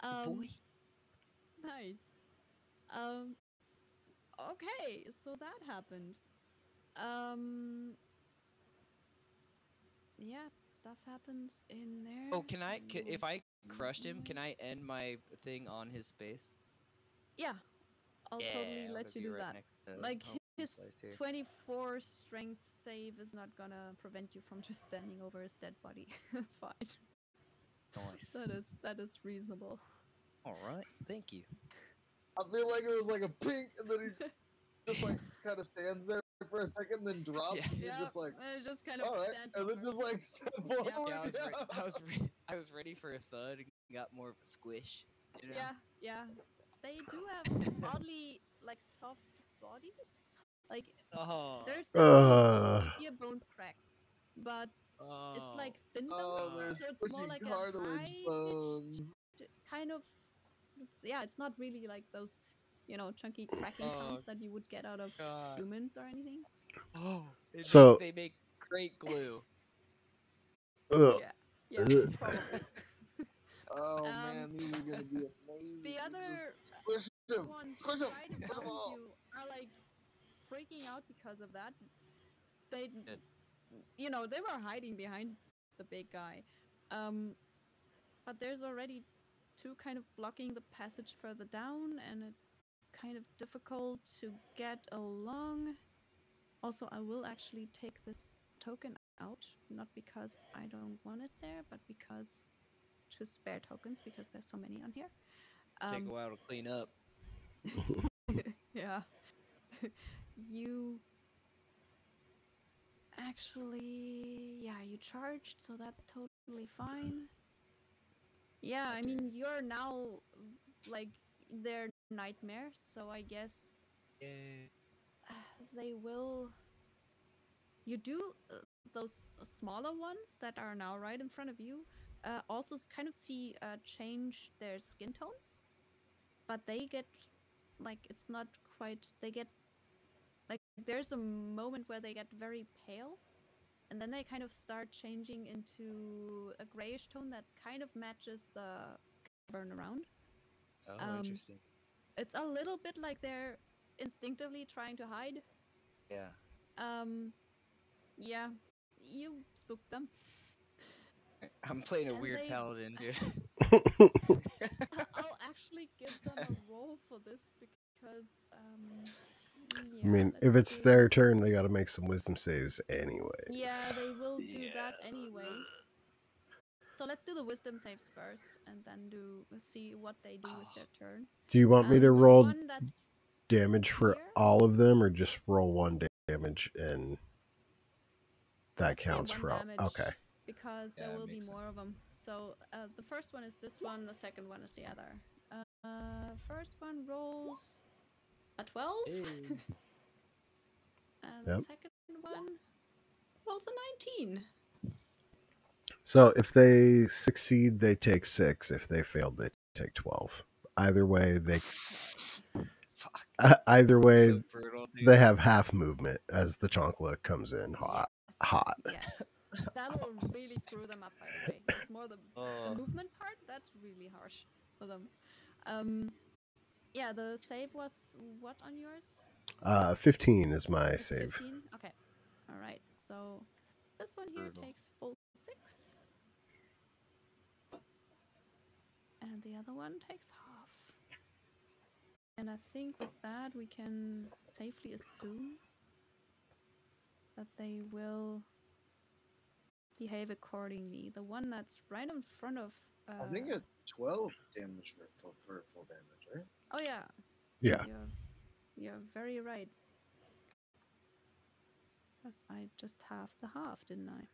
Um, boy. Nice. Um. Okay, so that happened. Um. Yeah, stuff happens in there. Oh, can I? Can, if I crushed him, can I end my thing on his space? Yeah, I'll totally I'm let you do right that. Like his 24 strength save is not gonna prevent you from just standing over his dead body. That's fine. Nice. That is that is reasonable. All right. Thank you. I feel like it was like a pink, and then he just like kind of stands there for a second, then drops. Yeah. And you're just like, and just kind of all right, and then over. just like step forward. Yeah, I was, re- yeah. I was, re- I was ready for a thud and got more of a squish. You know? Yeah, yeah. They do have oddly like soft bodies. Like Oh. there's Uh. definitely a bones crack, but oh. it's like thin Oh, bones, there's so it's more like cartilage a bones. kind of. It's, yeah, it's not really like those, you know, chunky cracking Oh, sounds that you would get out of God. humans or anything. Oh. They make- So- they make great glue. Ugh. Yeah, yeah, Oh Um, man, these are gonna be amazing. The You other just squish them, ones squish them, right squish them all. you are like freaking out because of that. They, you know, they were hiding behind the big guy, um, but there's already two kind of blocking the passage further down, and it's kind of difficult to get along. Also, I will actually take this token out, not because I don't want it there, but because to spare tokens because there's so many on here. Take Um, a while to clean up. yeah. you actually, yeah, you charged, so that's totally fine. Yeah, I mean, you're now like their nightmare, so I guess Yay. they will. You do uh, those smaller ones that are now right in front of you. Uh, also, kind of see uh, change their skin tones, but they get like it's not quite. They get like there's a moment where they get very pale, and then they kind of start changing into a grayish tone that kind of matches the burn around. Oh, Um, interesting. It's a little bit like they're instinctively trying to hide. Yeah. Um, yeah, you spooked them. I'm playing a and weird they- paladin, dude. I'll actually give them a roll for this because, um, I mean, if it's see. their turn, they got to make some wisdom saves anyway. Yeah, they will do that anyway. So let's do the wisdom saves first, and then do see what they do with their turn. Do you want me Um, to roll damage for here? all of them, or just roll one damage and that counts one for all? damage. Okay. because Yeah, there that will be makes sense. more of them. So uh, the first one is this one, the second one is the other. Uh, first one rolls a 12, Hey. and the Yep. second one rolls a 19. So if they succeed, they take six. If they failed, they take twelve. Either way, they Fuck. either way so brutal, they have half movement as the chonkla comes in hot. Yes, hot. Yes. That will really screw them up, by the way. It's more the, the Oh, movement part that's really harsh for them. Um, yeah, the save was what on yours? Uh, fifteen is my It's save. 15? Okay. All right. So this one here Brutal. takes full six. And the other one takes half. And I think with that we can safely assume that they will behave accordingly. The one that's right in front of. Uh, I think it's 12 damage for full, for full damage, right? Oh yeah. Yeah. You're, you're very right. Because I just half the half, didn't I?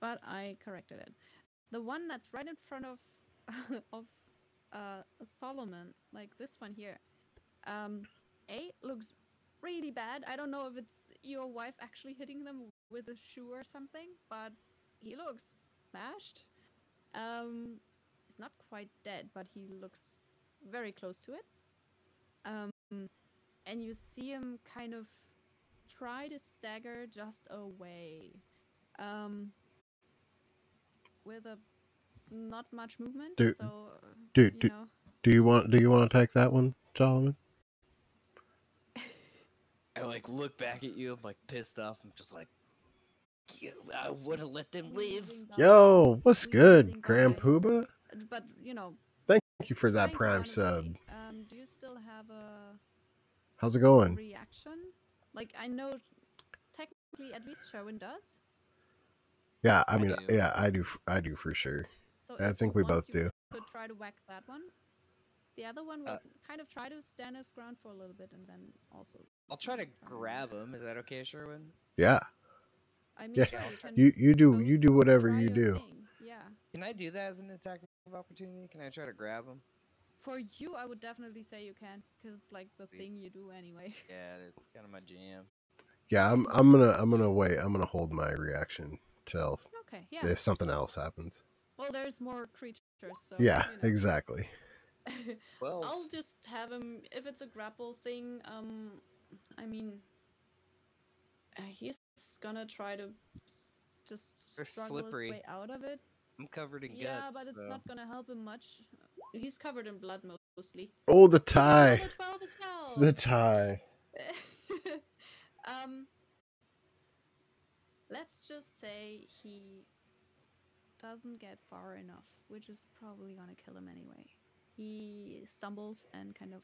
But I corrected it. The one that's right in front of of uh, Solomon, like this one here, Um, A looks really bad. I don't know if it's your wife actually hitting them with a shoe or something, but he looks smashed. Um, he's not quite dead, but he looks very close to it. Um, and you see him kind of try to stagger just away. Um, with a not much movement. Dude, so, uh, dude, you dude. know, Do you want? Do you want to take that one, Solomon? I like look back at you. I'm like pissed off. I'm just like, I would have let them live. losing Yo, what's losing good, Grand guys. Pooba? But you know, Thank you for that prime sub. Um, do you still have a How's it going? reaction? Like I know, technically, at least Sherwin does. Yeah, I I mean, do. yeah, I do. f- I do for sure. So I think we both do. Could try to whack that one. The other one will Uh, kind of try to stand his ground for a little bit, and then also. I'll try to grab him. Is that okay, Sherwin? Yeah, I mean, Yeah, sure, you you you do you do whatever you do. thing, Yeah. Can I do that as an attack of opportunity? Can I try to grab him? For you, I would definitely say you can, because it's like the thing you do anyway. Yeah, it's kind of my jam. Yeah, I'm I'm gonna I'm gonna wait. I'm gonna hold my reaction till Okay. Yeah. if something else happens. Well, there's more creatures, so. yeah, you know. exactly. Well, I'll just have him. If it's a grapple thing, um, I mean, uh, he's gonna try to just They're struggle slippery. his way out of it. I'm covered in yeah, guts. but it's so- not gonna help him much. He's covered in blood mostly. Oh, the Oh, tie, the twelve as well. the tie. um, let's just say he doesn't get far enough, which is probably gonna kill him anyway. He stumbles and kind of.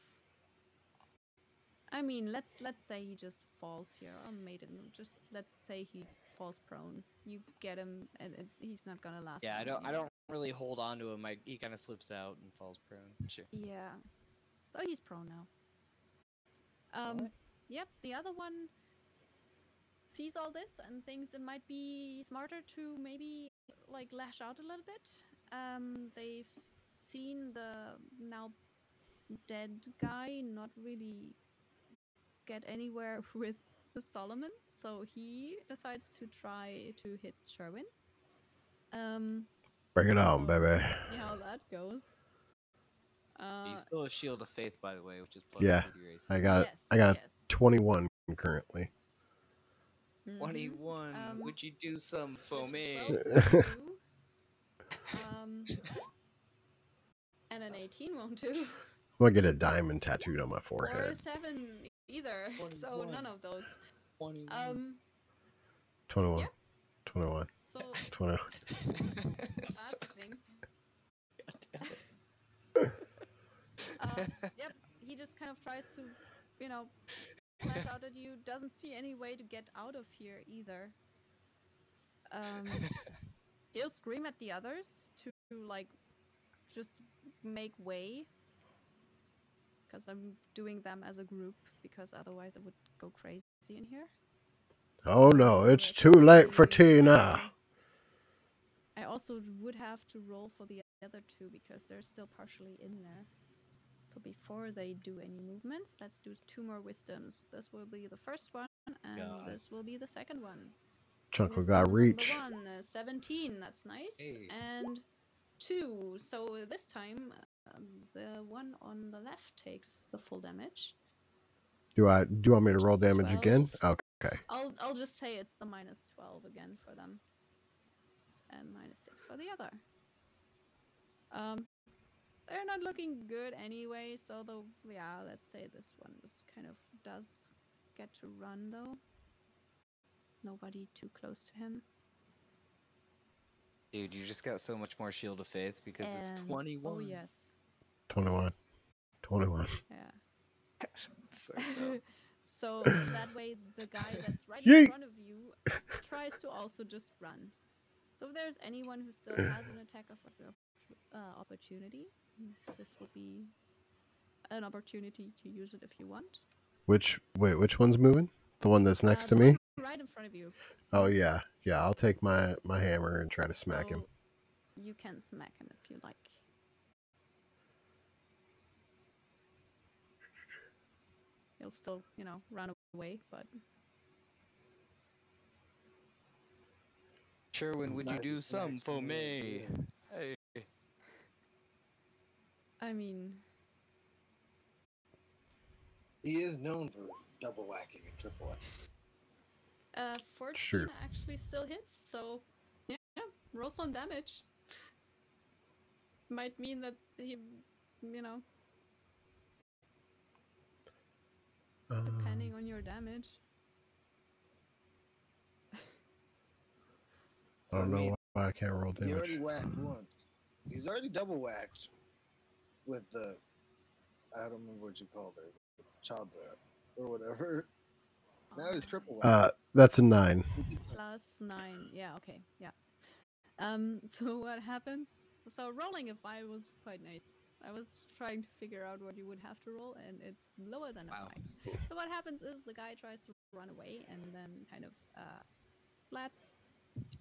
I mean, let's let's say he just falls here, or Maiden. Just let's say he falls prone. You get him, and it, he's not gonna last. Yeah, I don't. I don't really hold on to him. I, he kind of slips out and falls prone. Sure. Yeah. So he's prone now. Um yep, the other one sees all this and thinks it might be smarter to maybe like lash out a little bit. Um they've seen the now dead guy not really get anywhere with the Solomon, so he decides to try to hit Sherwin. Um Bring it on, baby. see how that goes. Uh, you still have Shield of Faith, by the way, which is plus Yeah, two to your AC. I got yes, I got yes. 21 currently. Mhm. 21. Um, Would you do some for me? a 12 won't do. um, and an 18 won't do. I'm gonna get a diamond tattooed on my forehead. Or a 7 either. So none of those. 21. Um, 21. yeah. 21. so 21. that's the thing. Uh, yep, he just kind of tries to, you know, flash out at you. Doesn't see any way to get out of here either. Um, he'll scream at the others to like just make way because i'm doing them as a group because otherwise i would go crazy in here Oh no, it's too late for Tina. um, i also would have to roll for the other two because they're still partially in there so before they do any movements let's do two more wisdoms this will be the first one and God. this will be the second one Chuckle Wisdom got number reach. One, uh, 17, that's nice. Hey. And two, so this time um, the one on the left takes the full damage. Do I do you want me to roll damage again? 12. Okay. I'll I'll just say it's the minus 12 again for them, and minus six for the other. Um, they're not looking good anyway. So though, yeah, let's say this one just kind of does get to run though. Nobody too close to him. Dude, you just got so much more Shield of Faith because it's 21. Oh yes. 21. 21. Yeah. So so that way, the guy that's right Yeet. in front of you tries to also just run. So if there's anyone who still has an attack of uh, opportunity, this would be an opportunity to use it if you want. Which wait, which one's moving? The one that's next Uh, to me? right in front of you. Oh yeah. Yeah, I'll take my my hammer and try to smack him. You can smack him if you like. he'll still, you know, run away. But Sherwin, would you do some for me? Hey. I mean, He is known for double whacking and triple whacking. uh, 14 Sure. actually still hits. So yeah, yeah, roll some damage. Might mean that he, you know, depending Um, on your damage. I don't I know mean, why I can't roll damage. He already damage. whacked once. He's already double whacked with the I don't remember what you called her, child threat or whatever. Now he's triple whacked. Uh, that's a nine. plus nine. Yeah, okay, yeah. Um, so what happens? So rolling a five was quite nice. I was trying to figure out what you would have to roll, and it's lower than a Wow. five. So what happens is the guy tries to run away and then kind of uh, flats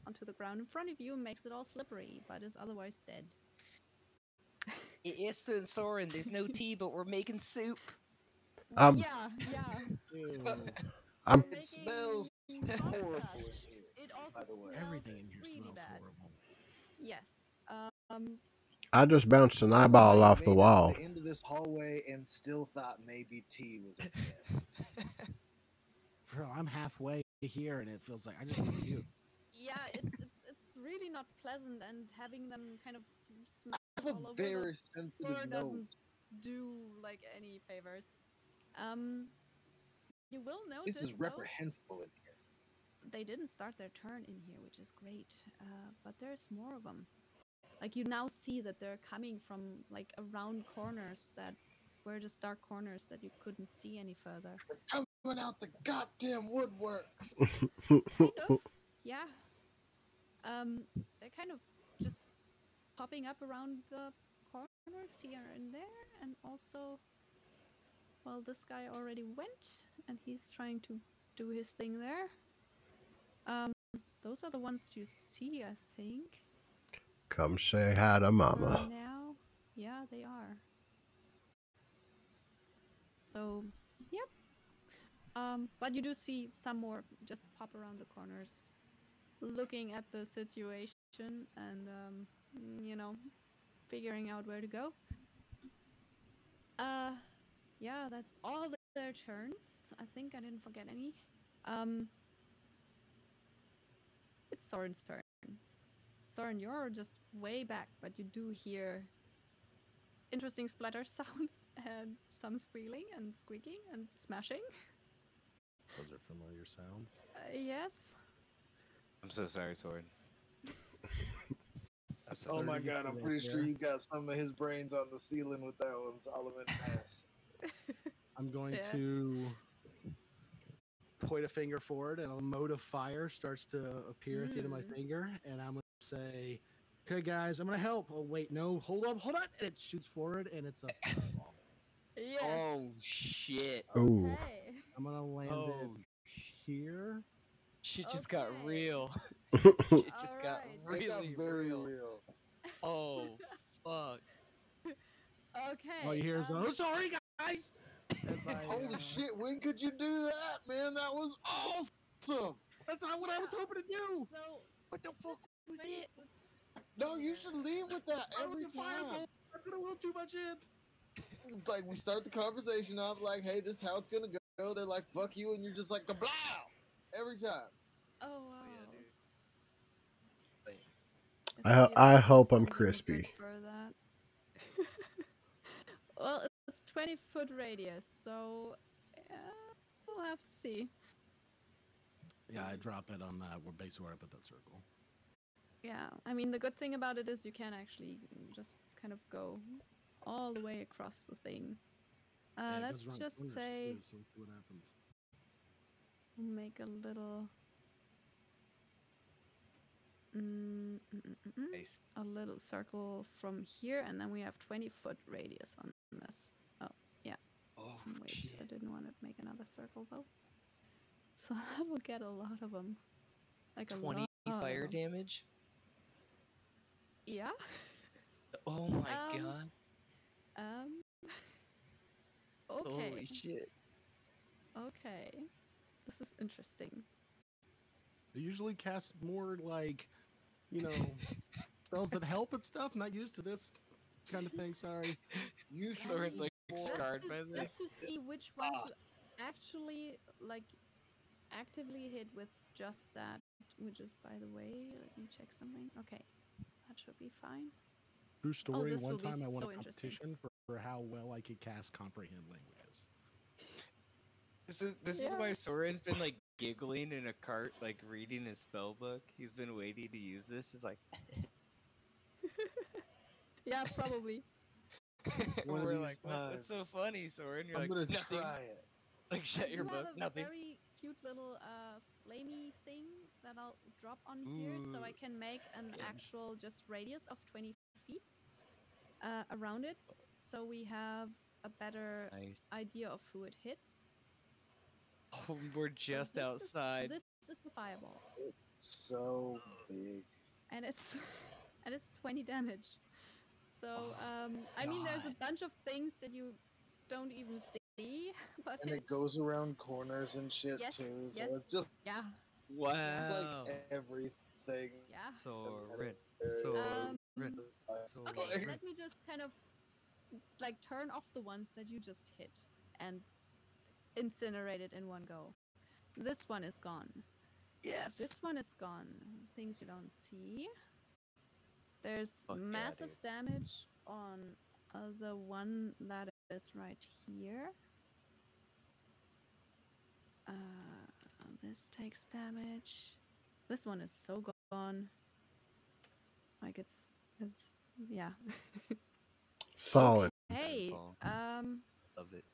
onto the ground in front of you, makes it all slippery, but is otherwise dead. I- Ista and Soren, there's no tea, but we're making soup. Um, yeah, yeah. I'm- It smells horrible stuff. in here. It also by the way. Everything in here really smells bad. horrible. Yes. Um, I just bounced an eyeball off the wall. The end of this hallway and still thought maybe tea was at the end. Bro, I'm halfway here and it feels like I just want to puke. yeah, it's it's it's really not pleasant, and having them kind of smell I have a very sensitive nose. doesn't do like any favors. Um, you will notice This is though, reprehensible in here. they didn't start their turn in here, which is great. Uh, but there's more of them. Like you now see that they're coming from like around corners that were just dark corners that you couldn't see any further. They're coming out the goddamn woodworks. kind of yeah um they're kind of popping up around the corners here and there and also well this guy already went and he's trying to do his thing there. Um those are the ones you see i think. Come say hi to mama. now yeah they are. So yep. Um, but you do see some more just pop around the corners, looking at the situation and, um, you know, figuring out where to go. Uh, yeah, that's all their turns. I think I didn't forget any. Um, it's Soren's turn. Soren, you're just way back, but you do hear interesting splatter sounds and some squealing and squeaking and smashing. Those are familiar sounds. Uh, yes. I'm so sorry, Sword. I'm Oh my god, I'm pretty that sure there. you got some of his brains on the ceiling with that one, Solomon. Yes. I'm going Yeah. to point a finger forward, and a mode of fire starts to appear at the end of my Mm. finger, and I'm going to say, "Okay, guys, I'm going to help." Oh wait, no, hold up, hold on! And it shoots forward, and it's a fireball. Yes. Oh shit! Ooh. Okay. I'm going to land Oh, it here. shit just got real. It just got Alright. It got really very real. real. Oh, fuck. Okay. All you hear is, um, "Oh, sorry, guys." As I, Holy uh, shit, when could you do that, man? That was awesome. That's not what I was hoping to do. So, What the fuck was wait, it? No, you should leave with that I was every a fireball. time. I put a little too much in. Like we start the conversation off like, hey, this is how it's gonna go. They're like, fuck you, and you're just like, kablow! Every time. Oh wow. I Let's ho- see if I hope I'm crispy. For that. well, it's 20 foot radius, so uh, we'll have to see. Yeah, I drop it on that. We're basically where I put that circle. Yeah, I mean the good thing about it is you can actually just kind of go all the way across the thing. Uh, Yeah, let's just corners, say too, so what make a little. Mm. Nice. a little circle from here, and then we have 20 foot radius on this. Oh, yeah. Oh, Wait, shit. I didn't want to make another circle though. So I will get a lot of them. Like a 20 fire damage. Yeah. Oh my Um, god! Um. Okay. Holy shit! Okay. This is interesting. They usually cast more like, you know, spells that help and stuff. Not used to this kind of thing. Sorry. You should Soren's be like more- scarred just, by to, this. just to see which ones Ah. you actually like actively hit with just that. Which is, by the way, let me check something. Okay, that should be fine. True story. Oh, this One will be time I won so a competition for, for how well I could cast comprehend languages. This is this is why Soren's been like giggling in a cart, like reading his spell book. He's been waiting to use this, just like Yeah, probably. We're these like, "What- what's so funny, Soren? You're I'm like, gonna nothing. try it. Like, shut your you book. have a Nothing. very cute little uh, flamey thing that I'll drop on here, so I can make an good. actual just radius of 20 feet uh, around it, so we have a better Nice. idea of who it hits. Oh, we're So just this is- outside. this is the fireball, It's so big. and it's and it's 20 damage. So um, I mean, there's a bunch of things that you don't even see, but And it goes around corners and shit Yes, too. So yes. it's just yeah, Wow. it's like everything. yeah. Soren. Uh, Soren. Um, Soren. Okay, Right. let me just kind of like turn off the ones that you just hit and incinerate it in one go. This one is gone. Yes. This one is gone. Things you don't see. There's Fuck yeah, massive damage on uh, the one that is right here. Uh, this takes damage. This one is so gone. Like it's it's yeah. Solid. Hey, um, Love it.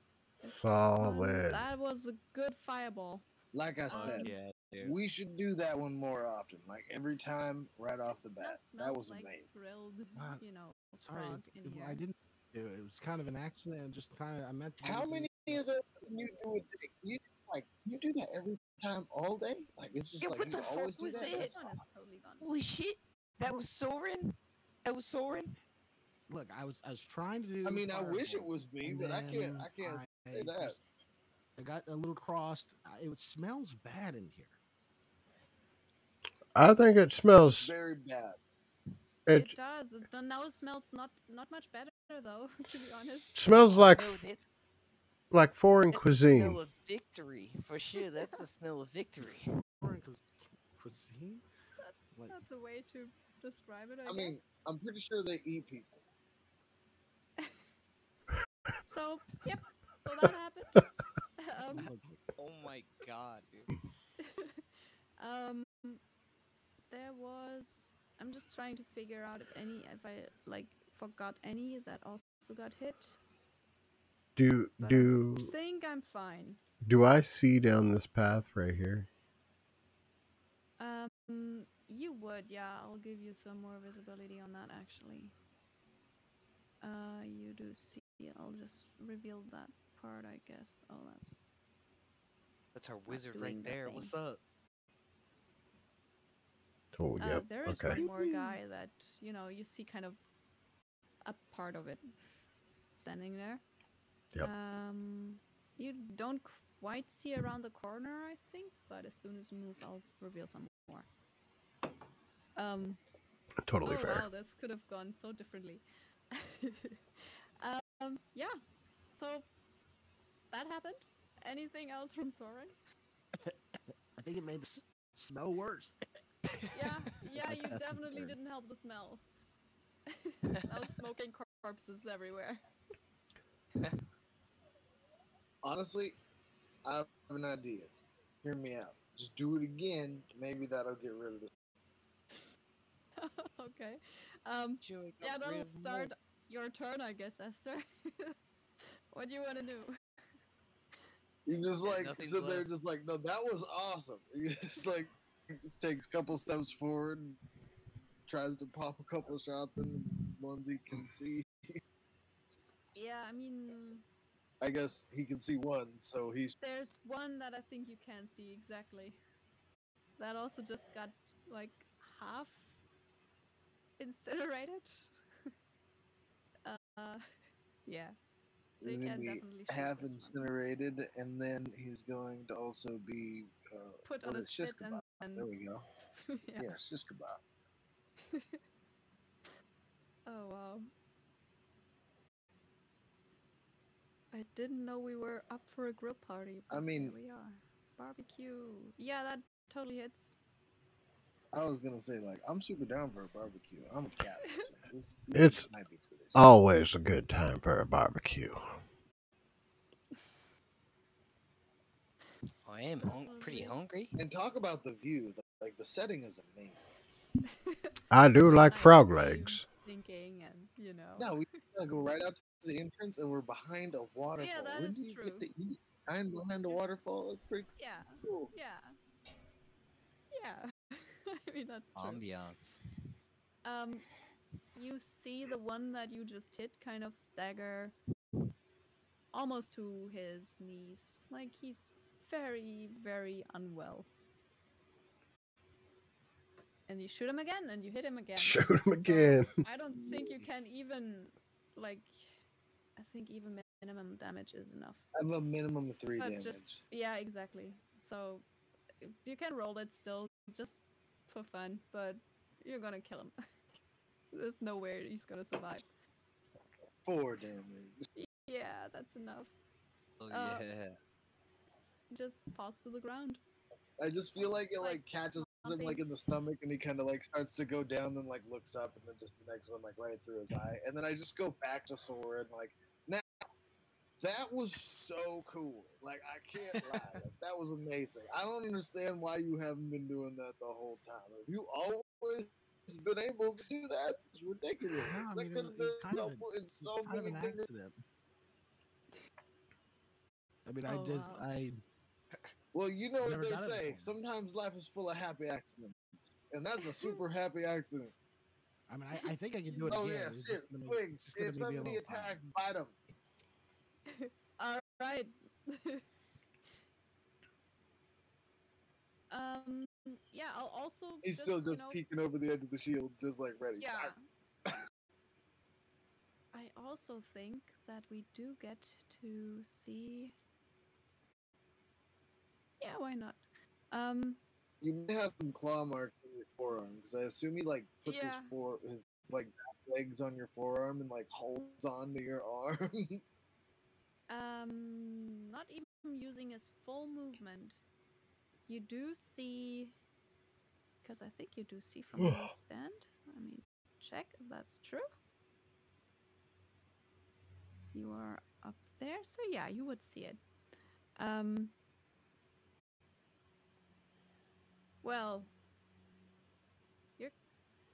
This one- Solid. That was a good fireball. Like I Fuck said, yeah, we should do that one more often. Like every time, right off the bat. That smells was like amazing. Grilled, you know, Sorry, in it- here. I didn't do it. It was kind of an accident. and Just kind of I meant. to How many of those can you do a day? You like you do that every time, all day? Like it's just Yeah, like you always do that. it? This one is totally gone. Holy shit! That was Soren. That was Soren. Look, I was I was trying to do. I mean, I wish it was me, and but I can't. I can't I say that. I got a little crossed. Uh, it smells bad in here. I think it smells. Very bad. It It does. The now smells not not much better though, to be honest. smells like no, f- that's, like foreign that's the smell cuisine. of victory for sure. That's the smell of victory. Foreign cuisine. That's Like- that's a way to describe it, I, I mean, guess. I'm pretty sure they eat people. So yep. So that happened. um, Oh my god, dude. um, there was. I'm just trying to figure out if any, if I like forgot any that also got hit. Do But do I think I'm fine. do I see down this path right here? Um, you would, yeah. I'll give you some more visibility on that actually. Uh, you do see. I'll just reveal that part, I guess. Oh, that's That's our wizard right the there. thing. What's up? Oh Uh, yep. there is Okay. one more guy that you know you see kind of a part of it standing there. Yep. Um, you don't quite see around the corner, I think, but as soon as you move, I'll reveal some more. Um, Totally oh fair. wow, this could have gone so differently. um, yeah. So that happened. Anything else from Soren? I think it made the s- smell worse. Yeah, yeah, you definitely didn't help the smell. Smell smoking corpses everywhere. Honestly, I have an idea. Hear me out. Just do it again. Maybe that'll get rid of the. okay. Um, Joey yeah, that'll start your turn, I guess, Esther. what do you want to do? You just like nothing's sit there, just like, no, that was awesome. You just like takes a couple steps forward, and tries to pop a couple shots in the ones he can see. Yeah, I mean, I guess he can see one, so he's there's one that I think you can see exactly. That also just got like half incinerated. uh, yeah. So He's you gonna can be definitely shoot half one. incinerated, and then he's going to also be uh, Put on a is shish spit and, kebab? and There we go. yeah. Yeah, shish kebab. Oh wow. I didn't know we were up for a grill party. I mean- here we are. Barbecue. Yeah, that totally hits. I was gonna say like I'm super down for a barbecue. I'm a cat. So this, It's might be delicious. Always a good time for a barbecue. I am hung- pretty hungry. And talk about the view. the- Like the setting is amazing. I do like frog legs. Stinking and you know. No, we gotta go right out to the entrance, and we're behind a waterfall. that when is do you true. get to eat? I'm behind a waterfall. That's pretty Yeah. cool. Yeah. Yeah. I mean that's true. Ambiance. Um, you see the one that you just hit kind of stagger almost to his knees. Like he's very, very unwell. And you shoot him again, and you hit him again. Shoot him So, again. I don't think you can even, like, I think even minimum damage is enough. I have a minimum of three But damage. just- Yeah, exactly. So you can roll it still, just for fun, but you're gonna kill him. There's no way he's gonna survive. Four damage. Yeah, that's enough. Oh Uh, yeah. Just falls to the ground. I just feel like it Like, like catches him like in the stomach, and he kind of like starts to go down, then like looks up, and then just the next one like right through his eye, and then I just go back to Soren and like now that was so cool. Like I can't lie, like, that was amazing. I don't understand why you haven't been doing that the whole time. Have you always been able to do that? It's ridiculous. Yeah, I that mean, it could have been kind of a- helpful in so kind of many an accident. I mean, I Oh, just, wow. I, Well, you know what they say. Sometimes life is full of happy accidents, and that's a super happy accident. I mean, I, I think I can do it Oh again. yeah, It's shit, just gonna be- squigs. it's gonna If somebody little hard. attacks, bite them. All right. um. Yeah. I'll also. He's still you just know, peeking over the edge of the shield, just like ready. Yeah. I also think that we do get to see. Yeah, why not? Um, You may have some claw marks on your forearm because I assume he like puts his Yeah. fore his like legs on your forearm and like holds on to your arm. um, not even using his full movement. You do see, because I think you do see from you stand. Let me check if that's true. You are up there, so yeah, you would see it. Um. Well, you're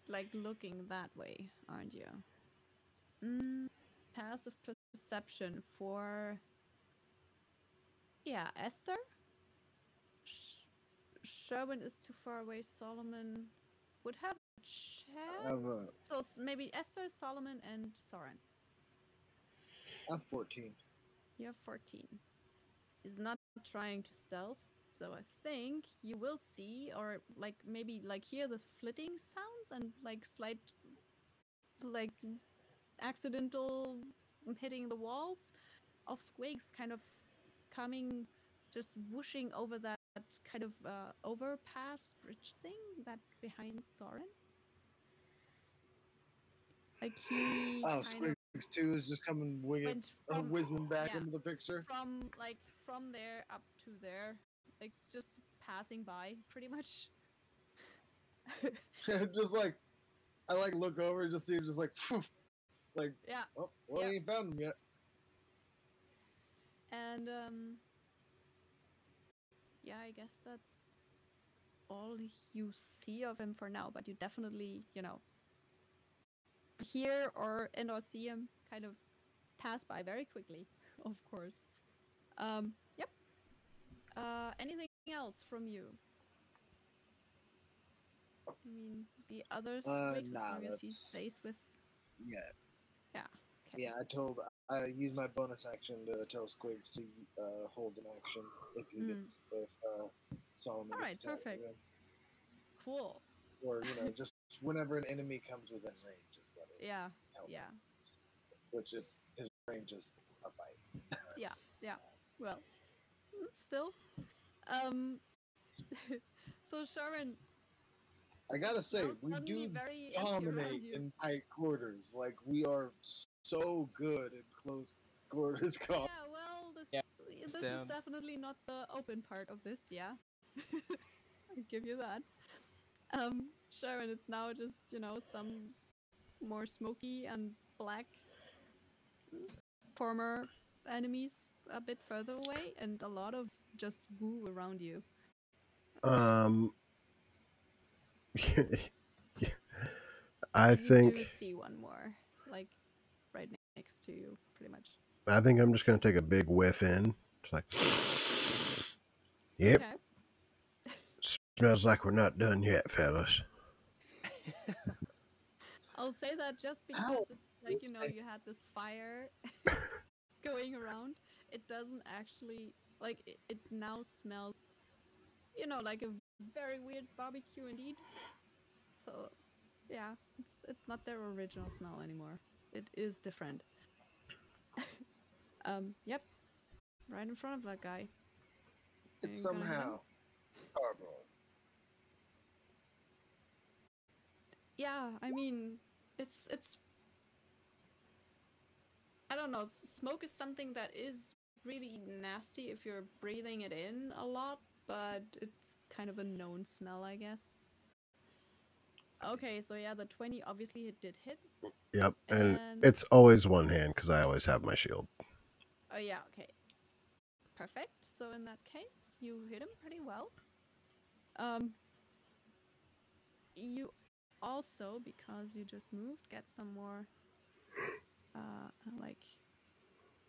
like looking that way, aren't you? Mm, passive perception for. Yeah, Esther? Sh- Sherwin is too far away. Solomon would have a chance. have a- So maybe Esther, Solomon, and Soren. I'm 14. You have 14. Is not trying to stealth, so I think you will see, or like maybe like hear the flitting sounds and like slight, like accidental hitting the walls of squigs kind of coming, just whooshing over that kind of uh, overpass bridge thing that's behind Soren. Like he Oh, Squigs 2 is just coming winging, went uh, whizzing back yeah into the picture. from like from there up to there like just passing by pretty much just like, I like look over and just see him just like, like, yeah oh, well, Yeah. he ain't found him yet. and um yeah i guess that's all you see of him for now but you definitely you know hear or and or see him kind of pass by very quickly of course um yep uh anything else from you i mean the others Uh, makes as long as he stays with Yeah. okay. Yeah, I told I use my bonus action to tell Squigs to uh, hold an action if he Mm. gets if uh, Solomon. Alright, perfect. again. cool Or you know, just whenever an enemy comes within range is what it's Yeah, helping. yeah Which it's his range is a bite. Yeah. Yeah. Well, still. Um. so Sherwin, I gotta say, we do very dominate in tight quarters. Like we are so good in close quarters. combat. Yeah, well, this Yeah, this is definitely not the open part of this. Yeah, I give you that. Um, Sherwin, it's now just you know some more smoky and black former enemies a bit further away, and a lot of just goo around you. Um, I You think do see one more, like right ne- next to you, pretty much. I think I'm just gonna take a big whiff in. It's like, yep, Okay. smells like we're not done yet, fellas. I'll say that just because Ow. it's like you know you had this fire going around. It doesn't actually like it, it now smells, you know, like a very weird barbecue indeed. So, yeah, it's it's not their original smell anymore. It is different. um. Yep. Right in front of that guy. It's Are you gonna hit him? somehow Scarborough. Yeah, I mean, it's it's. I don't know. Smoke is something that is really nasty if you're breathing it in a lot, but it's kind of a known smell, I guess. Okay, so yeah, the twenty obviously it did hit. Yep, and And- it's always one hand because I always have my shield. Oh yeah, okay. Perfect. So in that case, you hit him pretty well. Um you also because you just moved get some more uh like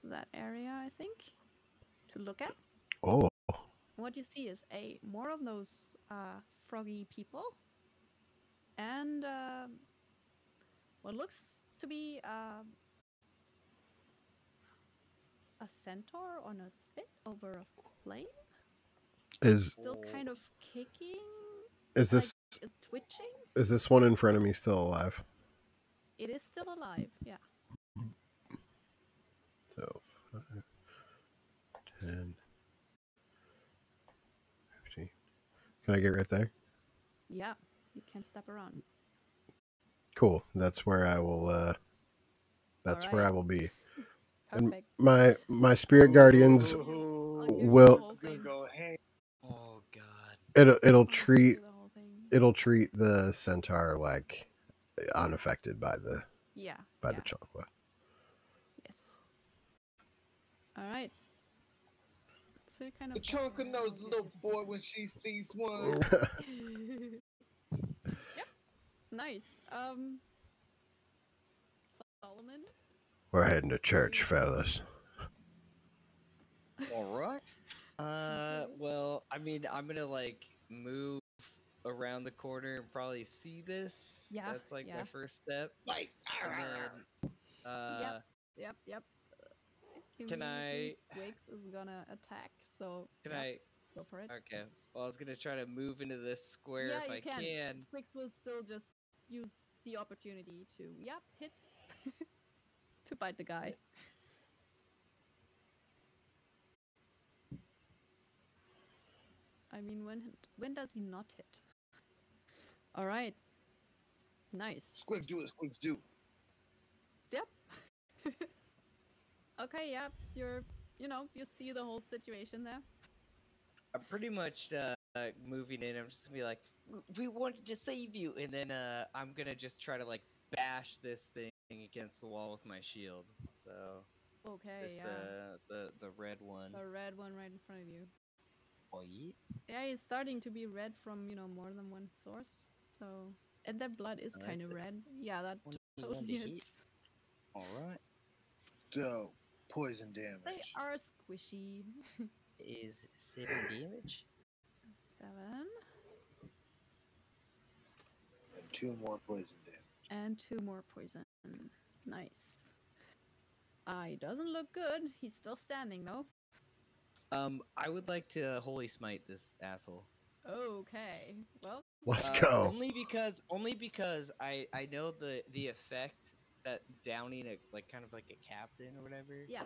that area, I think, to look at. Oh, What you see is a more of those uh froggy people and um what looks to be um a centaur on a spit over a flame, is still kind of kicking, is this uh, twitching. is this one in front of me still alive? It is still alive, yeah. So, five, 10, 15. Can I get right there? Yeah, you can step around. Cool. That's where I will. uh That's where I will be. And my my spirit guardians, I'll Ooh, will- the whole it's gonna thing. go hey. Oh god. it'll it'll I'll give you treat the whole thing. it'll treat the centaur like unaffected by the Yeah. by yeah. the chocolate. Yes. All right. So you're kind of The chunk of walking little boy when she sees one. it. yep. Nice. Um. Solomon. We're heading to church, fellas. All right. Uh, well, I mean, I'm gonna like move around the corner and probably see this. Yeah, That's like yeah. my first step. Like, And then, uh, Yep. Yep. Can I- Squigs is gonna attack. So. can yeah, I? go for it? Okay. Well, I was gonna try to move into this square yeah, if you I can. can. Squigs will still just use the opportunity to. Yep. Hits. to bite the guy. I mean, when when does he not hit? All right. Nice. squigs do what squigs do. Yep. okay. Yep. You're. You know. You see the whole situation there. I'm pretty much uh, uh, moving in. I'm just gonna be like, we wanted to save you, and then uh, I'm gonna just try to like bash this thing against the wall with my shield. So Okay. this yeah. uh, the the red one. The red one right in front of you. Oh, yeah. Yeah, it's starting to be red from you know more than one source. So and that blood is like kind of red. Yeah, that Only totally one to hit. hits. All right. So poison damage. They are squishy. Is seven damage? Seven And two more poison damage. and two more poison. Nice. Ah, he doesn't look good. He's still standing though. Um, I would like to holy smite this asshole. Okay. Well, Let's Uh, go. Only because, only because I I know the the effect that downing a like kind of like a captain or whatever. yeah.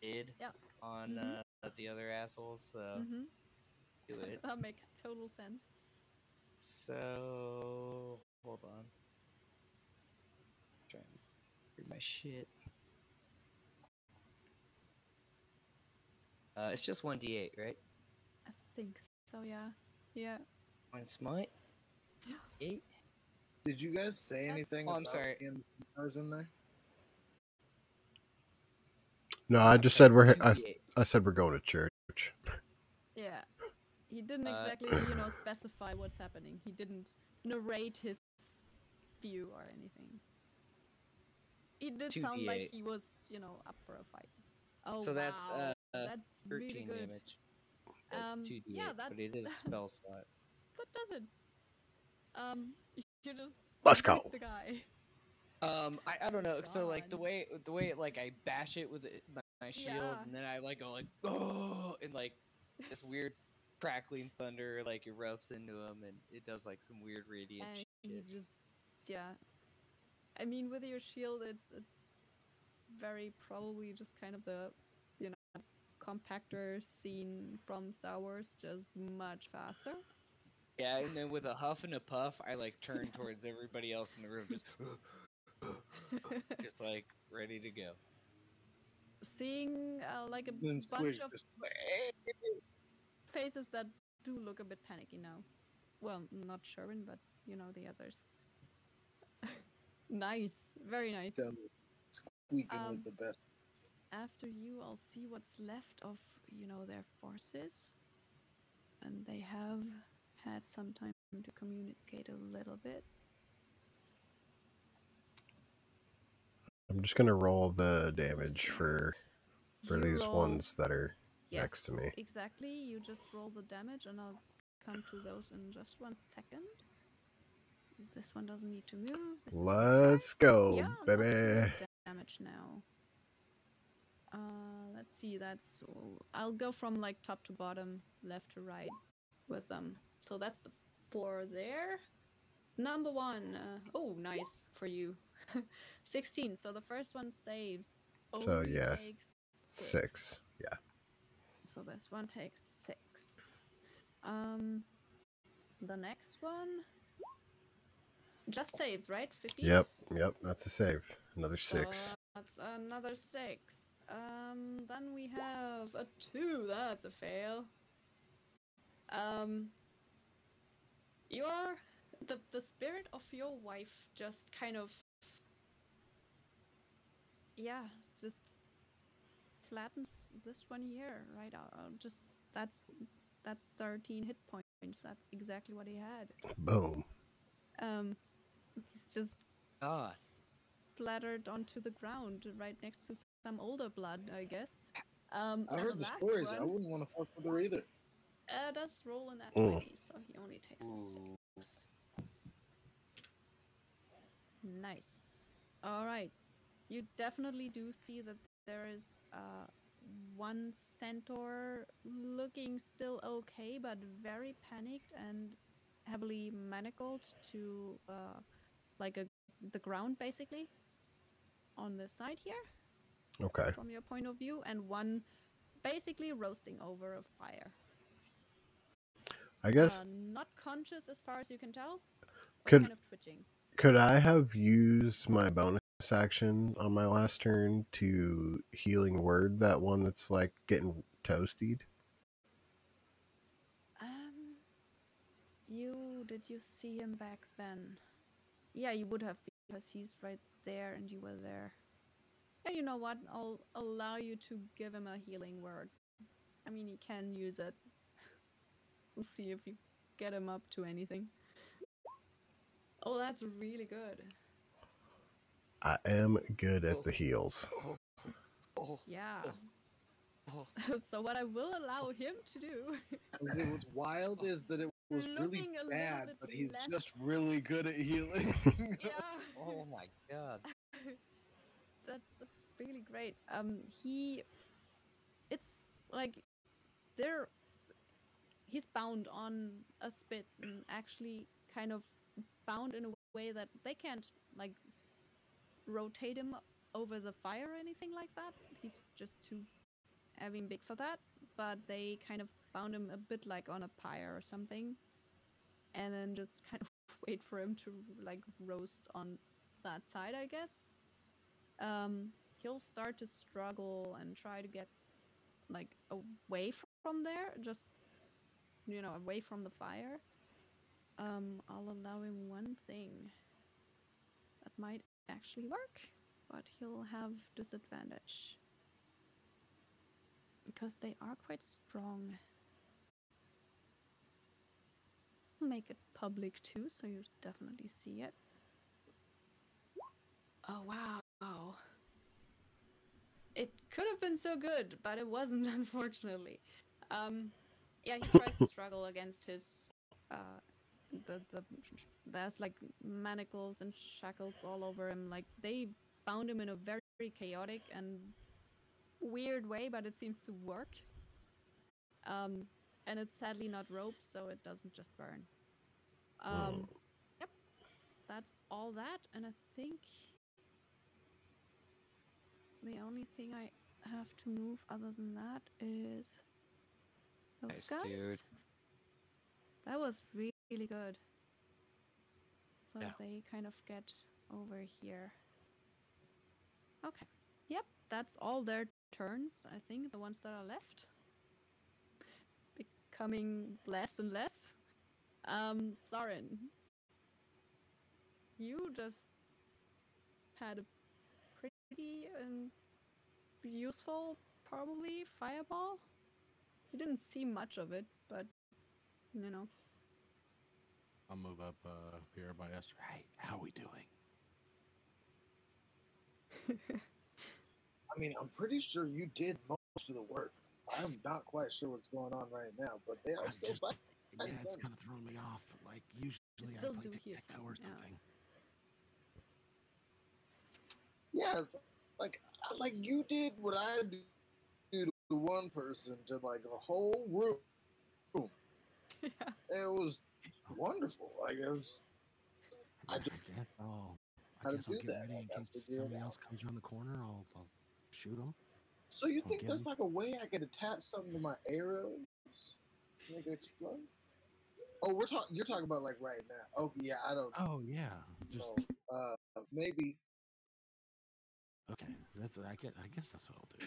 did Yeah. on Mhm. uh, the other assholes. So Mm-hmm. Do it. That makes total sense. So hold on. Trying to read my shit. Uh, it's just one d8, right? I think so. Yeah. Yeah. One smite. Eight. Did you guys say That's- anything Oh, I'm about sorry. getting the cigars in there? No, I just said we're. I, I said we're going to church. Yeah. He didn't Uh, exactly, you know, specify what's happening. He didn't narrate his view or anything. It did sound like 2d8. he was, you know, up for a fight. Oh, So that's wow. uh, that's really 13 good. damage. That's Um, 2d8, yeah, that- but it is spell slot. What does it? Um, you just Let's go. the guy. Um, I, I don't know. So like the way the way like I bash it with it, my, my shield, Yeah. and then I like go like oh, and like this weird crackling thunder like erupts into him, and it does like some weird radiant and shit. just yeah i mean with your shield it's it's very probably just kind of the you know compactor scene from star wars just much faster Yeah, and then with a huff and a puff, I like turn towards everybody else in the room, just just like ready to go. seeing uh, like a bunch of just faces that do look a bit panicky now well not sherwin but you know the others nice very nice down the squeaking Um, with the best. after you, I'll see what's left of, you know, their forces. And they have had some time to communicate a little bit. I'm just gonna roll the damage for for You these roll- ones that are next to me. Exactly. You just roll the damage, and I'll come to those in just one second. This one doesn't need to move. This Let's go, yeah, baby. damage now. Uh, let's see. That's I'll go from like top to bottom, left to right, with them. So that's the four there. Number one. Uh, oh, nice for you. Sixteen. So the first one saves. So, yes, takes Six. Yeah. So this one takes six. Um, the next one just saves, right? Fifteen. Yep. Yep. That's a save. Another So six. that's another six. Um, then we have a two. That's a fail. Um, your the the spirit of your wife just kind of yeah, just flattens this one here right out. out. Just that's that's thirteen hit points. That's exactly what he had. Boom. Um, he's just God, splattered onto the ground right next to some older blood, I guess. Um, I heard the last stories. I wouldn't want to fuck with her either. uh, does roll an at Mm. 20, so he only takes a six. Nice. All right. You definitely do see that there is uh, one centaur looking still okay, but very panicked and heavily manacled to uh, like a the ground basically on the side here Okay. from your point of view, and one basically roasting over a fire. I guess Uh, not conscious as far as you can tell, Could- kind of twitching. could I have used my bonus action on my last turn to healing word that one that's like getting toasted? Um, you did you see him back then? Yeah, you would have because he's right there and you were there. Yeah, you know what? I'll allow you to give him a healing word. I mean, he can use it. We'll see if you get him up to anything. Oh, that's really good. I am good at the heals. oh, Yeah. oh. so what I will allow him to do what's wild is that it was really Looking a little bad, bit but he's less- just really good at healing. yeah oh my god. that's that's really great um he it's like they're he's bound on a spit and actually kind of bound in a way that they can't like rotate him over the fire or anything like that he's just too having big for that, but they kind of bound him a bit like on a pyre or something, and then just kind of wait for him to like roast on that side, I guess. Um, he'll start to struggle and try to get like away from there, just you know, away from the fire. Um, I'll allow him one thing. That might actually work, but he'll have disadvantage because they are quite strong. Make it public too, so you definitely see it. Oh wow. It could have been so good, but it wasn't, unfortunately. Um, yeah, he tries to struggle against his. Uh, the the there's like manacles and shackles all over him. Like they bound him in a very chaotic and weird way, but it seems to work. Um, and it's sadly not rope, so it doesn't just burn. Um, yep, that's all that, and I think the only thing I have to move other than that is those Nice, guys. dude. That was really good. So Yeah. they kind of get over here. Okay. Yep, that's all their turns. I think the ones that are left. Becoming less and less. Um, Soren. You just had a pretty and useful, probably, fireball. You didn't see much of it, but you know. I'll move up uh, here by Esther. Hey, how are we doing? I mean, I'm pretty sure you did most of the work. I'm not quite sure what's going on right now, but they are I'm still just- fighting. Yeah, Fine, it's kind of throwing me off. Like usually, still I play do hear Tic-Tac-Toe or something. Yeah, it's like like you did what I do to one person to like a whole room. yeah. It was wonderful. It was. I I, guess I'll. I guess I'll get that, ready in case somebody else comes around the corner. I'll, I'll shoot them. So you Don't think there's like a way I could attach something to my arrows, make it explode? Oh, we're talking. You're talking about like right now. Oh yeah, I don't Oh yeah, just know. Uh, maybe. okay. That's I get. I guess that's what I'll do.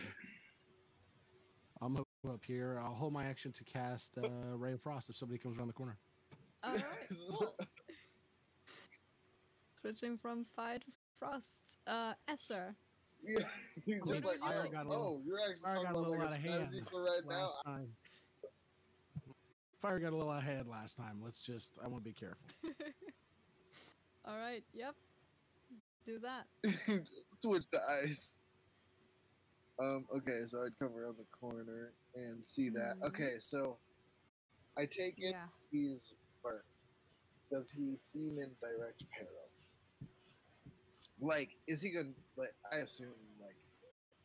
I'll move up here. I'll hold my action to cast uh, Ray of Frost if somebody comes around the corner. All right. Cool. Switching from fire to frost. Uh, Esther. Yeah, you're just like, fire oh, got a little- oh, you're actually fire talking got a about little like out a of strategy hand for right now. Time. Fire got a little ahead last time. Let's just. I want to be careful. All right. Yep. Do that. Switch to ice. Um. Okay, so I'd come around the corner and see that. Mhm. Okay, so I take it Yeah. he's burnt. Does he seem in direct peril? Like, is he gonna? Like, I assume like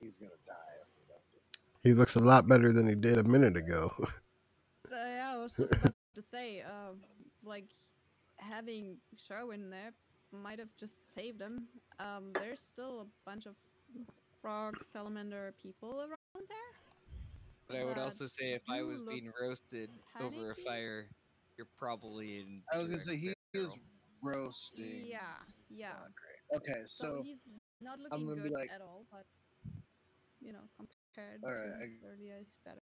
he's gonna die if we don't do. He looks a lot better than he did a minute ago. Uh, yeah, I was just about to say, uh, like, having Sherwin there might have just saved him. Um, there's still a bunch of frog salamander people around there. But I would also say if I was being roasted over a fire, you're probably in. I was gonna say he peril. is roasting. Yeah, yeah. Not. Okay, So, so he's not I'm looking gonna be good like- at all, but you know, compared All right, to I- earlier, he's better.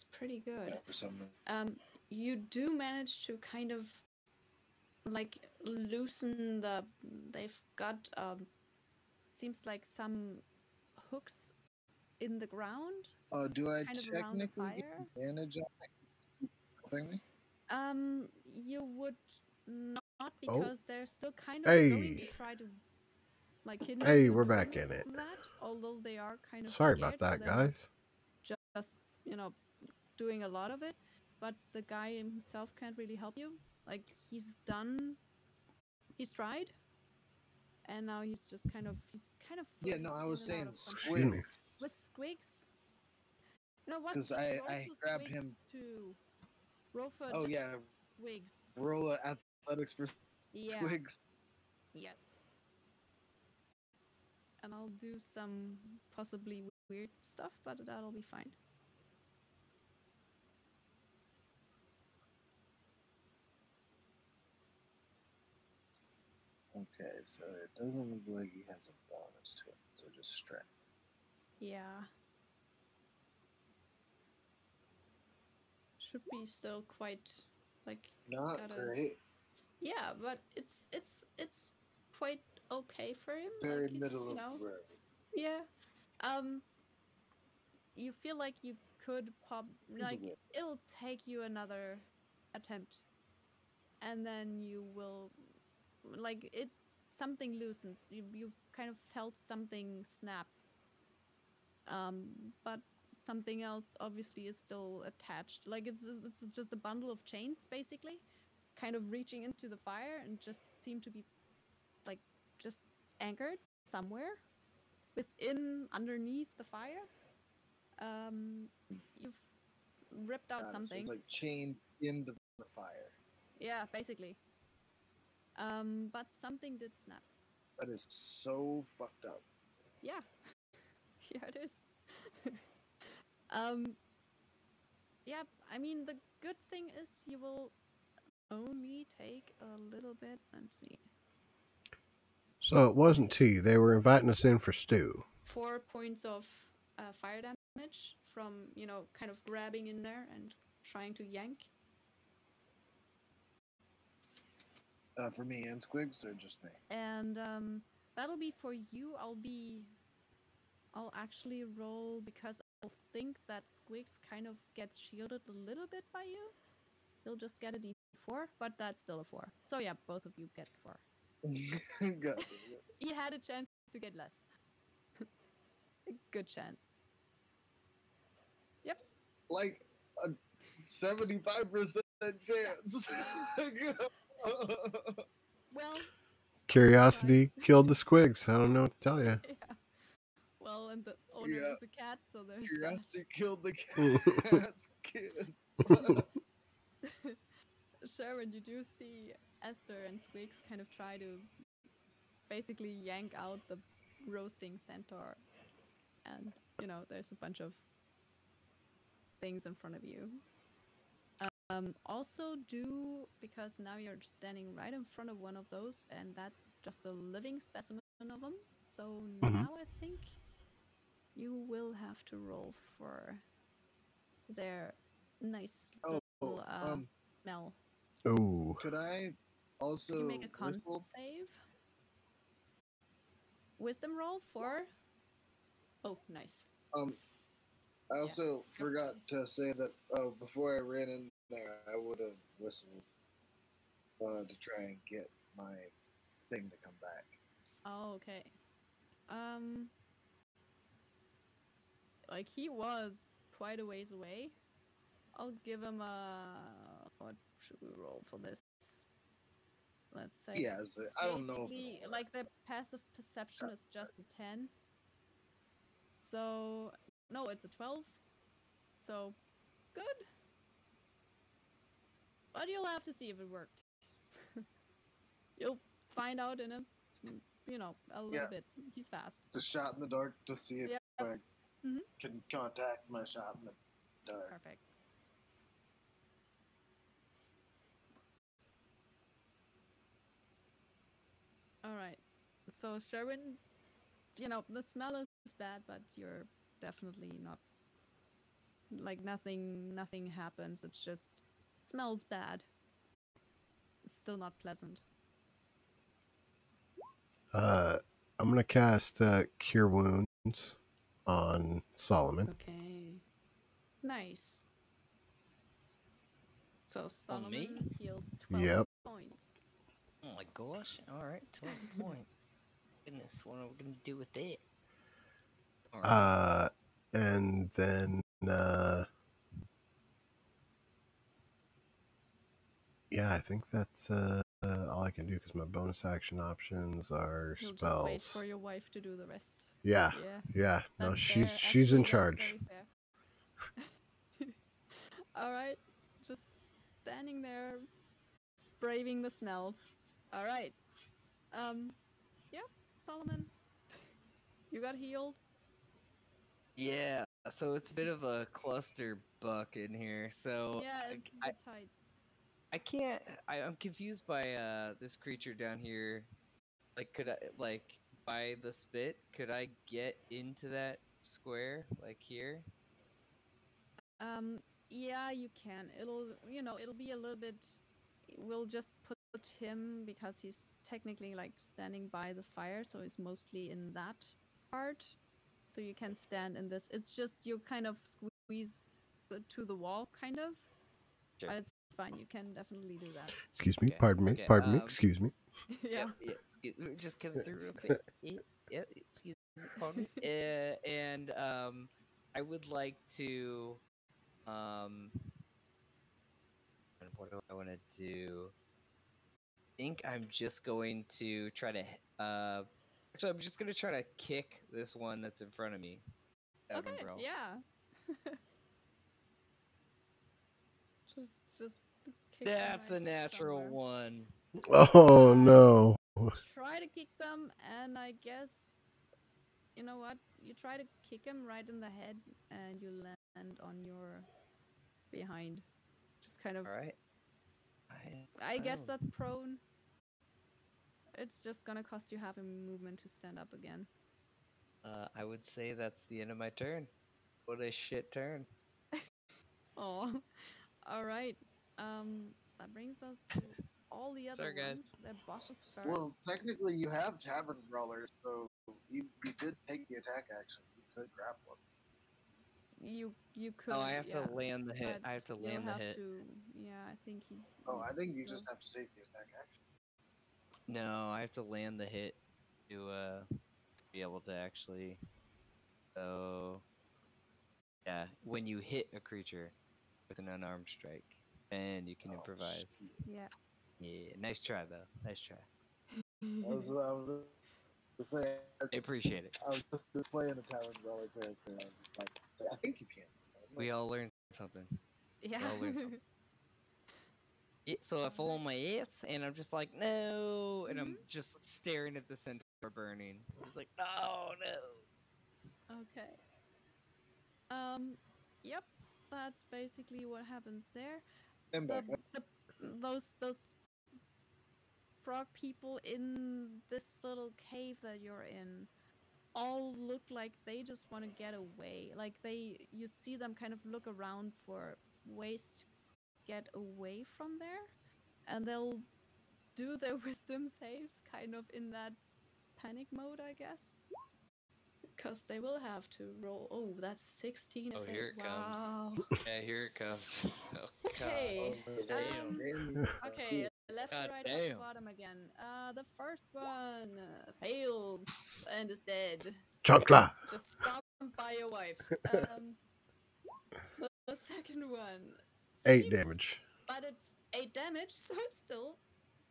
That's pretty good. yeah, for some um, you do manage to kind of like loosen the they've got um seems like some hooks in the ground Uh, do I kind of around the technically get fire. advantage on? Helping me? um you would not Oh. because they're still kind of going to Hey. try to like Hey, we're back in it. that although they are kind of Sorry about that, guys. just you know doing a lot of it but the guy himself can't really help you like he's done he's tried and now he's just kind of he's kind of Yeah, no, I was saying of some- Excuse me. squigs. with Squigs. You know what? 'Cause I I grabbed him- to roll for Oh yeah, Squigs. roll a athletics for Yeah. squigs. Yes. And I'll do some possibly weird stuff, but that'll be fine. Okay, so it doesn't look like he has a bonus to it, so just strength. Yeah. Should be still quite like Not Gotta- great. yeah, but it's it's it's quite okay for him. Very like, middle you of know, the road. Yeah. Um. You feel like you could pop like it'll take you another attempt, and then you will like it something loosened. You you kind of felt something snap. Um, but something else obviously is still attached. Like it's it's just a bundle of chains basically, kind of reaching into the fire and just seem to be like just anchored somewhere within underneath the fire. Um, you've ripped out Got it, so something. It's like chained into the fire. Yeah, basically. Um, but something did snap. That is so fucked up. Yeah. yeah, it is. um, yeah, I mean, the good thing is you will only take a little bit. Let's see. So it wasn't tea. They were inviting us in for stew. Four points of uh, fire damage from, you know, kind of grabbing in there and trying to yank. Uh, for me and Squigs, or just me? And um, that'll be for you. I'll be. I'll actually roll because I'll think that Squigs kind of gets shielded a little bit by you. He'll just get a d4, but that's still a 4. So yeah, both of you get 4. Got it. You had a chance to get less. good chance. Yep. Like a seventy-five percent chance. Well, Curiosity killed the squigs. I don't know what to tell you. yeah. Well, and the owner Yeah. is a cat, so there's that. Curiosity killed the cat's kid. Sherwin, you do see Esther and Squigs kind of try to basically yank out the roasting centaur. And, you know, there's a bunch of things in front of you. Um, also, do, because now you're standing right in front of one of those, and that's just a living specimen of them. So Mhm. now I think you will have to roll for their nice oh, little uh, um, smell. Ooh. could I also Can you make a con whistle? save? Wisdom roll for. Oh, nice. Um, I Yeah. also forgot to say that uh, before I ran in I would have whistled uh, to try and get my thing to come back. Oh, okay. Um, like he was quite a ways away. I'll give him a. What should we roll for this? Let's say. Yeah, so I don't know. if like the passive perception is just a 10 so no it's a 12 so good but you'll have to see if it worked you'll find out in a you know a little Yeah. bit he's fast the shot in the dark to see if Yep. I Mhm. can contact my shot in the dark. perfect all right so sherwin you know the smell is bad but you're definitely not like nothing nothing happens it's just smells bad it's still not pleasant Uh, I'm gonna cast uh, Cure Wounds on Solomon. okay nice so On me? solomon heals 12 Yep. points Oh my gosh. Alright, 12 points. Goodness, what are we going to do with that? Alright. Uh, and then uh, yeah, I think that's uh, uh, all I can do because my bonus action options are You'll just wait spells. for your wife to do the rest. Yeah, Yeah. yeah. No, That's she's fair. she's in Actually, that's charge. All right, just standing there, braving the smells. All right. Um, yeah, Solomon, you got healed. Yeah, so it's a bit of a cluster buck in here. So yeah, I- it's a I, bit tight. I can't. I, I'm confused by uh this creature down here. Like, could I like by the spit? Could I get into that square like here? Um, yeah, you can. It'll, you know, it'll be a little bit. We'll just put him because he's technically like standing by the fire, so he's mostly in that part. So you can stand in this. It's just you kind of squeeze to the wall, kind of. Sure. But it's fine. You can definitely do that. Excuse me. Okay, Pardon me. okay, Pardon me. um, Excuse me. yeah. yeah. yeah, Just coming through real quick. Yeah, yeah, excuse me, pardon. Uh, and um, I would like to um. What do I want to do? I think I'm just going to try to. Uh, actually, I'm just gonna try to kick this one that's in front of me. Okay. Tavern Yeah. just, just. Kick them That's a natural somewhere. one. Oh no. try to kick them, and I guess you know what? You try to kick him right in the head, and you land on your behind. Just kind of. All right. I, I guess that's prone. It's just gonna cost you half a movement to stand up again. Uh, I would say that's the end of my turn. What a shit turn. Oh, all right. Um, that brings us to all the other Sorry, guys. ones. They're bosses first. Well, technically, you have tavern brawlers, so you, you did take the attack action. You could grab one. you you could. Oh, I have yeah, to land the hit. I have to land you'll the have hit. To, yeah, I think he. Oh, I think you still- just have to take the attack action. No, I have to land the hit to uh be able to actually. So. Yeah, when you hit a creature with an unarmed strike, and you can Oh, improvise. shit. Yeah. Yeah, nice try though. Nice try. I was, I was just saying, I appreciate it. I was just playing a tavern brawler character. and I was just like, I think you can. We all learned something. yeah. I'll learn something. Yeah, so I fall on my ass, and I'm just like, no, and I'm just staring at the center burning. I'm just like, no, no. okay. Um. Yep. That's basically what happens there. And the, back up. the, those those frog people in this little cave that you're in all look like they just want to get away like they you see them kind of look around for ways to get away from there and they'll do their wisdom saves kind of in that panic mode i guess because they will have to roll oh that's 16 Oh, here it comes. Yeah, here it comes. Oh, Okay. I was gonna say, um, Okay, left God right, top to damn. bottom again. Uh, the first one uh, failed and is dead. Chunkla. Just stop by your wife. Um, the, the second one. Eight seems- damage. But it's eight damage, so it still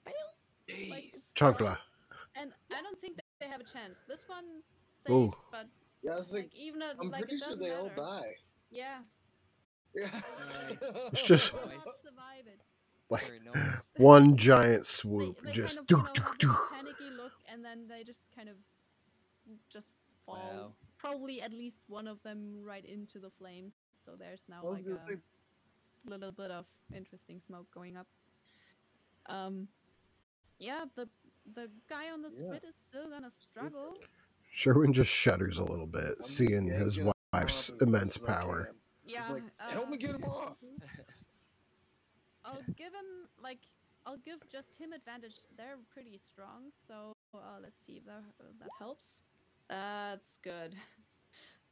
fails. Like, Jeez. it's Chunkla. And I don't think that they have a chance. This one saves, Ooh. but Yeah, I was like, like even a, I'm like pretty it sure doesn't they all matter. die. Yeah, Yeah. It's just- will Nice. not survive it. Like one giant swoop. they just kind of, doo, you know, doo, doo. panicky look, and then they just kind of just fall. Wow. Probably at least one of them right into the flames. So there's now like a say, little bit of interesting smoke going up. Um, yeah, the the guy on the Yeah. spit is still gonna struggle. Sherwin just shudders a little bit, I'm seeing his wife's immense best as I power. Yeah, He's like, help me get him uh, off. I'll give him like I'll give just him advantage. They're pretty strong, so uh, let's see if that uh, that helps. That's good.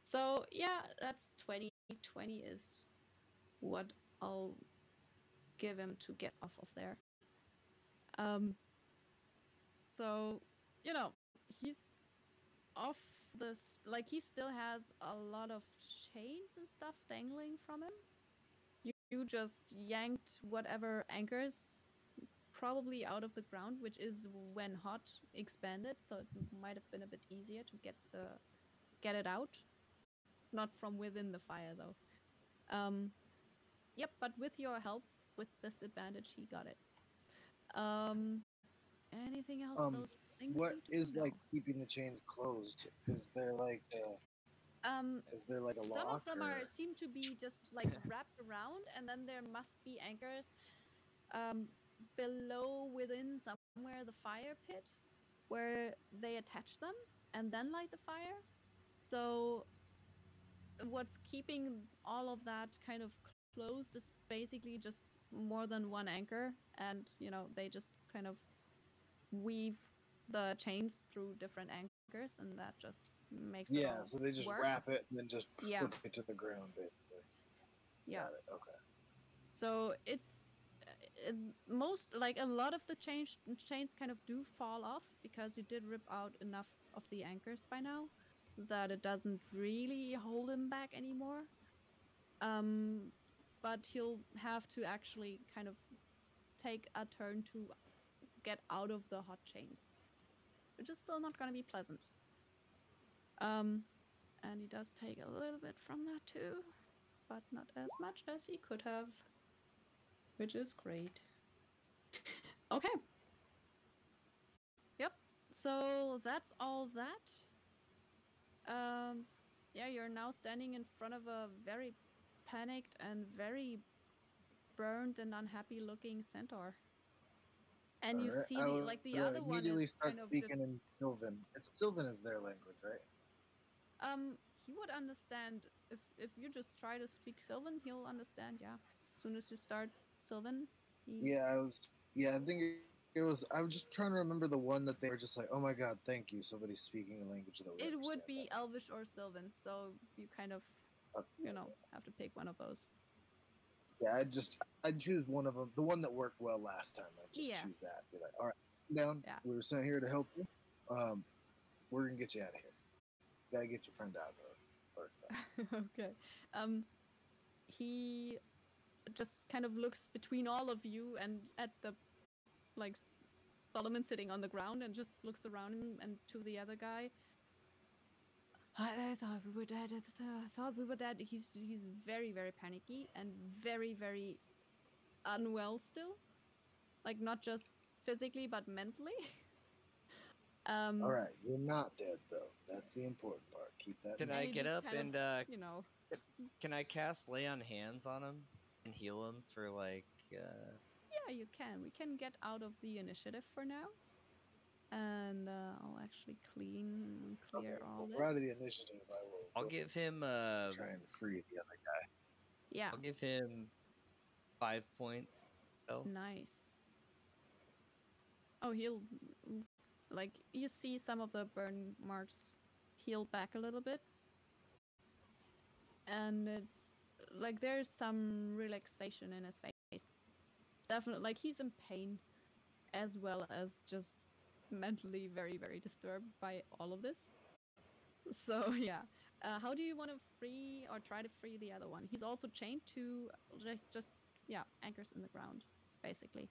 So yeah, that's 20. 20 is what I'll give him to get off of there. Um. So you know he's off this like he still has a lot of chains and stuff dangling from him you, you just yanked whatever anchors probably out of the ground, which is when hot expanded, so it might have been a bit easier to get the get it out. Not from within the fire though. Um, yep, but with your help, with this advantage, he got it. Um, anything else? Um, those things What is know? like keeping the chains closed? Is there like uh, Um, is there like a some lock? of them or... are seem to be just like wrapped around, and then there must be anchors um, below, within somewhere the fire pit, where they attach them and then light the fire. So, what's keeping all of that kind of closed is basically just more than one anchor, and you know they just kind of weave the chains through different anchors, and that just makes it Yeah, so they just work. wrap it and then just Yeah. hook it to the ground. Basically. Yes. It. Okay. So it's uh, most like a lot of the chains chains kind of do fall off because you did rip out enough of the anchors by now that it doesn't really hold him back anymore. Um, but he'll have to actually kind of take a turn to get out of the hot chains, which is still not going to be pleasant. Um, and he does take a little bit from that too, but not as much as he could have which is great. Okay. Yep. So that's all that. Um, yeah, you're now standing in front of a very panicked and very burned and unhappy looking centaur. And you Alright, see, the, like the other one immediately start kind of speaking just, in Sylvan. It's Sylvan is their language, right? um, he would understand if if you just try to speak Sylvan, he'll understand. Yeah, as soon as you start Sylvan, he, Yeah, I was. Yeah, I think it was. I was just trying to remember the one that they were just like, "Oh my god, thank you." Somebody's speaking a language that we It would be Elvish or Sylvan, so you kind of, Okay. you know, have to pick one of those. Yeah, I'd just I'd choose one of them. The one that worked well last time. I'd just Yeah. choose that. Be like, all right, down. Yeah. We were sent here to help you. Um, we're gonna get you out of here. Gotta get your friend out of here first. Okay. Um, he just kind of looks between all of you and at the, like, Solomon sitting on the ground and just looks around him and to the other guy. I, I thought we were dead. I, th- I thought we were dead. He's he's very very panicky and very very unwell still, like not just physically but mentally. um, all right, you're not dead though. That's the important part. Keep that. Can in I mind. get up kind of, and uh, you know, can I cast lay on hands on him and heal him for like uh Yeah, you can. We can get out of the initiative for now. And uh, I'll actually clean Okay, clear all well, this. we're out of the initiative. I will. I'll give him uh try and free the other guy. yeah, I'll give him five points. health. nice. Oh, he'll like you see some of the burn marks heal back a little bit, and it's like there's some relaxation in his face. Definitely, like he's in pain, as well as just mentally very very disturbed by all of this. So yeah, uh, how do you want to free or try to free the other one? He's also chained to just yeah anchors in the ground, basically.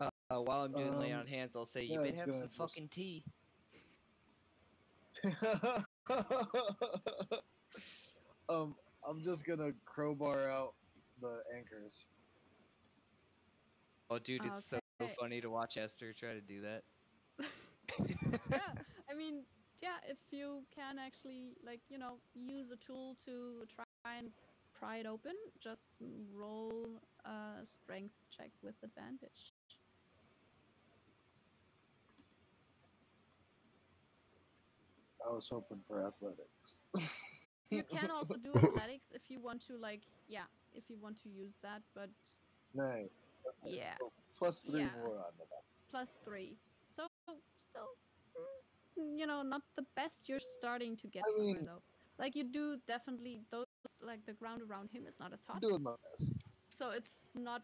Uh, while I'm doing lay Um, on hands, I'll say you yeah, I better was have some just- fucking tea. um, I'm just gonna crowbar out the anchors. Oh, dude, it's so funny to watch Esther try to do that. yeah, I mean, yeah, if you can actually, like, you know, use a tool to try and pry it open, just roll a strength check with advantage. I was hoping for athletics. You can also do athletics if you want to, like, yeah, if you want to use that, but Nice. yeah, Well, plus three Yeah. more onto that. plus three. So, still, mm, you know, not the best. You're starting to get I somewhere, mean- though. Like, you do definitely, those, like, the ground around him is not as hot. doing my best. so it's not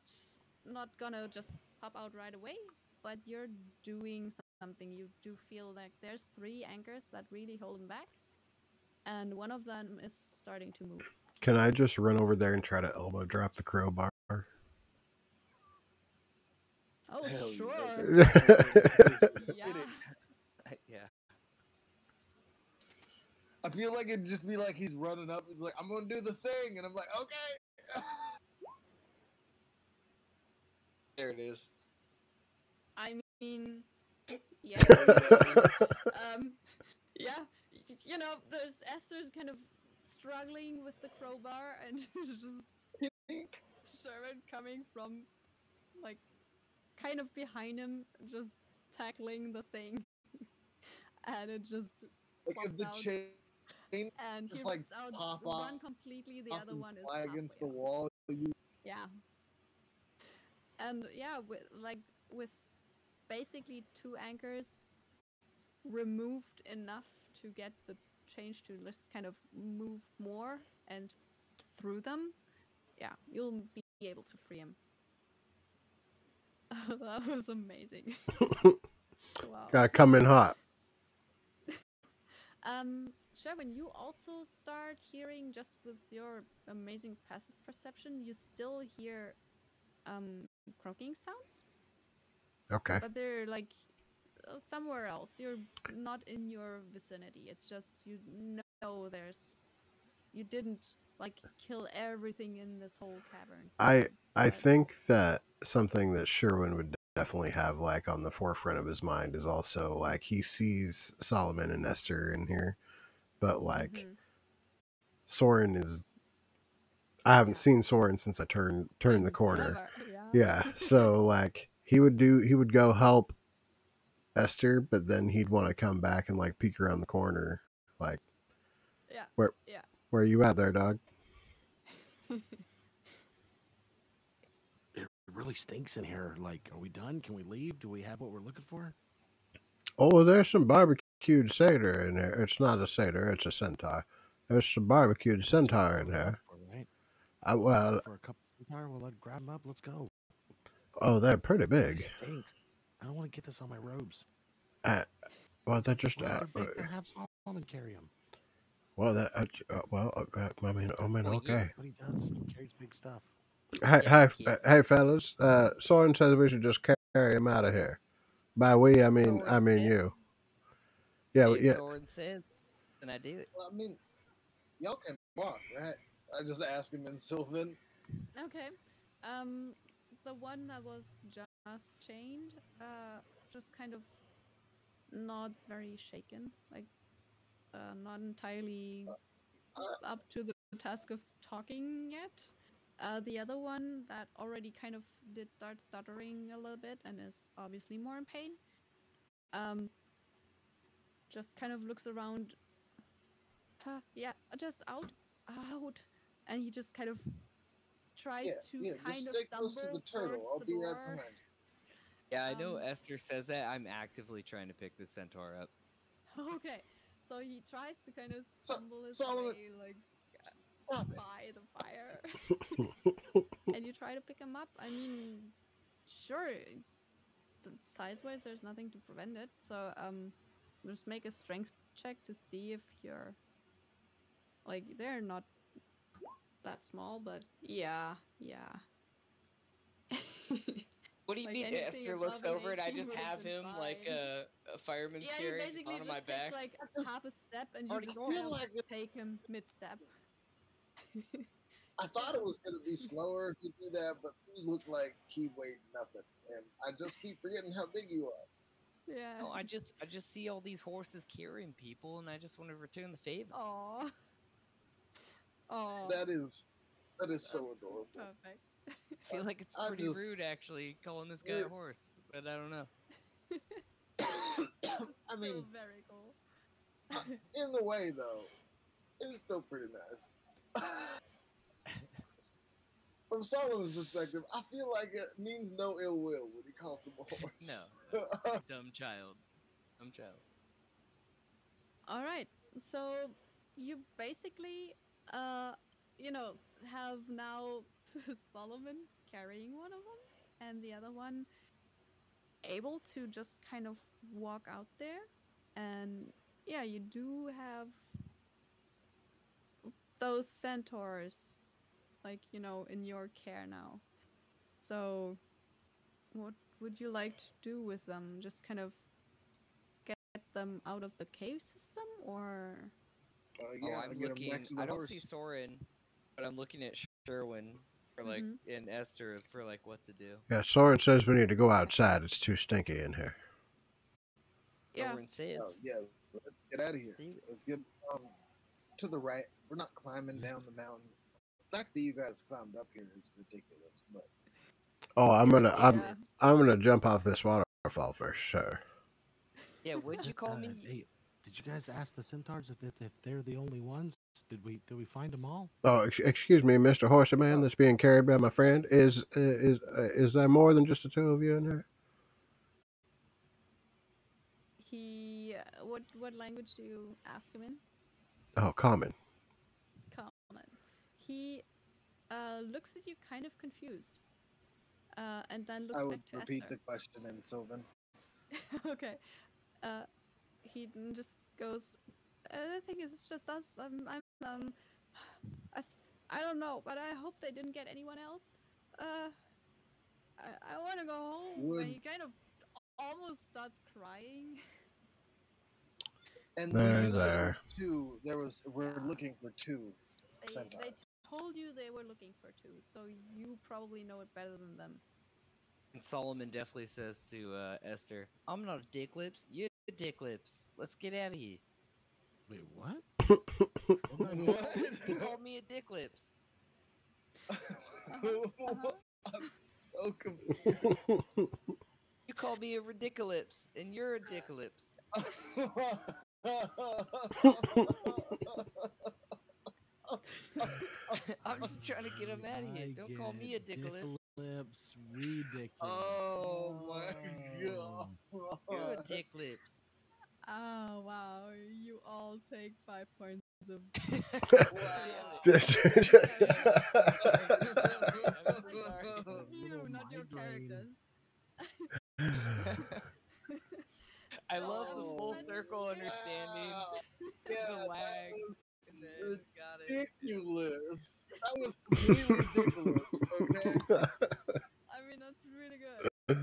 not gonna just pop out right away but you're doing something you do feel like there's three anchors that really hold him back and one of them is starting to move Can I just run over there and try to elbow drop the crowbar? oh Hell sure Yeah. yeah. I feel like it'd just be like he's running up. He's like, "I'm gonna do the thing," and I'm like, "Okay." There it is. I mean, yeah. um, yeah. You know, there's Esther kind of struggling with the crowbar, and just Sherwin coming from, like, kind of behind him, just tackling the thing, and it just Like if the out. chain and Just, like, rips out pop one off completely, the other and one is fly against the halfway up. wall, you Yeah. And yeah, with like with basically two anchors removed enough to get the change to just kind of move more and through them, yeah, you'll be able to free him. that was amazing. wow. Gotta come in hot. Um, Sherwin, you also start hearing just with your amazing passive perception, you still hear um croaking sounds, Okay. but they're like uh, somewhere else. You're not in your vicinity. It's just you know there's you didn't like kill everything in this whole cavern. so- I I think that something that Sherwin would definitely have like on the forefront of his mind is also like he sees Solomon and Esther in here, but like Mhm. Soren is. I haven't seen Soren since I turned turned the corner. whatever, Yeah. Yeah, so like he would do he would go help Esther, but then he'd want to come back and like peek around the corner, like Yeah, where yeah. where you at there, dog? It really stinks in here. Like, are we done? Can we leave? Do we have what we're looking for? Oh, there's some barbecued satyr in there. It's not a satyr, it's a centaur. There's some barbecued centaur in there. For, right? I, well, For a couple centaur, well, let grab them up. Let's go. oh, they're pretty big. stinks. I don't want to get this on my robes. Uh, well, they're just Well, uh, they're big. Then have Solomon carry them. well, that uh, uh, well, uh, I mean, I mean, Well, yeah. okay. What he does, he carries big stuff. Hey, Yeah, hey, uh, hey, fellas. Uh, Soren says we should just carry him out of here. By we, I mean, I mean said? you. Yeah, If yeah. Soren says, then I do it. Well, I mean, y'all can walk, right? I just asked him in Sylvan. Okay. Um, the one that was just chained, uh, just kind of nods very shaken, like, uh, not entirely up to the task of talking yet. Uh, the other one that already kind of did start stuttering a little bit and is obviously more in pain, um, just kind of looks around. Huh, yeah, just out, out, and he just kind of tries Yeah, to yeah. kind Just of stay stumble close to the turtle. towards I'll the be right behind. Yeah, I know Um, Esther says that. I'm actively trying to pick the centaur up. Okay, so he tries to kind of So- stumble his Solomon- way like Stop it. by the fire, and you try to pick him up. I mean, sure, size-wise, there's nothing to prevent it. So um, just make a strength check to see if you're like they're not that small, but yeah, yeah. What do you Like mean? anything Esther above looks over and I just would've have been him like a, a fireman's yeah, carry on just my takes back. like just- half a step, and you already just going. kind of Feel like it- take him mid-step. I thought it was gonna be slower if you do that, but he look like he weighed nothing, and I just keep forgetting how big you are. Yeah. No, I just I just see all these horses carrying people, and I just want to return the favor. Aw. Aw. That is, that is so that's adorable. Perfect. I feel like it's pretty just- rude actually calling this guy Yeah. a horse, but I don't know. I Still mean, very cool. in the way though, it's still pretty nice. From Solomon's perspective, I feel like it means no ill will when he calls them a horse. No, Dumb child. Dumb child. All right. So you basically, uh, you know, have now Solomon carrying one of them, and the other one able to just kind of walk out there, and yeah, you do have those centaurs, like you know, in your care now. So, what would you like to do with them? Just kind of get them out of the cave system, or Uh, Oh, yeah, I'm looking. back to the I don't horse. see Soren, but I'm looking at Sherwin for like Mhm. and Esther for like what to do. Yeah, Soren says we need to go outside. It's too stinky in here. yeah, Soren says. Oh, yeah, let's get out of here. Let's get um, to the right. We're not climbing down the mountain. The fact that you guys climbed up here is ridiculous, but Oh, I'm gonna I'm Yeah. I'm gonna jump off this waterfall for sure. Yeah, what'd you Is it, call uh, me? hey, did you guys ask the centaurs if, if, if they're the only ones? Did we did we find them all? Oh, ex- excuse me, Mister Horseman, that's being carried by my friend. Is uh, is uh, is there more than just the two of you in here? he. uh, What what language do you ask him in? Oh, common. Common. He uh, looks at you kind of confused, uh, and then looks I would back to repeat the question in Sylvan. okay. Uh, he just goes. "Uh, I think it's just us. I'm. I'm. Um. I. th- I don't know, but I hope they didn't get anyone else. Uh. I. I want to go home. Would- he kind of almost starts crying. And There, there there. was two. There was. We're looking for two. They, they Centaurs. Told you they were looking for two, so you probably know it better than them. And Solomon definitely says to uh, Esther, I'm not a dick lips. You're a dick lips. Let's get out of here. Wait, what? what? He called me a dick lips. Uh-huh. I'm so confused. You called me a ridiculous, and you're a dick lips. I'm just trying to get him out of here. Don't call me a get dick lips. Lips, ridiculous. oh my god. You're a dick lips. Oh wow, you all take five points of Just- you, not your characters. I love the Oh, full circle understanding. Yeah, the lag. Was And then got it. ridiculous. That was completely ridiculous. Okay. I mean, that's really good. I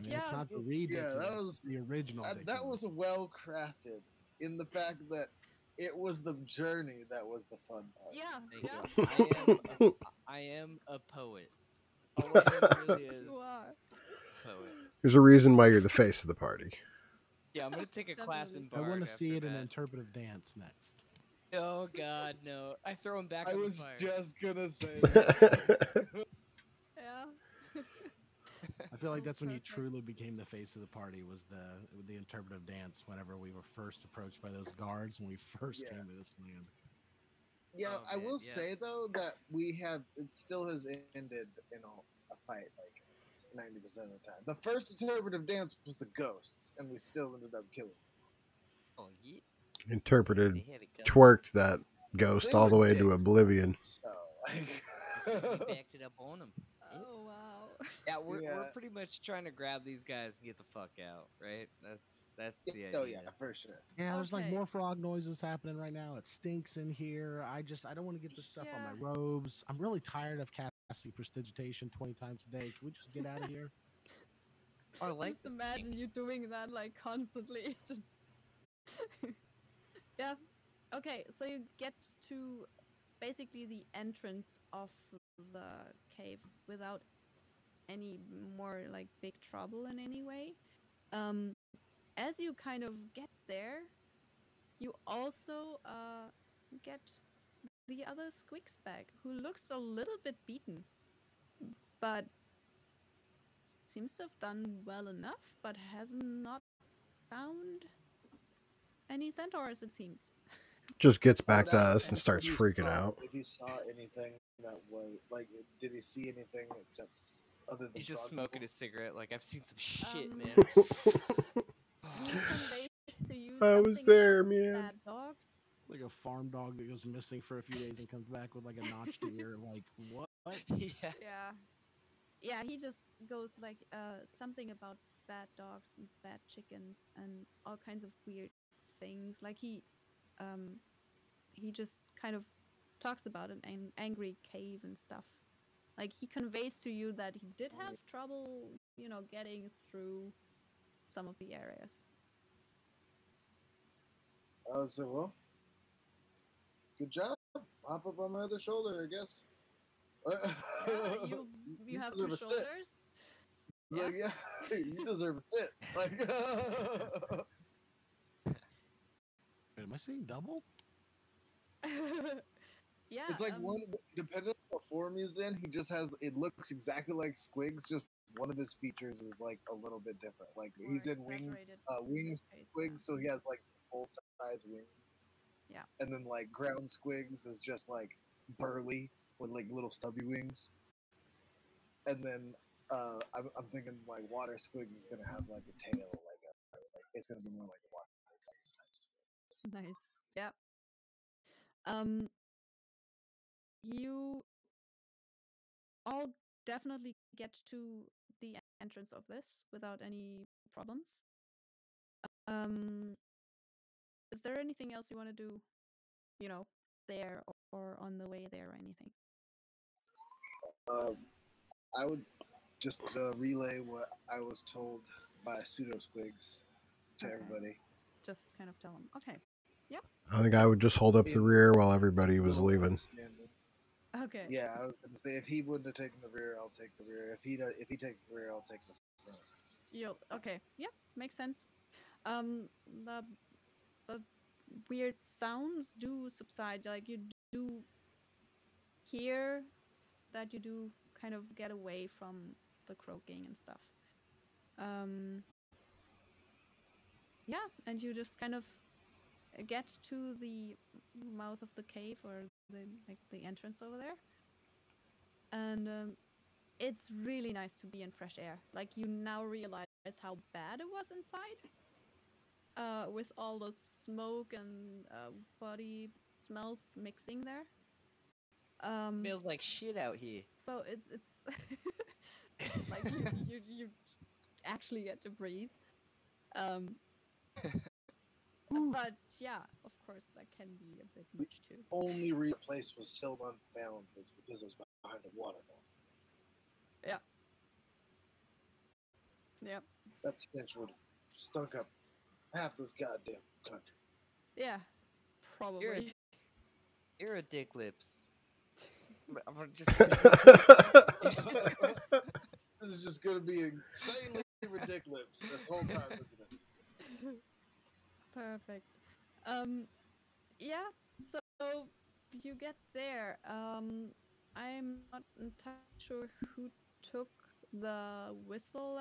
mean, Yeah. it's not the Yeah, that was the original. that, that was well crafted in the fact that it was the journey that was the fun part. Yeah, yeah. I am, a, I am a poet. All I really is you are. a poet. There's a reason why you're the face of the party. Yeah, I'm gonna take a class in Definitely. I Bard. want to see after it in that. interpretive dance next. Oh God, no! I throw him back I on the was fire. just gonna say. Yeah. I feel like that's when you truly became the face of the party. Was the the interpretive dance whenever we were first approached by those guards when we first Yeah. came to this land. Yeah, Oh, I man, will yeah. say though that we have it still has ended in a, a fight like ninety percent of the time. The first interpretive dance was the ghosts, and we still ended up killing. Oh, yeah. Interpreted, They had it coming. twerked that ghost They all the were way to oblivion. So like, backed it up on them. Oh wow. Yeah, we're, we're pretty much trying to grab these guys and get the fuck out, right? That's that's the oh, idea. oh yeah, for sure. Yeah, there's like more frog noises happening right now. It stinks in here. I just I don't want to get this stuff on my robes. I'm really tired of casting prestidigitation 20 times a day. Can we just get out of here? I like Just imagine thing. you doing that like constantly. Just yeah. Okay, so you get to basically the entrance of the cave without any more like big trouble in any way. Um, as you kind of get there, you also uh, get the other Squigs bag, who looks a little bit beaten, but seems to have done well enough, but has not found any centaurs, it seems. Just gets back to us and starts freaking saw- out. If he saw anything that was like, did he see anything except other than He's just smoking people? his cigarette. Like I've seen some shit, Um, man. You can base to use I was something there, about man. Bad dogs. Like a farm dog that goes missing for a few days and comes back with like a notched ear. Like what? yeah. Yeah. Yeah, he just goes like uh something about bad dogs and bad chickens and all kinds of weird things. Like he um he just kind of talks about an, an angry cave and stuff. Like he conveys to you that he did have trouble, you know, getting through some of the areas. I would say, well, good job. Hop up on my other shoulder, I guess. Yeah, you you have two deserve a sit. shoulders. Like, yeah, you deserve a sit. Like, Wait, am I seeing double? yeah. it's like um, one, depending on what form he's in, he just has, it looks exactly like Squigs, just one of his features is like a little bit different. Like, he's in wing, exaggerated uh, wings face, Squigs, so he has like full size wings. Yeah. And then like ground Squigs is just like burly with like little stubby wings. And then uh, I'm, I'm thinking like water Squigs is gonna have like a tail, like a like it's gonna be more like a water type squig. Nice. Yep. Um, you all definitely get to the entrance of this without any problems. Um, is there anything else you want to do? You know, there or, or on the way there or anything? Um, I would just uh, relay what I was told by pseudo Squigs to Okay. everybody. Just kind of tell them. Okay. Yeah. I think I would just hold up the rear while everybody was leaving. Okay. Yeah, I was gonna say if he wouldn't have taken the rear, I'll take the rear. If he do, if he takes the rear, I'll take the front. You'll okay. Yep, makes sense. Um, the the weird sounds do subside. Like you do hear that you do kind of get away from the croaking and stuff. Um. Yeah, and you just kind of get to the mouth of the cave or the like the entrance over there, and um, it's really nice to be in fresh air. Like you now realize how bad it was inside, uh, with all the smoke and uh, body smells mixing there. Um, Smells like shit out here. so it's it's, it's like you, you you actually get to breathe. Um, but yeah, of course that can be a bit much too. Only reason the place was still unfound was because it was behind a waterfall. Yeah. Yep. That stench would have stunk up half this goddamn country. Yeah. Probably. You're a dick lips. I'm just This is just gonna be insanely ridiculous this whole time, isn't it? Perfect. Um, yeah. So you get there. Um, I'm not entirely sure who took the whistle.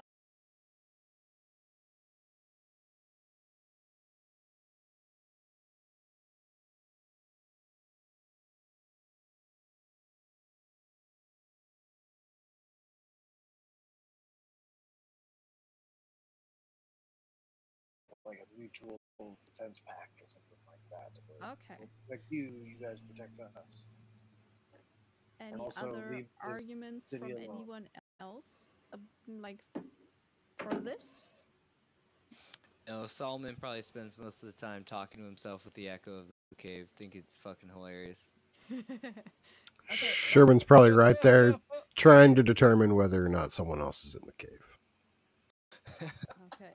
Like a mutual defense pact or something like that. where, Okay. Like you, you guys protect us. Any also other leave the arguments from alone. anyone else, uh, like for this? No, Solomon probably spends most of the time talking to himself with the echo of the cave. Think it's fucking hilarious. okay. Sherwin's probably right there trying to determine whether or not someone else is in the cave. Okay.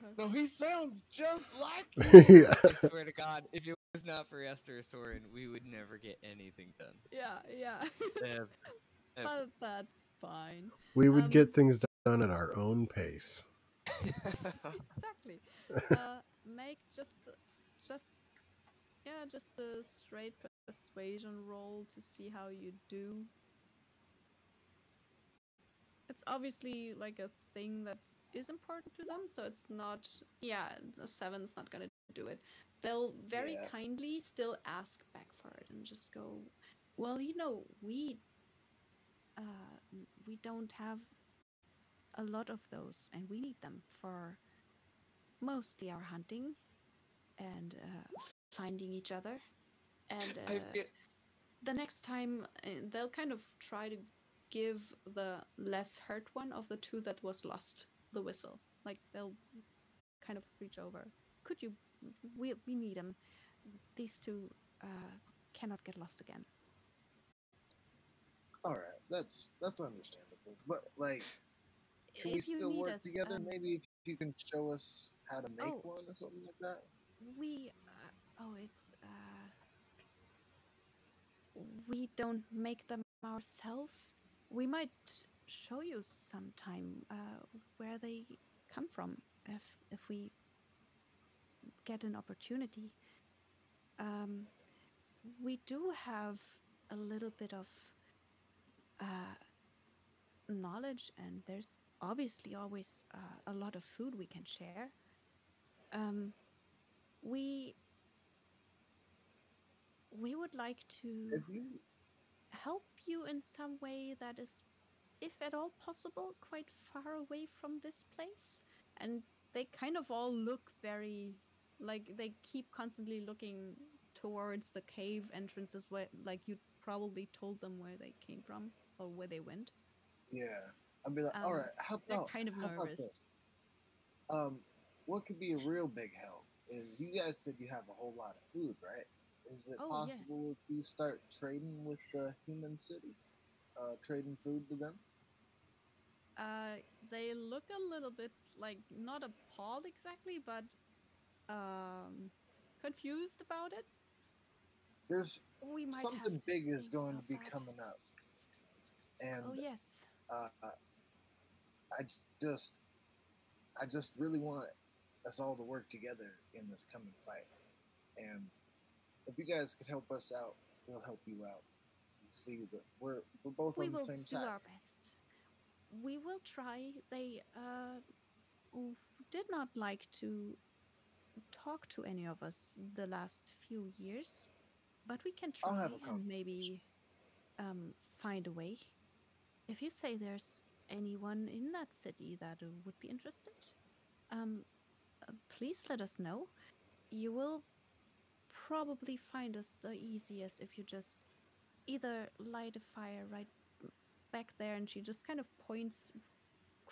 Perfect. No, he sounds just like you. yeah. I swear to God, if it was not for Esther or Soren, we would never get anything done. Yeah, yeah. Ev- ever. but that's fine. We would Um, get things done at our own pace. exactly. Uh, make just, just, yeah, just a straight persuasion roll to see how you do. It's obviously like a thing that is important to them, so it's not. Yeah, the seven's not gonna do it. They'll very Yeah. kindly still ask back for it and just go, well, you know, we, uh, we don't have a lot of those, and we need them for mostly our hunting and uh, finding each other. And uh, the next time, uh, they'll kind of try to give the less hurt one of the two that was lost the whistle. Like they'll kind of reach over. Could you? We we need them. These two uh, cannot get lost again. All right, that's that's understandable. But like, can we If you still work us, together? um, Maybe if you can show us how to make Oh. one or something like that. We, uh, oh, it's, uh, we don't make them ourselves. We might show you sometime uh, where they come from if if we get an opportunity. Um, we do have a little bit of uh, knowledge, and there's obviously always uh, a lot of food we can share. Um, we we would like to you help you in some way that is if at all possible quite far away from this place and they kind of all look very like they keep constantly looking towards the cave entrances where like you probably told them where they came from or where they went Yeah. I'd be like, Um, all right, how they're about, kind of how about nervous. this? Um, what could be a real big help is you guys said you have a whole lot of food, right? Is it Oh, yes. possible to start trading with the human city? Uh, trading food with them? uh they look a little bit like not appalled exactly but um confused about it There's we might something big is going to be that. coming up, and oh yes uh, I just, I just really want us all to work together in this coming fight. And if you guys could help us out, we'll help you out. See that we're we're both we on the same. We will do our best. We will try. They uh, did not like to talk to any of us the last few years, but we can try and maybe um, find a way. If you say there's anyone in that city that uh, would be interested, um, uh, please let us know. You will probably find us the easiest if you just either light a fire right back there and she just kind of points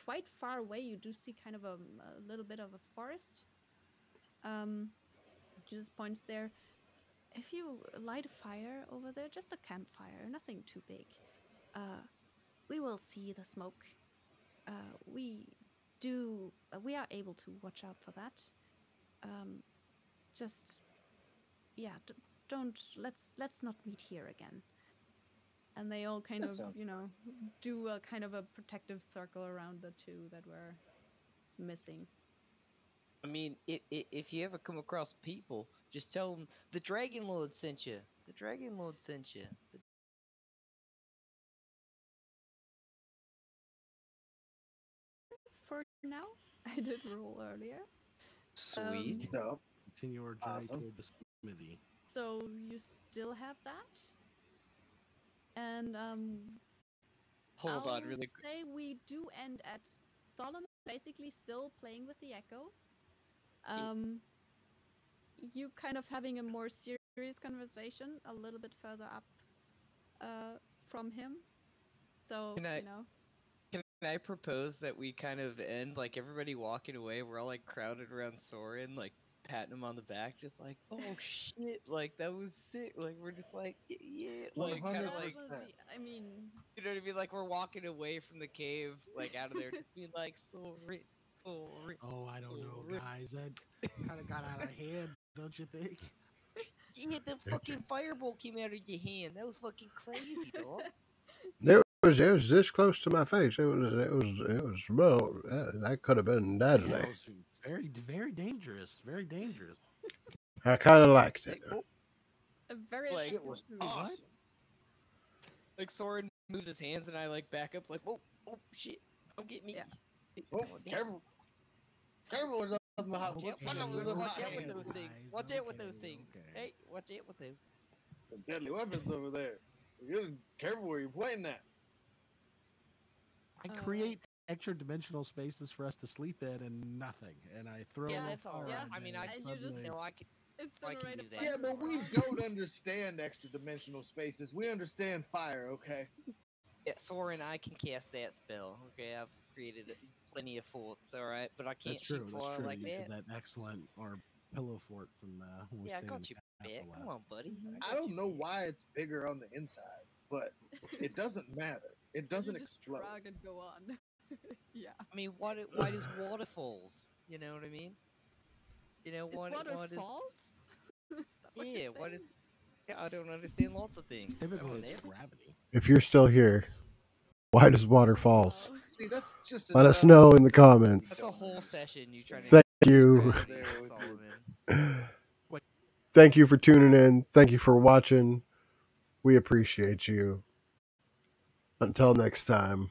quite far away. You do see kind of a, a little bit of a forest. Um she just points there. If you light a fire over there just a campfire nothing too big uh we will see the smoke. Uh we do uh, we are able to watch out for that. Um just yeah d- don't let's let's not meet here again and they all kind That of sounds you know do a kind of a protective circle around the two that were missing I mean, i i if you ever come across people, just tell them the Dragon Lord sent you. The Dragon Lord sent you. The for now i did roll earlier Sweet. Um, Dope. Continue our journey Awesome. toward the smithy. so you still have that and um Hold I'll on, really quick. say we do end at Solomon basically still playing with the echo. Um, you kind of having a more serious conversation a little bit further up uh, from him. So Can I- you know, Can I propose that we kind of end like everybody walking away? We're all like crowded around Soren, like patting him on the back, just like, "Oh shit!" Like that was sick. Like we're just like, "Yeah, yeah," like kind of like, would be- I mean, you know what I mean? Like we're walking away from the cave, like out of there, just being like, "Soren, Soren." Oh, I don't know, Rip. guys. That kind of got out of hand, don't you think? Yeah, the fucking fireball came out of your hand. That was fucking crazy, dog. It was, it was this close to my face. It was, it was, it was, well, that could have been Yeah, deadly. It was very, very dangerous. Very dangerous. I kind of liked it. Like, oh, a very Like- Shit was Ooh, awesome. like Soren moves his hands, and I like back up, like, "Oh, oh shit! Don't get me." Yeah. Oh, Oh, damn. careful. Careful with those hot Watch Yeah, out watch out with, with watch the out with those things. Watch out with those things. okay. Hey, watch out with those. Some deadly weapons over there. You gotta careful where you're pointing at. I Uh, create extra dimensional spaces for us to sleep in and nothing. And I throw Yeah, that's all fire right. in I mean, I and And you just- suddenly- I can. It's I can right do that. Yeah, but we don't understand extra dimensional spaces. We understand fire, okay? Yeah, Soren, I can cast that spell. Okay, I've created plenty of forts. All right, but I can't That's true. shoot That's fire true. like you that. that excellent or pillow fort from uh, when we Yeah, I got you back. Come on, buddy. Mhm. I don't know back. why it's bigger on the inside. but it doesn't matter. It doesn't just explode. shrug and go on. yeah. I mean, why do, why does waterfalls? You know what I mean? You know Is what? water What is? Is what Yeah. What is? saying? Yeah, I don't understand lots of things. Typically, it's gravity. If you're still here, why does water falls? Oh, See, that's just Let us know in the comments. That's a whole session. You trying to Thank you. straight There there, with your- Solomon. Thank you for tuning in. Thank you for watching. We appreciate you. Until next time.